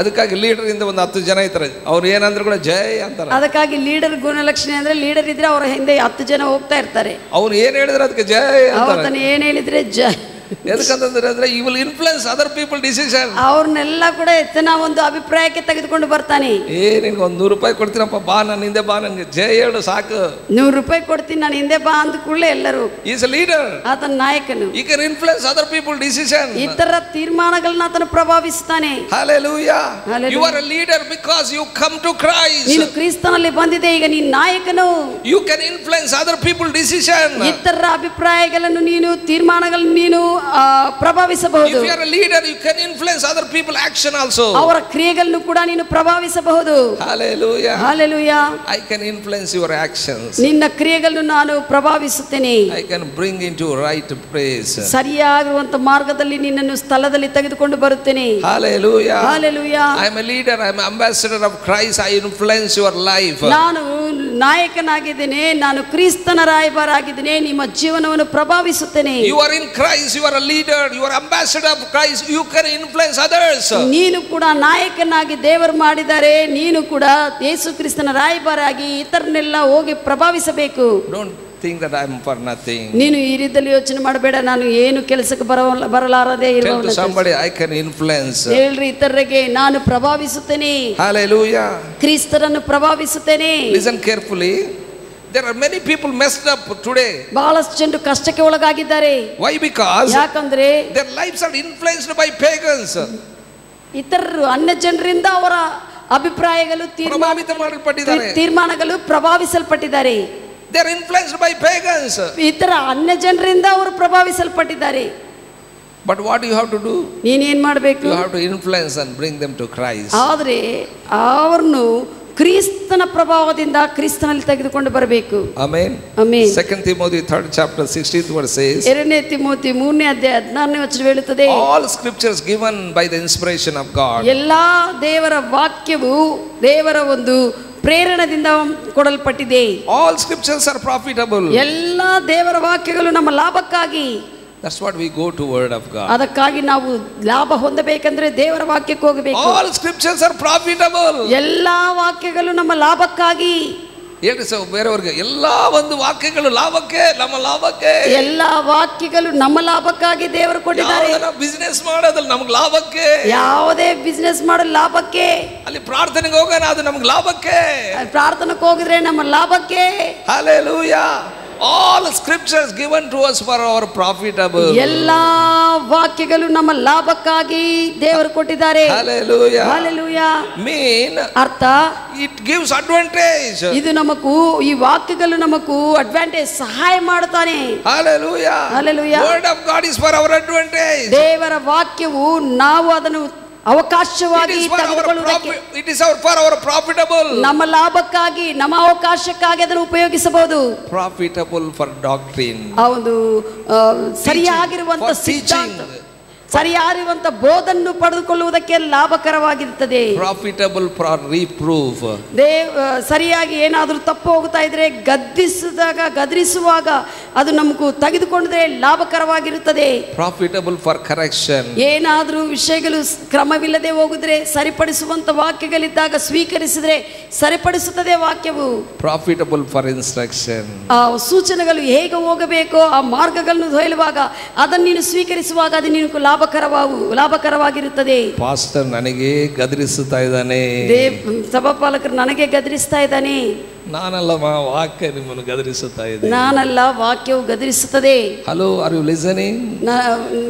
ಅದಕ್ಕಾಗಿ ಲೀಡರ್ ಇಂದ ಒಂದು ಹತ್ತು ಜನ ಇದ್ದಾರೆ. ಅವ್ರು ಏನಂದ್ರು ಕೂಡ ಜಯ ಅಂತಾರೆ. ಅದಕ್ಕಾಗಿ ಲೀಡರ್ ಗುಣಲಕ್ಷಣ ಅಂದ್ರೆ ಲೀಡರ್ ಇದ್ರೆ ಅವರ ಹಿಂದೆ ಹತ್ತು ಜನ ಹೋಗ್ತಾ ಇರ್ತಾರೆ. ಅವ್ರು ಏನ್ ಹೇಳಿದ್ರೆ ಅದಕ್ಕೆ ಜಯ ಅಂತಾರೆ. ಏನ್ ಹೇಳಿದ್ರೆ ಜ. ಎದಕ್ಕಂತಂದ್ರೆ ಅಂದ್ರೆ he will influence other people decision ಅವ್ರನ್ನೆಲ್ಲ ಕೂಡ ಹೆಚ್ಚಿನ ಒಂದು ಅಭಿಪ್ರಾಯಕ್ಕೆ ತೆಗೆದುಕೊಂಡು ಬರ್ತಾನೆ. ಏ ನಿನ್ಗೆ ಒಂದು ನೂರು ರೂಪಾಯಿ ಕೊಡ್ತೀನಪ್ಪ ಬಾ ನನ್ನ ಹಿಂದೆ ಬಾ ನನಗೆ ಜೈ ಹೇಳು ಸಾಕು. ನೂರು ರೂಪಾಯಿ ಕೊಡ್ತೀನಿ ನಾನು ಹಿಂದೆ ಬಾ ಅಂದ ಕೂಡಲೇ ಎಲ್ಲರೂ. ಈಸ್ ಲೀಡರ್ ಆತನ ನಾಯಕನು. He can influence other people decision ಇತರ ತೀರ್ಮಾನಗಳನ್ನ ಆತನು ಪ್ರಭಾವಿಸ್ತಾನೆ. Hallelujah. You You are leader because you come to Christ. ನೀನು ಕ್ರಿಸ್ತನಲ್ಲಿ ಬಂದಿದೆ ಈಗ ನೀನು ನಾಯಕನು. You can influence other people decision ಇತರ ಅಭಿಪ್ರಾಯಗಳನ್ನು ನೀನು ತೀರ್ಮಾನಗಳನ್ನು ನೀನು ಪ್ರಭಾವಿಸಬಹುದು. If you are a leader you can influence other people's action also. ಅವರ ಕ್ರಿಯೆಗಳನ್ನು ಕೂಡ ನೀನು ಪ್ರಭಾವಿಸಬಹುದು. Hallelujah. Hallelujah. I can influence your actions. ನಿನ್ನ ಕ್ರಿಯೆಗಳನ್ನು ನಾನು ಪ್ರಭಾವಿಸುತ್ತೇನೆ. I can bring into right place. ಸರಿಯಾಗಿರುವಂತ ಮಾರ್ಗದಲ್ಲಿ ನಿನ್ನನ್ನು ಸ್ಥಳದಲ್ಲಿ ತೆಗೆದುಕೊಂಡು ಬರುತ್ತೇನೆ. Hallelujah. Hallelujah. I am a leader i am ambassador of christ. I influence your life. ನಾನು ನಾಯಕನಾಗಿದ್ದೇನೆ ನಾನು ಕ್ರಿಸ್ತನ ರಾಯಭಾರಾಗಿದ್ದೇನೆ ನಿಮ್ಮ ಜೀವನವನ್ನು ಪ್ರಭಾವಿಸುತ್ತೇನೆ. You are in Christ you are a leader. You are ambassador of Christ. You can influence others. ನೀನು ಕೂಡ ನಾಯಕನಾಗಿ ದೇವರು ಮಾಡಿದ್ದಾರೆ ನೀನು ಕೂಡ ಯೇಸು ಕ್ರಿಸ್ತನ ರಾಯಭಾರಾಗಿ ಇತರನ್ನೆಲ್ಲ ಹೋಗಿ ಪ್ರಭಾವಿಸಬೇಕು Don't think that I am for nothing. ನೀನು ಈ ರೀತಿಯಲ್ಲಿ ಯೋಚನೆ ಮಾಡಬೇಡ ನಾನು ಏನು ಕೆಲಸಕ್ಕೆ ಬರವಲ್ಲ ಬರಲಾರದೆ Tell to ಇರುವ somebody I can influence. ಹೇಳ್ರಿ ಇತರರಿಗೆ ನಾನು ಪ್ರಭಾವಿಸುತ್ತೇನೆ Hallelujah. ಕ್ರಿಸ್ತರನ್ನು ಪ್ರಭಾವಿಸುತ್ತೇನೆ Listen carefully. There are many people messed up today. ಬಹಳಷ್ಟು ಜನರು ಕಷ್ಟಕ್ಕೆ ಒಳಗಾಗಿದ್ದಾರೆ Why? Because ಯಾಕಂದ್ರೆ their lives are influenced by pagans. ಇತರರು ಅನ್ಯ ಜನರಿಂದ ಅವರ ಅಭಿಪ್ರಾಯಗಳು ತೀರ್ಮಾನ ಪ್ರಭಾವಿತ ಮಾಡಲ್ಪಟ್ಟಿದ್ದಾರೆ ತೀರ್ಮಾನಗಳು ಪ್ರಭಾವಿಸಲ್ಪಟ್ಟಿದ್ದಾರೆ They are influenced by pagans. ಇತರ ಅನ್ಯ ಜನರಿಂದ ಅವರು ಪ್ರಭಾವಿಸಲ್ಪಟ್ಟಿದ್ದಾರೆ But what do you have to do? ನೀನೇನ್ ಮಾಡಬೇಕು You have to influence and bring them to Christ. ಆದರೆ ಅವ್ರನ್ನು ಕ್ರಿಸ್ತನ ಪ್ರಭಾವದಿಂದ ಕ್ರಿಸ್ತನಲ್ಲಿ ತೆಗೆದುಕೊಂಡು ಬರಬೇಕು. Amen amen second Timothy 3rd chapter 16th verse ಎರಡನೇ ತಿಮೋತಿ ಮೂರನೇ ಅಧ್ಯಾಯ 14ನೇ ವಚನ ಹೇಳುತ್ತದೆ all scriptures given by the inspiration of God ಎಲ್ಲಾ ದೇವರ ವಾಕ್ಯವು ದೇವರ ಒಂದು ಪ್ರೇರಣದಿಂದ ಕೊಡಲ್ಪಟ್ಟಿದೆ. ಆಲ್ ಸ್ಕ್ರಿಪ್ಚರ್ಸ್ ಆರ್ ಪ್ರಾಫಿಟಬಲ್ ಎಲ್ಲಾ ದೇವರ ವಾಕ್ಯಗಳು ನಮ್ಮ ಲಾಭಕ್ಕಾಗಿ. That's what we go to Word of God. ಅದಕ್ಕಾಗಿ ನಾವು ಲಾಭ ಹೊಂದಬೇಕಂದ್ರೆ ದೇವರ ವಾಕ್ಯಕ್ಕೆ ಹೋಗಬೇಕು. All scriptures are profitable. ಎಲ್ಲಾ ವಾಕ್ಯಗಳು ನಮ್ಮ ಲಾಭಕ್ಕಾಗಿ. ಹೇಳಿ ಸರ್ ಬೇರೆಯವ್ರಿಗೆ ಎಲ್ಲ ಒಂದು ವಾಕ್ಯಗಳು ಲಾಭಕ್ಕೆ ನಮ್ಮ ಲಾಭಕ್ಕೆ. ಎಲ್ಲ ವಾಕ್ಯಗಳು ನಮ್ಮ ಲಾಭಕ್ಕಾಗಿ ದೇವರು ಕೊಟ್ಟಿದ್ದಾರೆ. ಬಿಸ್ನೆಸ್ ಮಾಡೋದ್ರಲ್ಲಿ ನಮ್ಗೆ ಲಾಭಕ್ಕೆ. ಯಾವುದೇ ಬಿಸ್ನೆಸ್ ಮಾಡೋ ಲಾಭಕ್ಕೆ. ಅಲ್ಲಿ ಪ್ರಾರ್ಥನೆಗೆ ಹೋಗೋಣ ಅದು ನಮ್ಗೆ ಲಾಭಕ್ಕೆ. ಪ್ರಾರ್ಥನೆಗೆ ಹೋಗಿದ್ರೆ ನಮ್ಮ ಲಾಭಕ್ಕೆ. Hallelujah. All scriptures given to us for our profitable. ಎಲ್ಲಾ ವಾಕ್ಯಗಳು ನಮ್ಮ ಲಾಭಕ್ಕಾಗಿ ದೇವರು ಕೊಟ್ಟಿದ್ದಾರೆ Hallelujah. Hallelujah. Mean ಅರ್ಥ it gives advantage. ಇದು ನಮಗೂ ಈ ವಾಕ್ಯಗಳು ನಮಗೂ ಅಡ್ವಾಂಟೇಜ್ ಸಹಾಯ ಮಾಡುತ್ತಾನೆ Hallelujah. Hallelujah. Word of God is for our advantage. ದೇವರ ವಾಕ್ಯವು ನಾವು ಅದನ್ನು It ಅವಕಾಶವಾಗಿ ಇಟ್ ನಮ್ಮ ಲಾಭಕ್ಕಾಗಿ ನಮ್ಮ ಅವಕಾಶಕ್ಕಾಗಿ ಅದನ್ನು ಉಪಯೋಗಿಸಬಹುದು. ಪ್ರಾಫಿಟಬಲ್ ಫಾರ್ ಡಾಕ್ಟ್ರಿನ್ ಆ ಒಂದು ಸರಿಯಾಗಿರುವಂಥ ಸರಿಯಾಗಿರುವಂತ ಬೋಧನ್ನು ಪಡೆದುಕೊಳ್ಳುವುದಕ್ಕೆ ಲಾಭಕರವಾಗಿರುತ್ತದೆ. Profitable for reproof. ದೇವ್ ಸರಿಯಾಗಿ ಏನಾದರೂ ತಪ್ಪು ಹೋಗ್ತಾ ಇದ್ರೆ ಗದ್ದಿಸಿದಾಗ ಗದರಿಸುವಾಗ ಅದು ನಮಗೂ ತೆಗೆದುಕೊಂಡ್ರೆ ಲಾಭಕರವಾಗಿರುತ್ತದೆ. ಪ್ರಾಫಿಟಬಲ್ ಫಾರ್ ಕರೆಕ್ಷನ್ ಏನಾದರೂ ವಿಷಯಗಳು ಕ್ರಮವಿಲ್ಲದೆ ಹೋಗಿದ್ರೆ ಸರಿಪಡಿಸುವಂತ ವಾಕ್ಯಗಳಿದ್ದಾಗ ಸ್ವೀಕರಿಸಿದ್ರೆ ಸರಿಪಡಿಸುತ್ತದೆ ವಾಕ್ಯವು. ಪ್ರಾಫಿಟಬಲ್ ಫಾರ್ ಇನ್ಸ್ಟ್ರಕ್ಷನ್ ಆ ಸೂಚನೆಗಳು ಹೇಗೆ ಹೋಗಬೇಕೋ ಆ ಮಾರ್ಗಗಳನ್ನು ಹೇಳುವಾಗ ಅದನ್ನು ನೀನು ಸ್ವೀಕರಿಸುವಾಗ ಅದು ನಿನಗೆ ಲಾಭಕರವಾಗು ಲಾಭಕರವಾಗಿರುತ್ತದೆ. ಪಾಸ್ಟರ್ ನನಗೆ ಗದರಿಸುತ್ತಾ ಇದ್ದಾನೆ. ಸಭಾಪಾಲಕರು ನನಗೆ ಗದರಿಸ್ತಾ ಇದ್ದಾನೆ. ನಾನಲ್ಲ ವಾಕ್ಯ ನಿಮ್ಮನ್ನು ಗದರಿಸುತ್ತಾ ಇದೆ ನಾನಲ್ಲ ವಾಕ್ಯವು ಗದರಿಸುತ್ತದೆ. Hello are you listening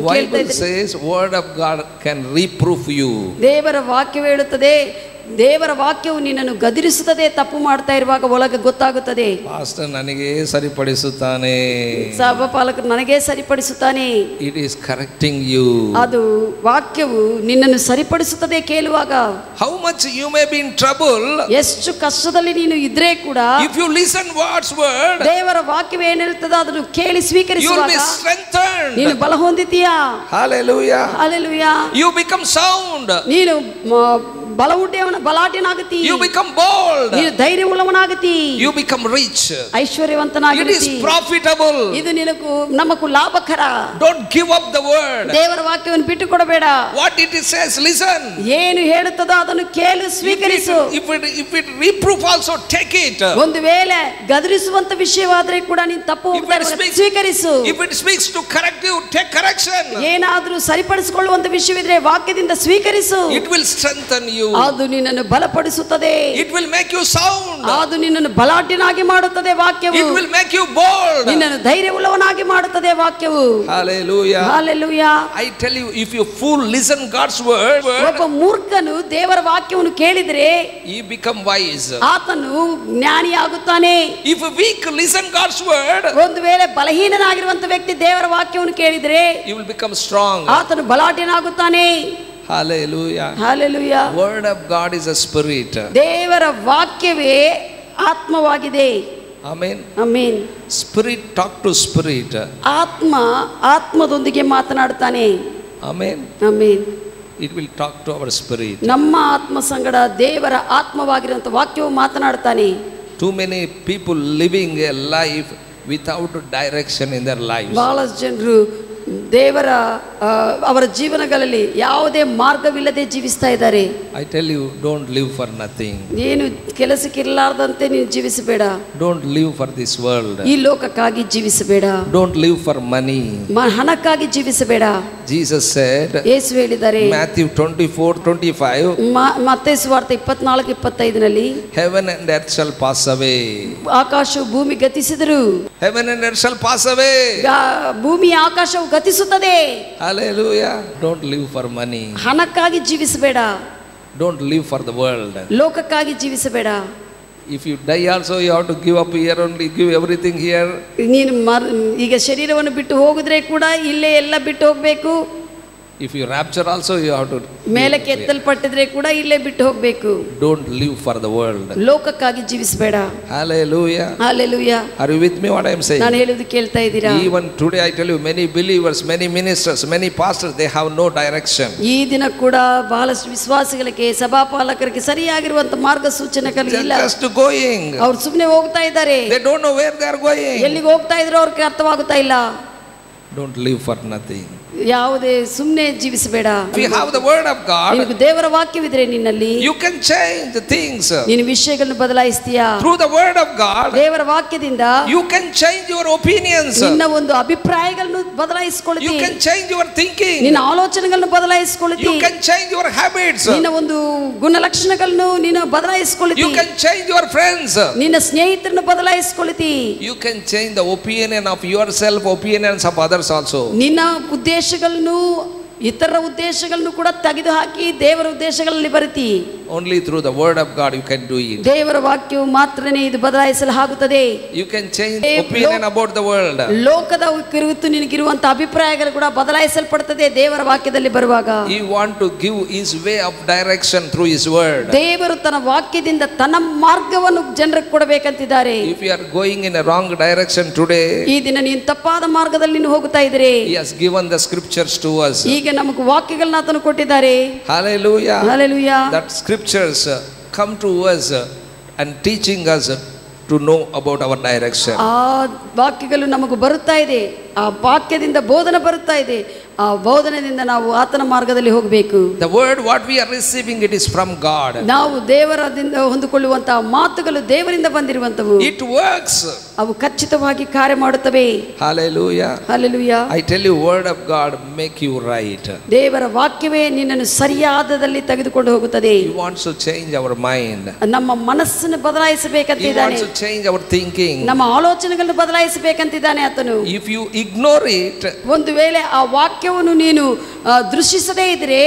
Bible says word of God can reproof you ದೇವರ ವಾಕ್ಯವು ಹೇಳುತ್ತದೆ ದೇವರ ವಾಕ್ಯವು ನಿನ್ನನ್ನು ಗದರಿಸುತ್ತದೆ ತಪ್ಪು ಮಾಡ್ತಾ ಇರುವಾಗ ಒಳಗೆ ಗೊತ್ತಾಗುತ್ತದೆ. ಪಾಸ್ಟರ್ ನನಗೆ ಸರಿಪಡಿಸುತ್ತಾನೆ. ಸಭಾಪಾಲಕ ನನಗೆ ಸರಿಪಡಿಸುತ್ತಾನೆ. ಇಟ್ ಈಸ್ ಕರೆಕ್ಟಿಂಗ್ ಯು ಅದು ವಾಕ್ಯವು ನಿನ್ನನ್ನು ಸರಿಪಡಿಸುತ್ತದೆ ಕೇಳುವಾಗ. How much you may be in trouble ಎಷ್ಟು ಕಷ್ಟದಲ್ಲಿ ನೀನು ಇದ್ರೆ ಕೂಡ if you listen what's word ದೇವರ ವಾಕ್ಯವು ಏನಿರುತ್ತದೆ ಅದನ್ನು ಕೇಳಿ ಯು ಸ್ವೀಕರಿಸುವಾಗ ಬಿ ಸ್ಟ್ರೆಂಥನ್ ನೀನು ಬಲ ಹೊಂದಿತೀಯಾ you hallelujah You become sound. ನೀನು ಬಲ ಉಡ್ಡೆವನ ಬಲಾಟ್ಯನಾಗತಿ ಯು ಬಿಕಮ್ ಬೋಲ್ಡ್ ನೀನು ಧೈರ್ಯ ಉಳ್ಳವನಾಗತಿ ಯು ಬಿಕಮ್ ರಿಚ್ ಐಶ್ವರ್ಯವಂತನಾಗತಿ. ಇಟ್ ಇಸ್ ಪ್ರಾಫಿಟಬಲ್ ಇದು ನಿನಕು ನಮಕು ಲಾಭಕರ. Don't give up the word ದೇವರ ವಾಕ್ಯವನ್ನು ಬಿಟ್ಟು ಕೊಡಬೇಡ what it is says listen ಏನು ಹೇಳುತ್ತದೋ ಅದನ್ನು ಕೇಳು ಸ್ವೀಕರಿಸು. If it if it reproof also take it ಒಂದು ವೇಳೆ ಗದರಿಸುವಂತ ವಿಷಯವಾದರೆ ಕೂಡ ನೀನು ತಪ್ಪು ಸ್ವೀಕರಿಸು. If it speaks to correct you take correction ಏನಾದರೂ ಸರಿಪಡಿಸಿಕೊಳ್ಳುವಂತ ವಿಷಯವಿದ್ರೆ ವಾಕ್ಯದಿಂದ ಸ್ವೀಕರಿಸು. It will strengthen you. ಅದು ನಿನ್ನನ್ನು ಬಲಪಡಿಸುತ್ತದೆ It will make you sound. ಅದು ನಿನ್ನನ್ನು ಬಲಾಢ್ಯನಾಗಿ ಮಾಡುತ್ತದೆ ವಾಕ್ಯವು It will make you bold. ನಿನ್ನನ್ನು ಧೈರ್ಯವುಳ್ಳವನಾಗಿ ಮಾಡುತ್ತದೆ ವಾಕ್ಯವು Hallelujah. hallelujah I tell you, if you fool listen God's word, ಒಬ್ಬ ಮೂರ್ಖನು ದೇವರ ವಾಕ್ಯವನ್ನು ಕೇಳಿದರೆ he become wise. ಆತನು ಜ್ಞಾನಿಯಾಗುತ್ತಾನೆ If a weak listen God's word, ಒಂದು ವೇಳೆ ಬಲಹೀನನಾಗಿರುವಂತ ವ್ಯಕ್ತಿ ದೇವರ ವಾಕ್ಯವನ್ನು ಕೇಳಿದರೆ he will become strong. ಆತನು ಬಲಾಢ್ಯನಾಗುತ್ತಾನೆ Hallelujah. Hallelujah Word of God is a spirit. ದೇವರ ವಾಕ್ಯವೇ ಆತ್ಮವಾಗಿದೆ Amen. Amin Spirit talk to spirit. ಆತ್ಮ ಆತ್ಮದೊಂದಿಗೆ ಮಾತನಾಡ್ತಾನೆ Amen. Amin It will talk to our spirit. ನಮ್ಮ ಆತ್ಮ ಸಂಗಡ ದೇವರ ಆತ್ಮವಾಗಿರುವಂತ ವಾಕ್ಯವು ಮಾತನಾಡ್ತಾನೆ Too many people living a life without direction in their lives. ಬಹಳಷ್ಟು ಜನರು ದೇವರ ಆ, ಅವರ ಜೀವನಗಳಲ್ಲಿ ಯಾವುದೇ ಮಾರ್ಗವಿಲ್ಲದೆ ಜೀವಿಸ್ತಾ ಇದ್ದಾರೆ I tell you, don't live for nothing. ಏನು ಕೆಲಸಕ್ಕಿರಲಾರ್ದಂತೆ ನೀನು ಜೀವಿಸಬೇಡ Don't live for this world. ಈ ಲೋಕಕ್ಕಾಗಿ ಜೀವಿಸಬೇಡ Don't live for money. ಮ- ಹಣಕ್ಕಾಗಿ ಜೀವಿಸಬೇಡ Jesus said, ಏಸು ಹೇಳಿದ್ದಾರೆ Matthew 24 25, ಮ- ಮತ್ತೆ ಸುವಾರ್ತೆ ಇಪ್ಪತ್ನಾಲ್ಕು ಇಪ್ಪತ್ತೈದನಲ್ಲಿ Heaven and earth shall pass away. ಆಕಾಶವು ಭೂಮಿ ಗತಿಸಿದರು Heaven and earth shall pass away. ಗಾ- ಭೂಮಿಯ ಆಕಾಶವು ಗತಿಸುತ್ತದೆ. Don't live for money. ಹಣಕ್ಕಾಗಿ ಜೀವಿಸಬೇಡ Don't live for the world. ಲೋಕಕ್ಕಾಗಿ ಜೀವಿಸಬೇಡ If you die also, you have to give up here only, give everything here. ನೀನು ಮರ್ ಈಗ ಶರೀರವನ್ನು ಬಿಟ್ಟು ಹೋಗಿದ್ರೆ ಕೂಡ ಇಲ್ಲೇ ಎಲ್ಲ ಬಿಟ್ಟು ಹೋಗಬೇಕು if you rapture also you have to ಮೇಲಕ್ಕೆ ಎತ್ತಲ್ಪಟ್ಟಿದ್ರೆ ಕೂಡ ಇಲ್ಲೇ ಬಿಟ್ಟು ಹೋಗಬೇಕು. Don't live for the world ಲೋಕಕ್ಕಾಗಿ ಜೀವಿಸಬೇಡ. Hallelujah. Are you with me what i am saying? ನಾನು ಹೇಳೋದು ಕೇಳ್ತಾ ಇದ್ದೀರಾ? Even today i tell you many believers many ministers many pastors they have no direction. ಈ ದಿನ ಕೂಡ ಬಹಳಷ್ಟು ವಿಶ್ವಾಸಿಗಳಿಗೆ ಸಭಾಪಾಲಕರಿಗೆ ಸರಿಯಾಗಿರುವಂತ ಮಾರ್ಗಸೂಚನೆಗಳಿಲ್ಲ just going. ಅವರು ಸುಮ್ಮನೆ ಹೋಗ್ತಾ ಇದ್ದಾರೆ. They don't know where they are going. ಎಲ್ಲಿಗೆ ಹೋಗ್ತಾ ಇದ್ರೋ ಅವರಿಗೆ ಅರ್ಥವಾಗುತ್ತಾ ಇಲ್ಲ. Don't live for ಯಾವುದೇ ಸುಮ್ಮನೆ ಜೀವಿಸಬೇಡ If you have the word of God, ನಿನಗೆ ದೇವರ ವಾಕ್ಯವಿದ್ರೆ ನಿನ್ನಲ್ಲಿ you can change the things. ನೀನು ವಿಷಯಗಳನ್ನು ಬದಲಾಯಿಸ್ತೀಯಾ Through the word of God, ದೇವರ ವಾಕ್ಯದಿಂದ you can change your opinions. ನಿನ್ನ ಒಂದು ಅಭಿಪ್ರಾಯಗಳನ್ನು You ಬದಲಾಯಿಸ್ಕೊಳ್ತಿ can change your thinking. ನಿನ್ನ ಆಲೋಚನೆಗಳನ್ನು ಬದಲಾಯಿಸ್ಕೊಳ್ತಿ You can change your habits. ನಿನ್ನ ಒಂದು ಗುಣಲಕ್ಷಣಗಳನ್ನು ನೀನು ಬದಲಾಯಿಸ್ಕೊಳ್ತಿ You can change your friends. ನಿನ್ನ ಸ್ನೇಹಿತರನ್ನು ಬದಲಾಯಿಸ್ಕೊಳ್ತಿ You can change the opinion of yourself, opinions of others also. ನಿನ್ನ ಉದ್ದೇಶಗಳನ್ನು ಇತರ ಉದ್ದೇಶಗಳನ್ನು ಕೂಡ ತೆಗೆದುಹಾಕಿ ದೇವರ ಉದ್ದೇಶಗಳಲ್ಲಿ ಬರುತ್ತಿ? Only through the word of God you can do it. ದೇವರ ವಾಕ್ಯವು ಮಾತ್ರನೇ ಇದು ಬದಲಾಯಿಸಲು ಆಗುತ್ತದೆ You can change Eh, opinion about the world. ಲೋಕದ ಕುರಿತು ನಿನಗಿರುವಂತ ಅಭಿಪ್ರಾಯಗಳು ಕೂಡ ಬದಲಾಯಿಸಲ್ಪಡುತ್ತದೆ ದೇವರ ವಾಕ್ಯದಲ್ಲಿ ಬರುವಾಗ He want to give his way of direction through his word. ದೇವರು ತನ್ನ ವಾಕ್ಯದಿಂದ ತನ್ನ ಮಾರ್ಗವನ್ನು ಜನರಿಗೆ ಕೊಡಬೇಕಂತಿದ್ದಾರೆ If you are going in a wrong direction today, ಈ ದಿನ ನೀನು ತಪ್ಪಾದ ಮಾರ್ಗದಲ್ಲಿ ನೀನು ಹೋಗ್ತಾ ಇದ್ದೀರಿ he has given the scriptures to us. ಈಗ ನಮಗೆ ವಾಕ್ಯಗಳನ್ನ ಆತನು ಕೊಟ್ಟಿದ್ದಾರೆ Hallelujah. Hallelujah. That scriptures uh, come to us uh, and teaching us uh, to know about our direction. ಆ ವಾಕ್ಯಗಳು ನಮಗೆ ಬರುತ್ತಾ ಇದೆ ಆ ವಾಕ್ಯದಿಂದ ಬೋಧನೆ ಬರುತ್ತಾ ಇದೆ ಆ ಬೋಧನೆಯಿಂದ ನಾವು ಆತನ ಮಾರ್ಗದಲ್ಲಿ ಹೋಗಬೇಕು The word what we are receiving it is from God. ನಾವು ದೇವರದಿಂದ ಹೊಂದಿಕೊಳ್ಳುವಂತಹ ಮಾತುಗಳು ದೇವರಿಂದ ಬಂದಿರುವಂತವು It works. ಅವು ಖಚಿತವಾಗಿ ಕಾರ್ಯ ಮಾಡುತ್ತವೆ Hallelujah. Alleluia I tell you word of God make you right. ದೇವರ ವಾಕ್ಯವೇ ನಿನ್ನನ್ನು ಸರಿಯಾದದಲ್ಲಿ ತೆಗೆದುಕೊಂಡು ಹೋಗುತ್ತದೆ He wants to change our mind. ನಮ್ಮ ಮನಸ್ಸನ್ನು He ಬದಲಾಯಿಸಬೇಕಂತಿದ್ದಾನೆ wants to change our thinking. ನಮ್ಮ ಆಲೋಚನೆಗಳನ್ನು ಬದಲಾಯಿಸಬೇಕಂತಿದ್ದಾನೆ ಆತನು If you ignore it, ಒಂದು ವೇಳೆ ಆ ವಾಕ್ಯವನ್ನು ನೀನು ಆ, ದೃಶ್ಯಿಸದೇ ಇದ್ರೆ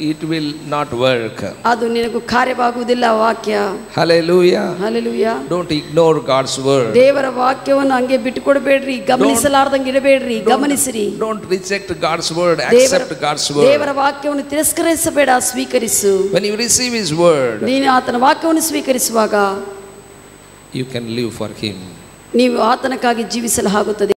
it will not work. ಅದು ನಿನಗೂ ಕಾರ್ಯವಾಗುವುದಿಲ್ಲ ವಾಕ್ಯ Hallelujah. Hallelujah Don't ignore God's word. ದೇವರ ವಾಕ್ಯವನ್ನು ಹಂಗೆ ಬಿಟ್ಟುಕೊಡಬೇಡ್ರಿ ಗಮನಿಸಲಾರದಂಗೆ ಇಡಬೇಡ್ರಿ ಗಮನಿಸಿರಿ Don't reject God's word, accept God's word. ದೇವರ ವಾಕ್ಯವನ್ನು ತಿರಸ್ಕರಿಸಬೇಡ ಸ್ವೀಕರಿಸು When you receive His word, ನೀನು ಆತನ ವಾಕ್ಯವನ್ನು ಸ್ವೀಕರಿಸುವಾಗ you can live for Him. ನೀವು ಆತನಕ್ಕಾಗಿ ಜೀವಿಸಲು ಆಗುತ್ತದೆ